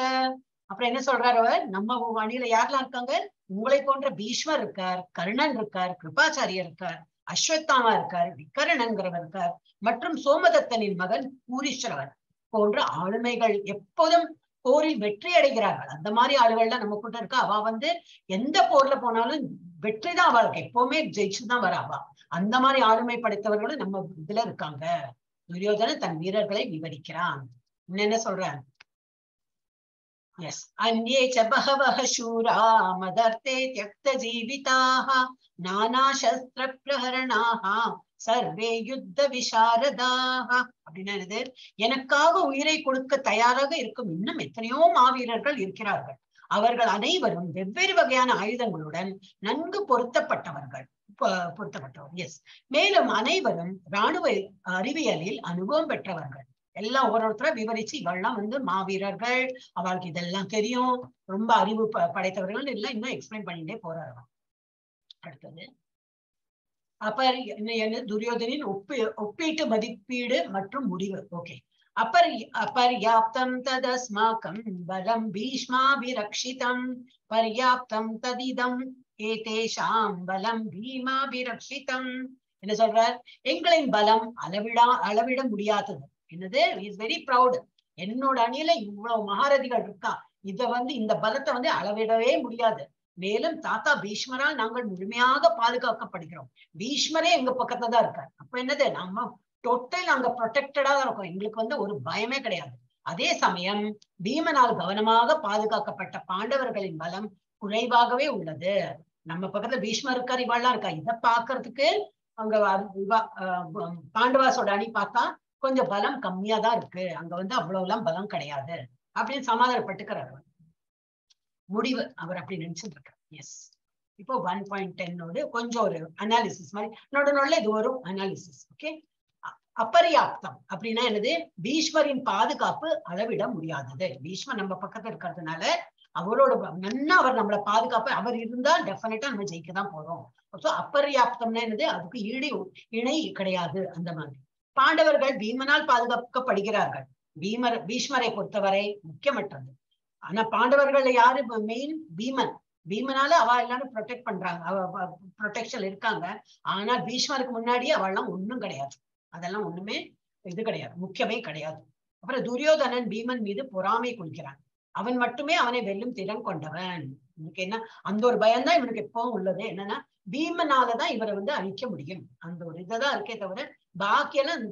அப்புறம் என்ன சொல்றாரு அவர் நம்ம அணியில யாரெல்லாம் இருக்காங்க உங்களை போன்ற பீஷ்மர் இருக்கார் கர்ணன் இருக்கார் கிருபாச்சாரியர் இருக்கார் அஸ்வத்தாமா இருக்கார் விக்கரணங்கிறவர் இருக்கார் மற்றும் சோமதத்தனின் மகன் பூரீஸ்வரவர் போன்ற ஆளுமைகள் எப்போதும் போரில் வெற்றி அடைகிறார்கள் அந்த மாதிரி ஆளுகள்லாம் நம்ம கூட இருக்கா அவ வந்து எந்த போர்ல போனாலும் வெற்றி தான் அவளுக்கு எப்பவுமே ஜெயிச்சுதான் வராவா அந்த மாதிரி ஆளுமை படைத்தவர்களும் நம்ம இதுல இருக்காங்க. துரியோதனன் தன் வீரர்களை விவரிக்கிறான். என்ன சொல்றான் எஸ் அந்நே ச பகவஹ சூரா மதர்த்தே தியக்த ஜீவிதாக நானா சஸ்திர பிரஹரணாக சர்வே யுத்த விசாரதாக அப்படின்னா எனக்காக உயிரை கொடுக்க தயாராக இருக்கும் இன்னும் எத்தனையோ மாவீரர்கள் இருக்கிறார்கள். அவர்கள் அனைவரும் வெவ்வேறு வகையான ஆயுதங்களுடன் நன்கு பொருத்தப்பட்டவர்கள். பொருத்தப்பட்டவர். எஸ் மேலும் அனைவரும் ராணுவ அறிவியலில் அனுபவம் பெற்றவர்கள். எல்லாம் ஒவ்வொருத்தர விவரிச்சு இவெல்லாம் வந்து மாவீரர்கள். அவளுக்கு இதெல்லாம் தெரியும். ரொம்ப அறிவு ப- படைத்தவர்கள் எல்லாம் இன்னும் எக்ஸ்பிளைன் பண்ணிட்டே போறாரு. அடுத்தது. அப்ப என்ன- என்ன? துரியோதனின் ஒப்பி ஒப்பீட்டு மதிப்பீடு மற்றும் முடிவு. ஓகே அப்பர் அபர்யாப்தம் ததஸ்மாக்கம் பலம் பீஷ்மாபிரக்ஷிதம். பர்யாப்தம் ததிதம் ஏதேஷாம் பலம் பீமாபிரக்ஷிதம். என்ன சொல்றார்? எங்களின் பலம் அளவிடா அளவிட முடியாதது. என்னது? இஸ் வெரி ப்ரௌடு என்னோட அணியில இவ்வளவு மகாரதிகள் இருக்கா? இத வந்து இந்த பலத்தை வந்து அளவிடவே முடியாது. மேலும் தாத்தா பீஷ்மரால் நாங்கள் முழுமையாக பாதுகாக்கப்படுகிறோம். பீஷ்மரே எங்க பக்கத்துல தான் இருக்கார். அப்ப என்னது? நம்ம டோட்டல் அங்க ப்ரொடெக்டடா தான் இருக்கும். எங்களுக்கு வந்து ஒரு பயமே கிடையாது. அதே சமயம் பீமனால் கவனமாக பாதுகாக்கப்பட்ட பாண்டவர்களின் பலம் குறைவாகவே உள்ளது. நம்ம பக்கத்துல பீஷ்மர் இருக்கார் இவாள்லாம் இருக்கா? இதை பாக்குறதுக்கு அங்க பாண்டவாசோட அணி பார்த்தா கொஞ்சம் பலம் கம்மியா தான் இருக்கு. அங்க வந்து அவ்வளவு எல்லாம் பலம் கிடையாது. அப்படின்னு சமாதானப்பட்டுக்கிறார் அவர். முடிவு. அவர் அப்படி நினைச்சிட்டு இருக்கார் எஸ் இப்போ ஒன் பாயிண்ட் டென்னோடு கொஞ்சம் ஒரு அனாலிசிஸ் மாதிரி நொட நொல்ல இது வரும் அனாலிசிஸ் ஓகே அப்பரியாப்தம் அப்படின்னா என்னது? பீஷ்மரின் பாதுகாப்பு அளவிட முடியாதது. பீஷ்மர் நம்ம பக்கத்துல இருக்கிறதுனால அவரோட நன்னா அவர் நம்மளை பாதுகாப்பு அவர் இருந்தா டெஃபினட்டா நம்ம ஜெயிக்க தான் போறோம். ஸோ அப்பரியாப்தம்னா என்னது? அதுக்கு ஈடு இணை கிடையாது அந்த மாதிரி. பாண்டவர்கள் பீமனால் பாதுகாக்கப்படுகிறார்கள். பீமர் பீஷ்மரை பொறுத்தவரை முக்கியமற்றது. ஆனா பாண்டவர்கள் யாரு மெயின் பீமன். பீமனால அவ எல்லாரும் ப்ரொடெக்ட் பண்றாங்க. அவ ப்ரொடெக்ஷன் இருக்காங்க. ஆனா பீஷ்மருக்கு முன்னாடியே அவெல்லாம் ஒண்ணும் கிடையாது. அதெல்லாம் ஒண்ணுமே இது கிடையாது முக்கியமே கிடையாது. அப்புறம் துரியோதனன் பீமன் மீது பொறாமை கொள்கிறான். அவன் மட்டுமே அவனை வெல்லும் திறன் கொண்டவன். இவனுக்கு என்ன? அந்த ஒரு பயம்தான் இவனுக்கு எப்பவும் உள்ளது. என்னன்னா பீமனாலதான் இவரை வந்து அழிக்க முடியும். அந்த ஒரு இதுதான் இருக்கே தவிர பாக்கியெல்லாம்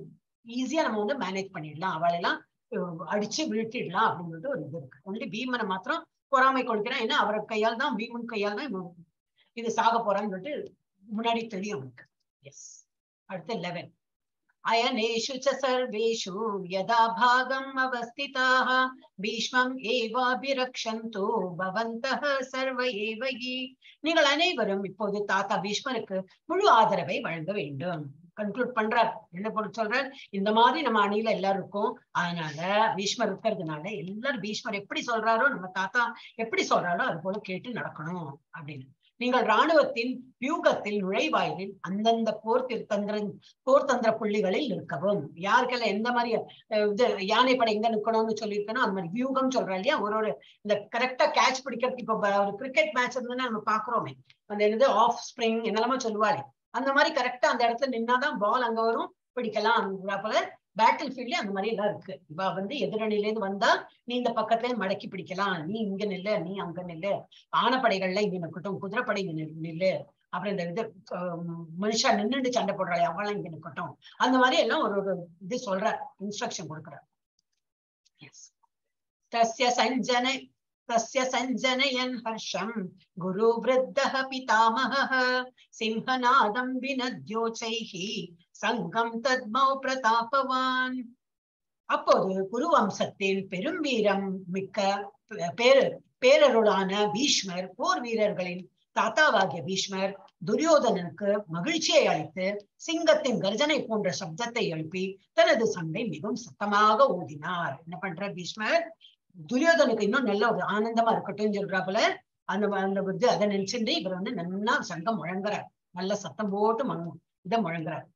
ஈஸியா நம்ம வந்து மேனேஜ் பண்ணிடலாம். அவளெல்லாம் அஹ் அடிச்சு வீழ்த்திடலாம் அப்படிங்கிறது ஒரு இது இருக்கு. ஒன்லி பீமனை மாத்திரம் பொறாமை கொள்கிறான். ஏன்னா அவரை கையால் தான் பீமன் கையால் தான் இவன் இது சாக போறான்னு சொல்லிட்டு முன்னாடி தெரியும் அவனுக்கு. எஸ் அடுத்து லெவன் अयनेषु च सर्वेषु यदा भागम् अवस्थिताः भीष्मम् एवाभिरक्षन्तु பவந்தः சர்வ ஏவகி நீங்கள் அனைவரும் இப்போது தாத்தா பீஷ்மருக்கு முழு ஆதரவை வழங்க வேண்டும். கன்க்ளூட் பண்றார். என்ன பொருள் சொல்றார்? இந்த மாதிரி நம்ம அணியில எல்லாரும் இருக்கோம். அதனால பீஷ்மர் இருக்கிறதுனால எல்லாரும் பீஷ்மர் எப்படி சொல்றாரோ நம்ம தாத்தா எப்படி சொல்றாரோ அது போல கேட்டு நடக்கணும் அப்படின்னு. நீங்கள் இராணுவத்தின் வியூகத்தில் நுழைவாயிலில் அந்தந்த போர் திருத்தந்திர போர் தந்திர புள்ளிகளில் இருக்கவும் யாருக்கெல்லாம் எந்த மாதிரி இது யானை படை எங்க நிக்கணும்னு சொல்லியிருக்கணும் அந்த மாதிரி வியூகம் சொல்றோம் இல்லையா? ஒரு ஒரு இந்த கரெக்டா கேட்ச் பிடிக்கிறதுக்கு இப்ப ஒரு கிரிக்கெட் மேட்ச் இருந்ததுன்னா நம்ம பாக்குறோமே அந்த என்னது ஆஃப் ஸ்ப்ரிங் என்னெல்லாமோ சொல்லுவாரு. அந்த மாதிரி கரெக்டா அந்த இடத்துல நின்னாதான் பால் அங்க வரும் பிடிக்கலாம் போல பேட்டில் ஃபீல்ட்ல அந்த மாதிரி எல்லாம் இருக்கு. இவ வந்து எதிரணில இருந்து வந்தா நீ இந்த பக்கத்துல இருந்து மடக்கி பிடிக்கலாம். நீ இங்க நில்லு நீ அங்க நில்லு. ஆனப்படைகள்ல இங்க நிற்கட்டும் குதிரைப்படை இங்க நில்லு. அப்புறம் இந்த இது மனுஷா நின்னுட்டு சண்டை போடுறாளே அவெல்லாம் இங்க நிற்கட்டும் அந்த மாதிரி எல்லாம் ஒரு ஒரு இது சொல்ற இன்ஸ்ட்ரக்ஷன் கொடுக்குற தஸ்ய சஞ்சனை तस्य सञ्जनयन् हर्षम् गुरुवृद्धः पितामहः सिंहनादम् विनद्योचैः சங்கம் தத்மௌ பிரதாபவான். அப்போது குருவம்சத்தில் பெரும் வீரம் மிக்க பேரு பேரருளான பீஷ்மர் போர் வீரர்களின் தாத்தாவாகிய பீஷ்மர் துரியோதனனுக்கு மகிழ்ச்சியை அளித்து சிங்கத்தின் கர்ஜனை போன்ற சப்தத்தை எழுப்பி தனது சண்டை மிகவும் சத்தமாக ஊதினார் என்ன பண்றார் பீஷ்மர்? துரியோதனுக்கு இன்னும் நல்ல ஒரு ஆனந்தமா இருக்கட்டும் சொல்றாப்புல. அந்த அந்த இது அதை நினைச்சுட்டு இவர் வந்து நல்லா சங்கம் முழங்குறார். நல்ல சத்தம் போட்டு மண் இதை முழங்குறார்.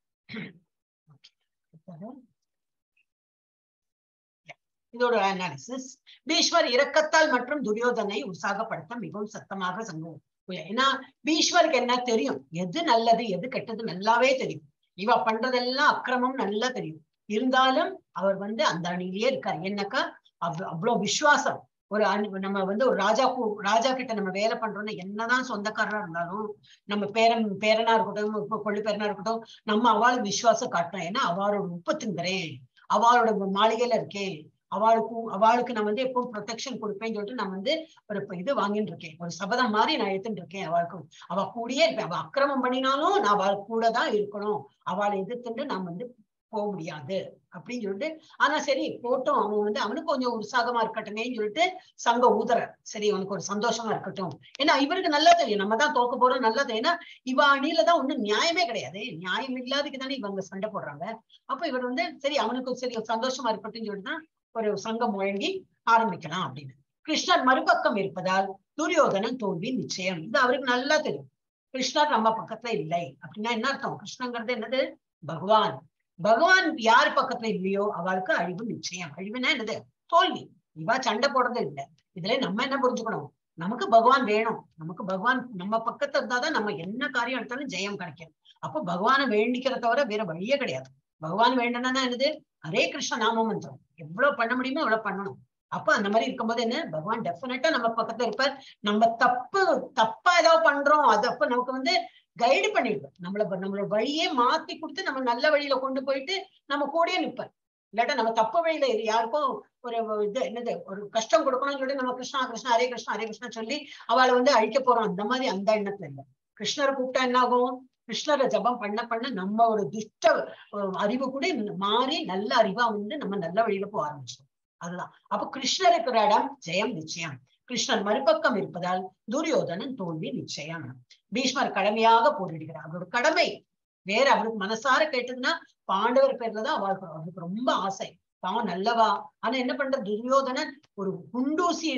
இதோட அனாலிசிஸ் பீஷ்வர் இரக்கத்தால் மற்றும் துரியோதனை உற்சாகப்படுத்த மிகவும் சத்தமாக சங்கம் ஏன்னா பீஷ்வருக்கு என்ன தெரியும்? எது நல்லது எது கெட்டது நல்லாவே தெரியும். இவ பண்றதெல்லாம் அக்கிரமம் நல்லா தெரியும். இருந்தாலும் அவர் வந்து அந்த அணியிலேயே இருக்காரு. என்னக்கா? அவ் அவ்வளவு விசுவாசம். ஒரு நம்ம வந்து ஒரு ராஜா கூ- ராஜா கிட்ட நம்ம வேலை பண்றோம்னா என்னதான் சொந்தக்காரரா இருந்தாலும் நம்ம பேரன் பேரனா இருக்கட்டும் கொள்ளு பேரனா இருக்கட்டும் நம்ம அவளுக்கு விசுவாசம் காட்டுறோம் ஏன்னா அவளோட உப்பு அவளோட மாளிகையில இருக்கேன். அவளுக்கும் அவளுக்கு நான் வந்து எப்பவும் ப்ரொடெக்ஷன் கொடுப்பேன்னு சொல்லிட்டு நான் வந்து ஒரு இது வாங்கிட்டு இருக்கேன். ஒரு சபதம் மாதிரி நான் எடுத்துட்டு இருக்கேன் அவளுக்கு அவ கூடயே இருப்பேன். அவ அக்கிரமம் பண்ணினாலும் நான் அவள் கூட தான் இருக்கணும். அவளை எதிர்த்துட்டு நான் வந்து போக முடியாது. அப்படின்னு சொல்லிட்டு ஆனா சரி போட்டோம். அவன் வந்து அவனுக்கு கொஞ்சம் உற்சாகமா இருக்கட்டுமேன்னு சொல்லிட்டு சங்க ஊதுற சரி அவனுக்கு ஒரு சந்தோஷமா இருக்கட்டும். ஏன்னா இவருக்கு நல்லா தெரியும். நம்ம தான் தோக்க போறோம் நல்லா தெரியும். ஏன்னா இவ அணியில தான் ஒண்ணும் நியாயமே கிடையாது. நியாயம் இல்லாததுக்கு தானே இவங்க சண்டை போடுறாங்க. அப்ப இவர் வந்து சரி அவனுக்கு சரி ஒரு சந்தோஷமா இருக்கட்டும் சொல்லிட்டு தான் ஒரு சங்கம் முழங்கி ஆரம்பிக்கலாம் அப்படின்னு. கிருஷ்ணர் மறுபக்கம் இருப்பதால் துரியோதனன் தோல்வி நிச்சயம். இது அவருக்கு நல்லா தெரியும். கிருஷ்ணர் நம்ம பக்கத்துல இல்லை. அப்படின்னா என்ன அர்த்தம்? கிருஷ்ணங்கிறது என்னது? பகவான். பகவான் யார் பக்கத்துல இல்லையோ அவளுக்கு அழிவு நிச்சயம். அழிவுனா என்னது? தோல்வி. இவா சண்டை போடுறது இல்லை. இதுல நம்ம என்ன புரிஞ்சுக்கணும்? நமக்கு பகவான் வேணும். நமக்கு பகவான் நம்ம பக்கத்துல இருந்தாதான் நம்ம என்ன காரியம் எடுத்தாலும் ஜெயம் கிடைக்கும். அப்போ பகவானை வேண்டிக்கிறத தவிர வேற வழியே கிடையாது. பகவான் வேண்டனா என்னது? ஹரே கிருஷ்ண நாம மந்திரம். எவ்வளவு பண்ண முடியுமோ அவ்வளவு பண்ணணும். அப்ப அந்த மாதிரி இருக்கும்போது என்ன? பகவான் டெஃபினட்டா நம்ம பக்கத்துல இருப்பார். நம்ம தப்பு தப்பா ஏதாவது பண்றோம். அது அப்ப நமக்கு வந்து கைடு பண்ணிடுவார் நம்மள நம்மளோட வழியே மாத்தி கொடுத்து நம்ம நல்ல வழியில கொண்டு போயிட்டு நம்ம கூடயே நிற்பார் இல்லாட்டா நம்ம தப்பு வழியில யாருக்கும் ஒரு இது என்னது ஒரு கஷ்டம் கொடுக்கணும்னு சொல்லிட்டு நம்ம கிருஷ்ணா கிருஷ்ணா ஹரே கிருஷ்ணா ஹரே கிருஷ்ணா சொல்லி அவளை வந்து அழிக்க போறோம். அந்த மாதிரி அந்த எண்ணத்துல இல்லை. கிருஷ்ணரை கூப்பிட்டா என்ன ஆகும் கிருஷ்ணரை ஜபம் பண்ண பண்ண நம்ம ஒரு துஷ்ட அறிவு கூட மாறி நல்ல அறிவா வந்து நம்ம நல்ல வழியில போக ஆரம்பிச்சோம் அதுதான். அப்ப கிருஷ்ணர் இருக்கிற இடம் ஜெயம் நிச்சயம். கிருஷ்ணன் மறுபக்கம் இருப்பதால் துரியோதனன் தோல்வி நிச்சயம். பீஷ்மர் கடமையாக போரிடுகிறார். அவரோட கடமை வேற. அவருக்கு மனசார கேட்டதுன்னா பாண்டவர் பேர்ல தான் அவருக்கு அவருக்கு ரொம்ப ஆசை. பாவம் நல்லவா? ஆனா என்ன பண்ற துரியோதனன் ஒரு குண்டூசி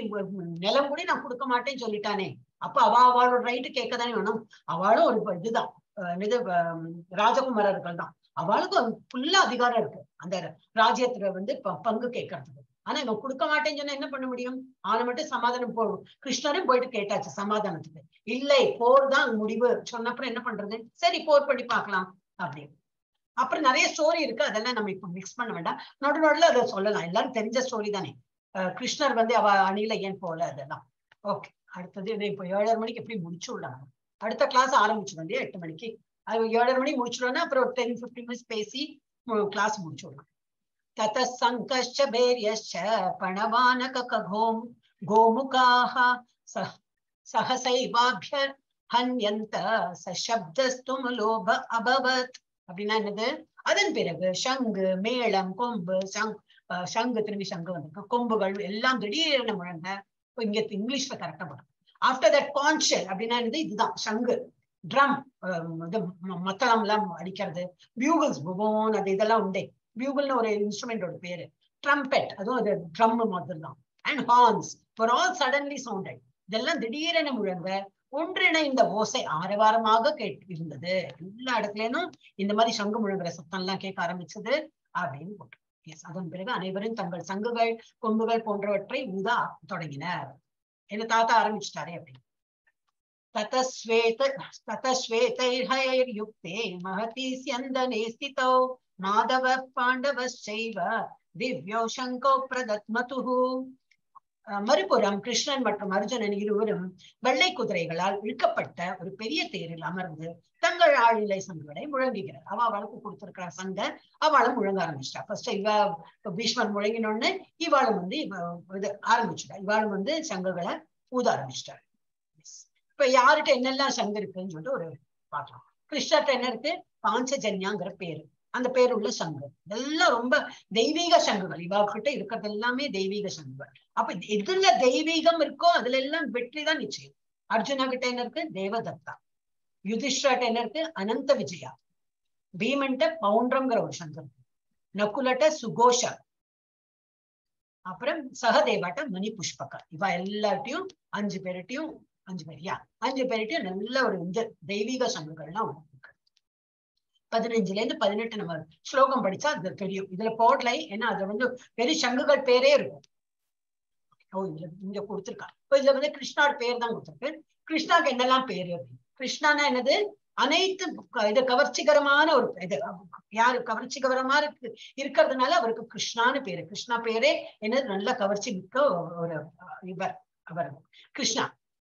நிலம் கூட நான் கொடுக்க மாட்டேன்னு சொல்லிட்டானே. அப்ப அவ அவளோட ரைட்டு கேட்க தானே வேணும்? அவளும் ஒரு இதுதான். இது ராஜகுமாரர்கள் தான் அவளுக்கு ஃபுல்லா அதிகாரம் இருக்கு. அந்த ராஜ்யத்துல வந்து பங்கு கேட்கறதுக்கு. ஆனா இவன் கொடுக்க மாட்டேன்னு சொன்னா என்ன பண்ண முடியும்? அவனை மட்டும் சமாதானம் போடும் கிருஷ்ணரும் போயிட்டு கேட்டாச்சு சமாதானத்துக்கு. இல்லை போர் தான் முடிவு. சொன்னப்புறம் என்ன பண்றது? சரி போர் பண்ணி பார்க்கலாம் அப்படின்னு. அப்புறம் நிறைய ஸ்டோரி இருக்கு. அதெல்லாம் நம்ம இப்ப மிக்ஸ் பண்ண வேண்டாம். நடு நடுல அதை சொல்லலாம். எல்லாரும் தெரிஞ்ச ஸ்டோரி தானே. கிருஷ்ணர் வந்து அவ அணில ஏன் போல அதெல்லாம். ஓகே அடுத்தது இப்போ ஏழரை மணிக்கு எப்படி முடிச்சு விடலாம் அடுத்த கிளாஸ் ஆரம்பிச்சிடும் இல்லையா? எட்டு மணிக்கு. அது ஏழரை மணிக்கு முடிச்சிடோம்னா அப்புறம் ஒரு டென் பிப்டீன் மினிட்ஸ் பேசி கிளாஸ் முடிச்சு விடலாம் ततः सङ्कश्च भैर्यश्च पणवानककघोम् गोमुखाः सह सहसैवाभ्य हन्यन्त சப்தஸ்துமலோப அபவத் அப்படின்னா என்னது அதன் பிறகு சங்கு மேளம் கொம்பு சங் அஹ் சங்கு திரும்பி சங்கு வந்து கொம்புகள் எல்லாம் திடீர்னு முழங்க இப்ப இங்க இங்கிலீஷ்ல கரெக்டா வரும் ஆஃப்டர் தட் கான்ஷியல் அப்படின்னா என்னது இதுதான் சங்கு ட்ரம் இது ம- மத்தளம் எல்லாம் அடிக்கிறது பியூகல்ஸ் புவோன் அது இதெல்லாம் உண்டே பியூபிள்னு ஒரு இன்ஸ்ட்ருமெண்டோட பேரு. ட்ரம்பெட் அதுவும் அது ட்ரம் மாதிரி தான் and horns for all suddenly sounded இதெல்லாம் திடீரென முழங்க ஒன்றிணைந்த ஓசை ஆரவாரமாக கேட்டு இருந்தது. எல்லா இடத்துலயும் இந்த மாதிரி சங்கு முழங்குற சத்தம் எல்லாம் கேட்க ஆரம்பிச்சது அப்படின்னு போட்டோம். எஸ் அதன் பிறகு அனைவரும் தங்கள் சங்குகள் கொம்புகள் போன்றவற்றை உதா தொடங்கினர். என்ன தாத்தா ஆரம்பிச்சிட்டாரே அப்படின்னு. ததஸ்வேத ததஸ்வேதைர்ஹயர் யுக்தே மகதி ஸ்யந்தனே ஸ்திதௌ पाण्डवश्चैव दिव्यौ शङ्कौ प्रदत्मतुः அஹ் மறுபுறம் கிருஷ்ணன் மற்றும் அர்ஜுனன் இருவரும் வெள்ளை குதிரைகளால் இழுக்கப்பட்ட ஒரு பெரிய தேரில் அமர்ந்து தங்கள் ஆழ்நிலை சங்குகளை முழங்குகிறார் அவ அவளுக்கு கொடுத்திருக்கிற சங்க அவளும் முழங்க ஆரம்பிச்சிட்டா ஃபர்ஸ்ட் இவ இப்ப பீஷ்மர் முழங்கினோடனே இவாளும் வந்து இவ இது ஆரம்பிச்சிட்டா இவாளும் வந்து சங்குகளை ஊத ஆரம்பிச்சிட்டாள் இப்ப யார்கிட்ட என்னெல்லாம் சங்கு இருக்குன்னு சொல்லிட்டு ஒரு பார்க்கலாம் கிருஷ்ணர்கிட்ட என்ன இருக்கு பாஞ்சஜன்யாங்கிற பேரு அந்த பேர் உள்ள சங்கு இதெல்லாம் ரொம்ப தெய்வீக சங்குகள். இவாகிட்ட இருக்கிறது எல்லாமே தெய்வீக சங்குகள். அப்ப எதுல தெய்வீகம் இருக்கோ அதுல எல்லாம் வெற்றி தான் நிச்சயம். அர்ஜுனா கிட்ட என்ன இருக்கு? தேவதத்தா. யுதிஷ்டர்ட்ட என்ன இருக்கு? அனந்த விஜயா. பீமன்ட்ட பவுண்டரம்ங்கிற ஒரு சங்கம் நக்குலட்ட சுகோஷா. அப்புறம் சகதேவாட்ட மணி புஷ்பகா இவ எல்லார்ட்டையும் அஞ்சு பேர்ட்டையும் அஞ்சு பேர். யா அஞ்சு பேர்ட்டையும் நல்ல ஒரு இந்த தெய்வீக சங்கங்கள்லாம் வரும் பதினஞ்சுல இருந்து பதினெட்டு நம்ம ஸ்லோகம் படிச்சா அது தெரியும். இதுல போடலை. ஏன்னா அதுல வந்து பெரிய சங்குகள் பேரே இருக்கும். ஓ இதுல இங்க கொடுத்துருக்கா இப்போ இதுல வந்து கிருஷ்ணாவோட பேர் தான் கொடுத்துருக்கு. கிருஷ்ணாக்கு என்னெல்லாம் பேரு? அப்படின்னு கிருஷ்ணானா என்னது? அனைத்து இது கவர்ச்சிகரமான ஒரு இது யாரு கவர்ச்சிகரமா இருக்கு இருக்கிறதுனால அவருக்கு கிருஷ்ணான்னு பேரு. கிருஷ்ணா பேரே என்னது? நல்ல கவர்ச்சி மிக்க ஒரு இவர் அவர். கிருஷ்ணா.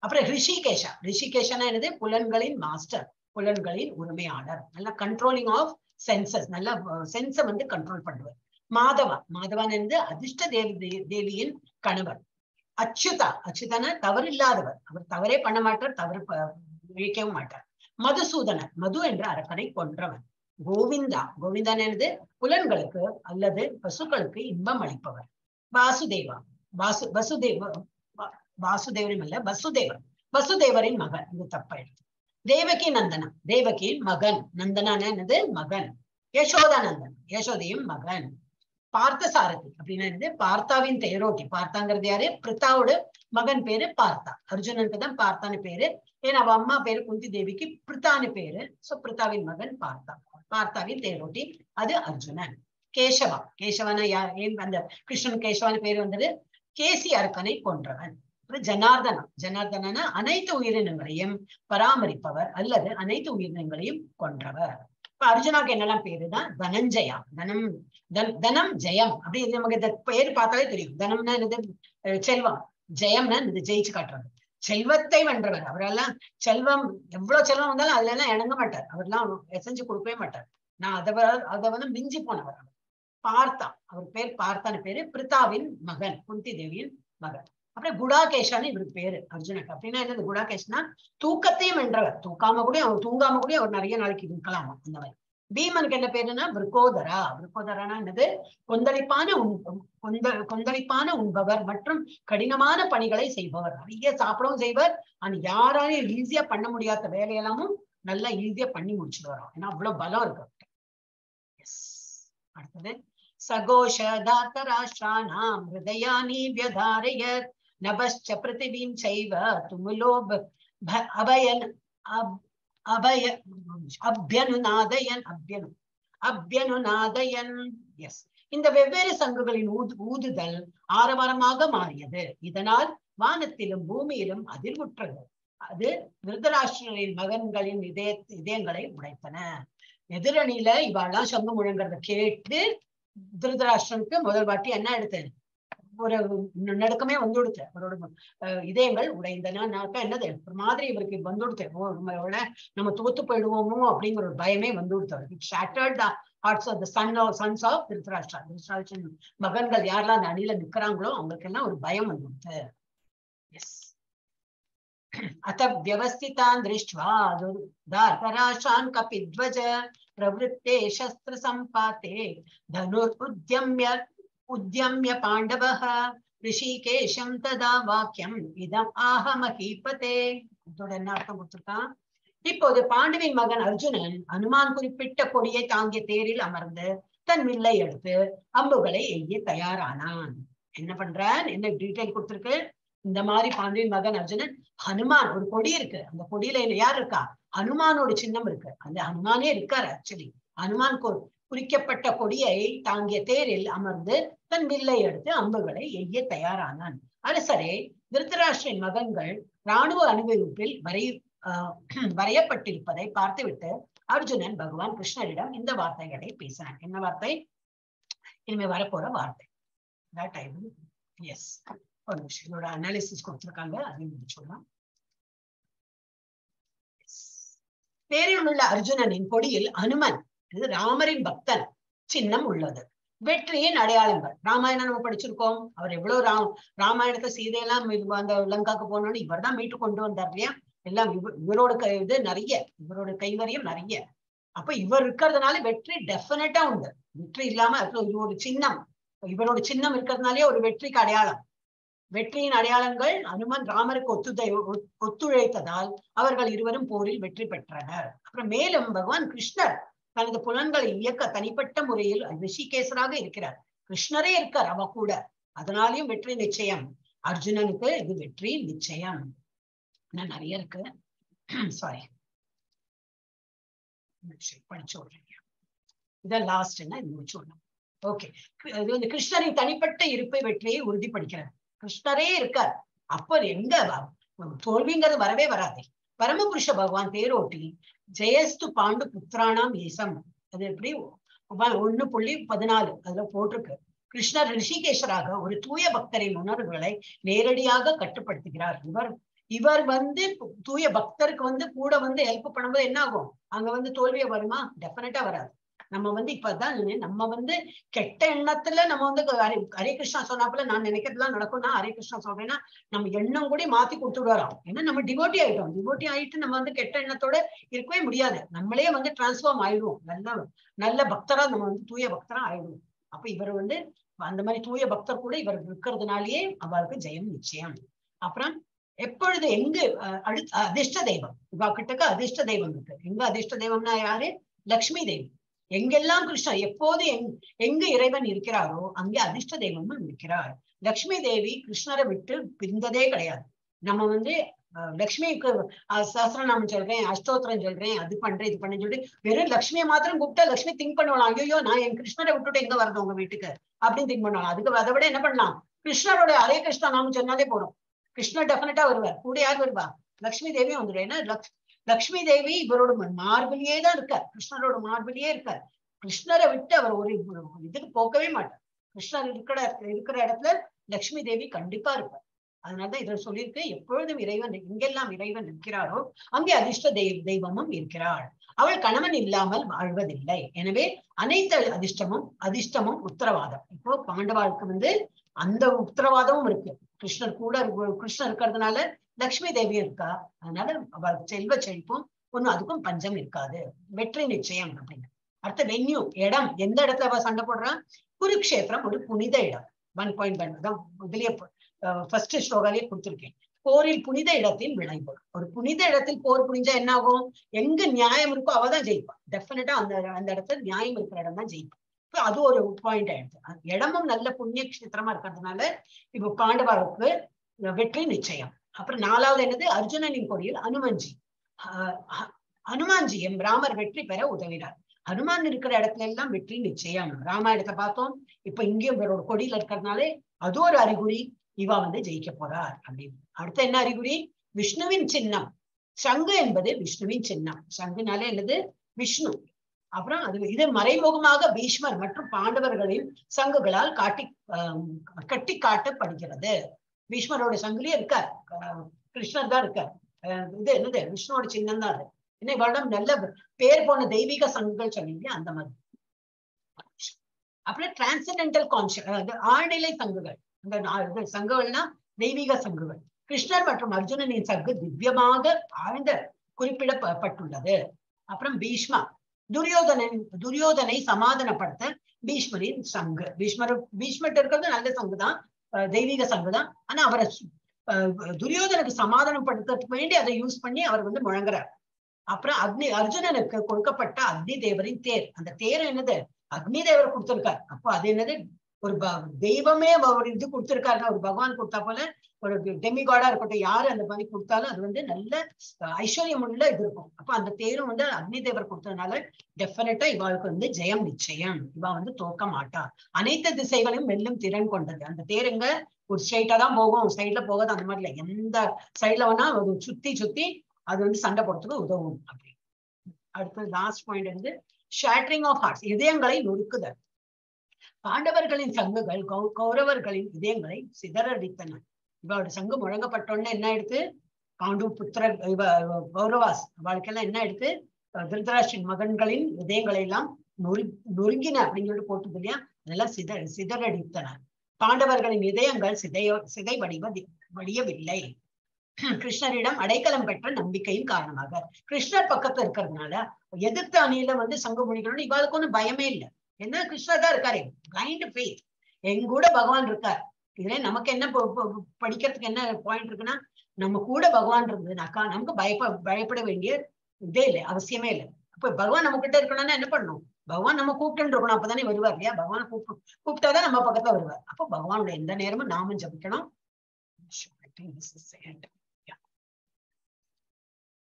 அப்புறம் ரிஷிகேஷா ரிஷிகேஷனா என்னது? புலன்களின் மாஸ்டர். புலன்களின் உரிமையாளர். நல்ல கண்ட்ரோலிங் ஆஃப் சென்சஸ் நல்ல சென்ஸை வந்து கண்ட்ரோல் பண்ணுவார். மாதவா. மாதவன் என்று அதிர்ஷ்ட தேவி தேவியின் கணவர். அச்சுதா. அச்சுதான? தவறு இல்லாதவர் அவர் தவறே பண்ண மாட்டார் தவறு ப- இழைக்கவும் மாட்டார். மதுசூதனர். மது என்ற அரக்கனை கொன்றவன் கோவிந்தா. கோவிந்தான் என்னது? புலன்களுக்கு அல்லது பசுக்களுக்கு இன்பம் அளிப்பவர். வாசுதேவா. வாசு வசுதேவ வா- வாசுதேவரும் அல்ல வசுதேவர். வசுதேவரின் மகன். இது தப்பா எடுத்து தேவகி நந்தனா. தேவகியின் மகன். நந்தனான என்னது? மகன். யசோதா நந்தன். யசோதையும் மகன். பார்த்த சாரதி அப்படின்னா என்னது? பார்த்தாவின் தேரோட்டி பார்த்தாங்கிறது யாரு? பிரித்தாவோட மகன் பேரு பார்த்தா. அர்ஜுனனுக்கு தான் பார்த்தான்னு பேரு. ஏன்னா அவ அம்மா பேரு குந்தி தேவிக்கு பிரித்தான்னு பேரு. சோ பிரித்தாவின் மகன் பார்த்தா. பார்த்தாவின் தேரோட்டி அது அர்ஜுனன். கேசவா. கேசவனா யார் ஏன் அந்த கிருஷ்ணன் கேசவான்னு பேரு வந்தது? கேசி அரக்கனை கொன்றவன். ஜனார்தனா ஜனார்தனா அனைத்து உயிரினங்களையும் பராமரிப்பவர் அல்லது அனைத்து உயிரினங்களையும் கொன்றவர். இப்ப அர்ஜுனாவுக்கு என்னெல்லாம் பேருதான் தனஞ்சயா தனம் தன்- தனம் ஜெயம். அப்படி நமக்கு இந்த பேர் பார்த்தாலே தெரியும். தனம்னா என்னது? செல்வம். ஜெயம்னா இது ஜெயிச்சு காட்டுறது. செல்வத்தை வென்றவர். அவரெல்லாம் செல்வம் எவ்வளவு செல்வம் வந்தாலும் அதுல எல்லாம் இணங்க மாட்டார். அவர்லாம் எசைஞ்சு கொடுக்கவே மாட்டார். நான் அதை அதை வந்து மிஞ்சி போனவர் அவர். பார்த்தா. அவர் பேர் பார்த்தான பேரு பிரித்தாவின் மகன் குந்தி தேவியின் மகன். அப்புறம் குடாகேஷான்னு இவருக்கு பேரு அர்ஜுனுக்கு. அப்படின்னா என்னது குடாகேஷ்னா தூக்கத்தையும் வென்றவர். தூக்காம கூட அவர் தூங்காம கூட அவர் நிறைய நாளைக்கு இருக்கலாம் அந்த மாதிரி. பீமனுக்கு என்ன பேருன்னா விருக்கோதரா. விருக்கோதரானா என்னது? கொந்தளிப்பான உண் கொந்த கொந்தளிப்பான உண்பவர் மற்றும் கடினமான பணிகளை செய்பவர். நிறைய சாப்பிடவும் செய்வர். ஆனா யாராலையும் ஈஸியா பண்ண முடியாத வேலையெல்லாமும் நல்லா ஈஸியா பண்ணி முடிச்சுட்டு ஏன்னா அவ்வளவு பலம் இருக்கு அவர்கிட்ட. அடுத்தது. சகோஷ தாத்தராஷ்டிரானாம் ஹிருதயானி வியதாரையர். நபஸ்ச பிருத்திவீம் செய்வ துமுலோ அபயன் அப்- அபய அபியனுநாதயன் அபியனு அபியனுநாதயன் எஸ் இந்த வெவ்வேறு சங்குகளின் ஊது ஊதுதல் ஆரவாரமாக மாறியது. இதனால் வானத்திலும் பூமியிலும் அதிர்வுற்றது. அது விருதராஷ்டிரரின் மகன்களின் இதய இதயங்களை உடைத்தன. எதிரணியில இவாள்லாம் சங்கு முழங்குறத கேட்டு திருதராஷ்டிரனுக்கு முதல் வாட்டி என்ன எடுத்தது? ஒரு நடுக்கமே வந்துடுத்து அவரோட அஹ், இதயங்கள் உடைந்தனாக்கா என்னது ஒரு மாதிரி இவருக்கு வந்துடுத்து ஓ நம்மளோட நம்ம தோத்து போயிடுவோமோ அப்படிங்கிற ஒரு பயமே வந்துடுத்து அவருக்கு shattered hearts of the son of sons of Dhritarashtra Dhritarashtran மகன்கள் யாரெல்லாம் அந்த அணியில நிக்கிறாங்களோ அவங்களுக்கு எல்லாம் ஒரு பயம் வந்துடுத்து எஸ் अथ व्यवस्थितान् दृष्ट्वा दातराशान् कपिध्वज प्रवृत्ते शस्त्रसम्पाते धनुरुद्यम्य उद्यम्य पाण्डवः ऋषिकेशं तदा वाक्यम् இதம் ஆஹ மகீபதே இதோட என்ன அர்த்தம் கொடுத்திருக்கான் இப்போது பாண்டுவின் மகன் அர்ஜுனன் அனுமான் குறிப்பிட்ட கொடியை தாங்கிய தேரில் அமர்ந்து தன் வில்லை எடுத்து அம்புகளை எய்ய தயாரானான் என்ன பண்றான் என்ன டீட்டெயில் கொடுத்திருக்கு இந்த மாதிரி பாண்டுவின் மகன் அர்ஜுனன் ஹனுமான் ஒரு கொடி இருக்கு அந்த கொடியில யார் இருக்கா ஹனுமானோட சின்னம் இருக்கு அந்த ஹனுமானே இருக்காரு ஆக்சுவலி ஹனுமான் கொ- குறிக்கப்பட்ட கொடியை தாங்கிய தேரில் அமர்ந்து தன் வில்லை எடுத்து அம்புகளை எய்ய தயாரானான். அரசரே திருத்தராஷ்டிரின் மகன்கள் ராணுவ அணிவகுப்பில் வரை ஆஹ் வரையப்பட்டிருப்பதை பார்த்துவிட்டு அர்ஜுனன் பகவான் கிருஷ்ணரிடம் இந்த வார்த்தைகளை பேசினான் என்ன வார்த்தை? இனிமே வரப்போற வார்த்தை. எஸ் ஒரு நிமிஷம். இதோட அனாலிசிஸ் கொடுத்துருக்காங்க. அதையும் முடிச்சுடலாம் தேரில் உள்ள அர்ஜுனனின் கொடியில் அனுமன் ராமரின் பக்தன் சின்னம் உள்ளது. வெற்றியின் அடையாளங்கள். ராமாயணம் நம்ம படிச்சிருக்கோம். அவர் எவ்வளவு ரா ராமாயணத்தை சீதையெல்லாம் அந்த லங்காக்கு போனோம்னு இவர் தான் மீட்டு கொண்டு வந்தார் இல்லையா? எல்லாம் இவ- இவரோட க- இது நிறைய இவரோட கைவரியம் நிறைய. அப்ப இவர் இருக்கிறதுனால வெற்றி டெஃபினட்டா உண்டு. வெற்றி இல்லாம இவரோட ஒரு சின்னம் இவரோட சின்னம் இருக்கிறதுனாலே ஒரு வெற்றிக்கு அடையாளம். வெற்றியின் அடையாளங்கள் அனுமன் ராமருக்கு ஒத்துதை ஒத்துழைத்ததால் அவர்கள் இருவரும் போரில் வெற்றி பெற்றனர். அப்புறம் மேலும் பகவான் கிருஷ்ணர் தனது புலன்களை இயக்க தனிப்பட்ட முறையில் ரிஷிகேசராக இருக்கிறார். கிருஷ்ணரே இருக்கார் அவ கூட. அதனாலையும் வெற்றி நிச்சயம். அர்ஜுனனுக்கு இது வெற்றி நிச்சயம். நிறைய இருக்கு. சாரி படிச்சு விடுறீங்க இதான் லாஸ்ட்னா இது முடிச்சு விடணும் ஓகே இது வந்து கிருஷ்ணரின் தனிப்பட்ட இருப்பை வெற்றியை உறுதிப்படுக்கிறார் கிருஷ்ணரே இருக்கார். அப்ப எங்க தோல்விங்கிறது வரவே வராதே. பரமபுருஷ பகவான் தேரோட்டி ஜெயஸ்து பாண்டு புத்திரானாம் ஏசம் அது எப்படி? ஒண்ணு புள்ளி பதினாலு அதுல போட்டிருக்கு. கிருஷ்ணர் ரிஷிகேஷராக ஒரு தூய பக்தரின் உணர்வுகளை நேரடியாக கட்டுப்படுத்துகிறார் இவர். இவர் வந்து தூய பக்தருக்கு வந்து கூட வந்து ஹெல்ப் பண்ணும்போது என்ன ஆகும்? அங்க வந்து தோல்வியை வருமா? டெஃபினட்டா வராது. நம்ம வந்து இப்பதான் நம்ம வந்து கெட்ட எண்ணத்துல நம்ம வந்து ஹரே கிருஷ்ணா சொன்னாப்புல நான் நினைக்கிறதுலாம் நடக்கும்னா ஹரே கிருஷ்ணா சொல்றேன்னா நம்ம எண்ணம் கூட மாத்தி கொடுத்துட்டு வரோம் ஏன்னா நம்ம டிவோட்டி ஆயிட்டோம். டிவோட்டி ஆயிட்டு நம்ம வந்து கெட்ட எண்ணத்தோட இருக்கவே முடியாது. நம்மளே வந்து டிரான்ஸ்ஃபார்ம் ஆயிடுவோம். நல்ல நல்ல பக்தரா நம்ம வந்து தூய பக்தரா ஆயிடுவோம். அப்ப இவர் வந்து அந்த மாதிரி தூய பக்தர் கூட இவர் இருக்கிறதுனாலயே அவருக்கு ஜெயம் நிச்சயம். அப்புறம் எப்பொழுது எங்கு அஹ், அடுத்த அதிர்ஷ்ட தெய்வம்? இவா கிட்டக்க அதிர்ஷ்ட தெய்வம் இருக்கு. எங்க அதிர்ஷ்ட தெய்வம்னா யாரு? லக்ஷ்மி தேவி. எங்கெல்லாம் கிருஷ்ணா எப்போது எங் எங்கு இறைவன் இருக்கிறாரோ அங்கே அதிர்ஷ்ட தெய்வமும் இருக்கிறார். லக்ஷ்மி தேவி கிருஷ்ணரை விட்டு பிரிந்ததே கிடையாது. நம்ம வந்து லக்ஷ்மிக்கு சஹசிரநாமம் சொல்றேன் அஷ்டோத்திரம் சொல்றேன் அது பண்றேன் இது பண்ணேன்னு சொல்லிட்டு வெறும் லக்ஷ்மியை மாத்திரம் கூப்பிட்டா லக்ஷ்மி திங்க் பண்ணுவாங்க ஐயோ நான் என் கிருஷ்ணரை விட்டுட்டு எங்க வரது உங்க வீட்டுக்கு? அப்படின்னு திங்க் பண்ணுவாங்க அதுக்கு அதை விட என்ன பண்ணலாம்? கிருஷ்ணரோட ஹரே கிருஷ்ணா நாமம் சொன்னாலே போறோம் கிருஷ்ணர் டெஃபினட்டா வருவார். கூட யார் வருவா? லக்ஷ்மி தேவியும் வந்துடும். ஏன்னா லக்ஷ்- லக்ஷ்மி தேவி இவரோட மார்பிலேயே தான் இருக்கார். கிருஷ்ணரோட மார்பிலேயே இருக்கார். கிருஷ்ணரை விட்டு அவர் ஒரு இதுக்கு போகவே மாட்டார். கிருஷ்ணர் இருக்கிற இருக்கிற இடத்துல லக்ஷ்மி தேவி கண்டிப்பா இருப்பார். அதனாலதான் இதை சொல்லியிருக்கு. எப்பொழுதும் இறைவன் எங்கெல்லாம் இறைவன் இருக்கிறாரோ அங்கே அதிர்ஷ்ட தெய்வ தெய்வமும் இருக்கிறாள். அவள் கணவன் இல்லாமல் வாழ்வதில்லை. எனவே அனைத்து அதிர்ஷ்டமும் அதிர்ஷ்டமும் உத்தரவாதம். இப்போ பாண்டவாளுக்கு வந்து அந்த உத்தரவாதமும் இருக்கு. கிருஷ்ணர் கூட கிருஷ்ணர் இருக்கிறதுனால லக்ஷ்மி தேவி இருக்கா? அதனால அவள் செல்வ செழிப்பும் ஒண்ணும் அதுக்கும் பஞ்சம் இருக்காது. வெற்றி நிச்சயம் அப்படின்னு. அடுத்த வென்யூ இடம். எந்த இடத்துல அவ சண்டை போடுறா? குருக்ஷேத்திரம் ஒரு புனித இடம். ஒன் பாயிண்ட் ஒன் தான் இதுலயே ஃபர்ஸ்ட் ஸ்லோகாலேயே கொடுத்துருக்கேன். போரில் புனித இடத்தின் விளைவு ஒரு புனித இடத்தில் போர் புரிஞ்சா என்ன ஆகும் எங்க நியாயம் இருக்கோ அவதான் ஜெயிப்பான் டெஃபினட்டா அந்த அந்த இடத்துல நியாயம் இருக்கிற இடம் தான் ஜெயிப்பா. இப்போ அது ஒரு பாயிண்ட் ஆயிடுச்சு அது இடமும் நல்ல புண்ணிய கஷேத்திரமா இருக்கிறதுனால இப்போ பாண்டவாவுக்கு வெற்றி நிச்சயம். அப்புறம் நாலாவது என்னது? அர்ஜுனனின் கொடியில் அனுமன்ஜி. ஆஹ் ராமர் வெற்றி பெற உதவினார். ஹனுமான் இருக்கிற இடத்துல எல்லாம் வெற்றி நிச்சயம் ராமாயணத்தை பார்த்தோம். இப்ப இங்கேயும் இவரோட கொடியில இருக்கிறதுனாலே அது ஒரு அறிகுறி. இவா வந்து ஜெயிக்க போறார் அப்படின்னு. அடுத்து என்ன அறிகுறி? விஷ்ணுவின் சின்னம். சங்கு என்பது விஷ்ணுவின் சின்னம். சங்குனாலே என்னது? விஷ்ணு. அப்புறம் அது இது மறைமுகமாக பீஷ்மர் மற்றும் பாண்டவர்களின் சங்குகளால் காட்டி ஆஹ் கட்டி காட்டப்படுகிறது பீஷ்மரோட சங்கிலியே இருக்கார். கிருஷ்ணர் தான் இருக்கார். இது என்னது? விஷ்ணுவோட சின்னம் தான் அது. இன்னை வருடம் நல்ல பேர் போன தெய்வீக சங்குகள் சொன்னீங்க அந்த மாதிரி. அப்புறம் டிரான்சென்டென்டல் கான்சியஸ் ஆழ்நிலை சங்குகள். இந்த சங்குகள்னா தெய்வீக சங்குகள். கிருஷ்ணர் மற்றும் அர்ஜுனனின் சங்கு திவ்யமாக ஆழ்ந்த குறிப்பிடப்பட்டுள்ளது. அப்புறம் பீஷ்மா. துரியோதனன் துரியோதனை சமாதானப்படுத்த பீஷ்மரின் சங்கு. பீஷ்மர் பீஷ்மர்ட்ட இருக்கிறது நல்ல சங்கு தான் தெய்வீக சங்கு தான். ஆனா அவரை துரியோதனுக்கு அஹ் துரியோதனுக்கு வேண்டி அதை யூஸ் பண்ணி அவர் வந்து முழங்குறார். அப்புறம் அக்னி அர்ஜுனனுக்கு கொடுக்கப்பட்ட அக்னி தேவரின் தேர். அந்த தேர் என்னது? அக்னி தேவர் கொடுத்திருக்கார். அப்போ அது என்னது? ஒரு தெய்வமே ஒரு இது கொடுத்திருக்காருன்னா ஒரு பகவான் கொடுத்தா போல ஒரு டெமிகாடா இருக்கட்டும் யாரு அந்த மாதிரி கொடுத்தாலும் அது வந்து நல்ல ஐஸ்வர்யம் உள்ள இது இருக்கும். அப்ப அந்த தேரும் வந்து அக்னி தேவர் கொடுத்ததுனால டெஃபினட்டா இவாளுக்கு வந்து ஜெயம் நிச்சயம். இவா வந்து தோக்க மாட்டா. அனைத்து திசைகளையும் மெல்லும் திறன் கொண்டது. அந்த தேருங்க ஒரு ஸ்ட்ரைட்டா தான் போகும். சைட்ல போகாது அந்த மாதிரி இல்லை. எந்த சைட்ல வேணா அது சுத்தி சுத்தி அது வந்து சண்டை போடுறதுக்கு உதவும் அப்படி அடுத்து லாஸ்ட் பாயிண்ட் வந்து ஷேட்டரிங் ஆஃப் ஹார்ட்ஸ் இதயங்களை நொறுக்குதல். பாண்டவர்களின் சங்குகள் கௌ- கௌரவர்களின் இதயங்களை சிதறடித்தன. இவளோட சங்கம் முழங்கப்பட்டோன்னு என்ன ஆயிடுத்து பாண்டு புத்திர இவ கௌரவாஸ் அவளுக்கெல்லாம் என்ன எடுத்து? அஹ் மகன்களின் இதயங்களை எல்லாம் நொறு நொறுங்கின அப்படின்னு சொல்லிட்டு போட்டுது இல்லையா? அதெல்லாம் சித சிதறடித்தன பாண்டவர்களின் இதயங்கள் சிதையோ சிதை வடிவ வடியவில்லை. கிருஷ்ணரிடம் அடைக்கலம் பெற்ற நம்பிக்கையின் காரணமாக. கிருஷ்ணர் பக்கத்துல இருக்கிறதுனால எதிர்த்த அணியில வந்து சங்கு முடிக்கணும்னு இவாளுக்கு ஒன்றும் பயமே இல்லை. என்ன? கிருஷ்ணர் தான் இருக்காரு. பிளைண்ட் ஃபேத் எங்கூட பகவான் இருக்கார். இதுல நமக்கு என்ன படிக்கிறதுக்கு என்ன பாயிண்ட் இருக்குன்னா நம்ம கூட பகவான் இருந்ததுனாக்கா நமக்கு பயப்ப பயப்பட வேண்டிய இதே இல்லை அவசியமே இல்லை. அப்ப பகவான் நம்ம கிட்ட இருக்கணும்னா என்ன பண்ணணும்? பகவான் நம்ம கூப்பிட்டு இருக்கணும் அப்பதானே வருவார் இல்லையா? பகவான் கூப்பிட்டு கூப்பிட்டாதான் நம்ம பக்கத்துல வருவார். அப்போ பகவானோட எந்த நேரமும் நாமும் ஜபிக்கணும்.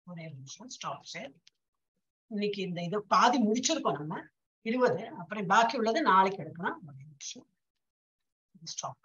ஒரே நிமிஷம் ஸ்டாப் சார் இன்னைக்கு இந்த இது பாதி முடிச்சிருக்கோம் நம்ம. இருபது அப்புறம் பாக்கி உள்ளது நாளைக்கு எடுக்கலாம். ஒரே நிமிஷம். ஸ்டாப்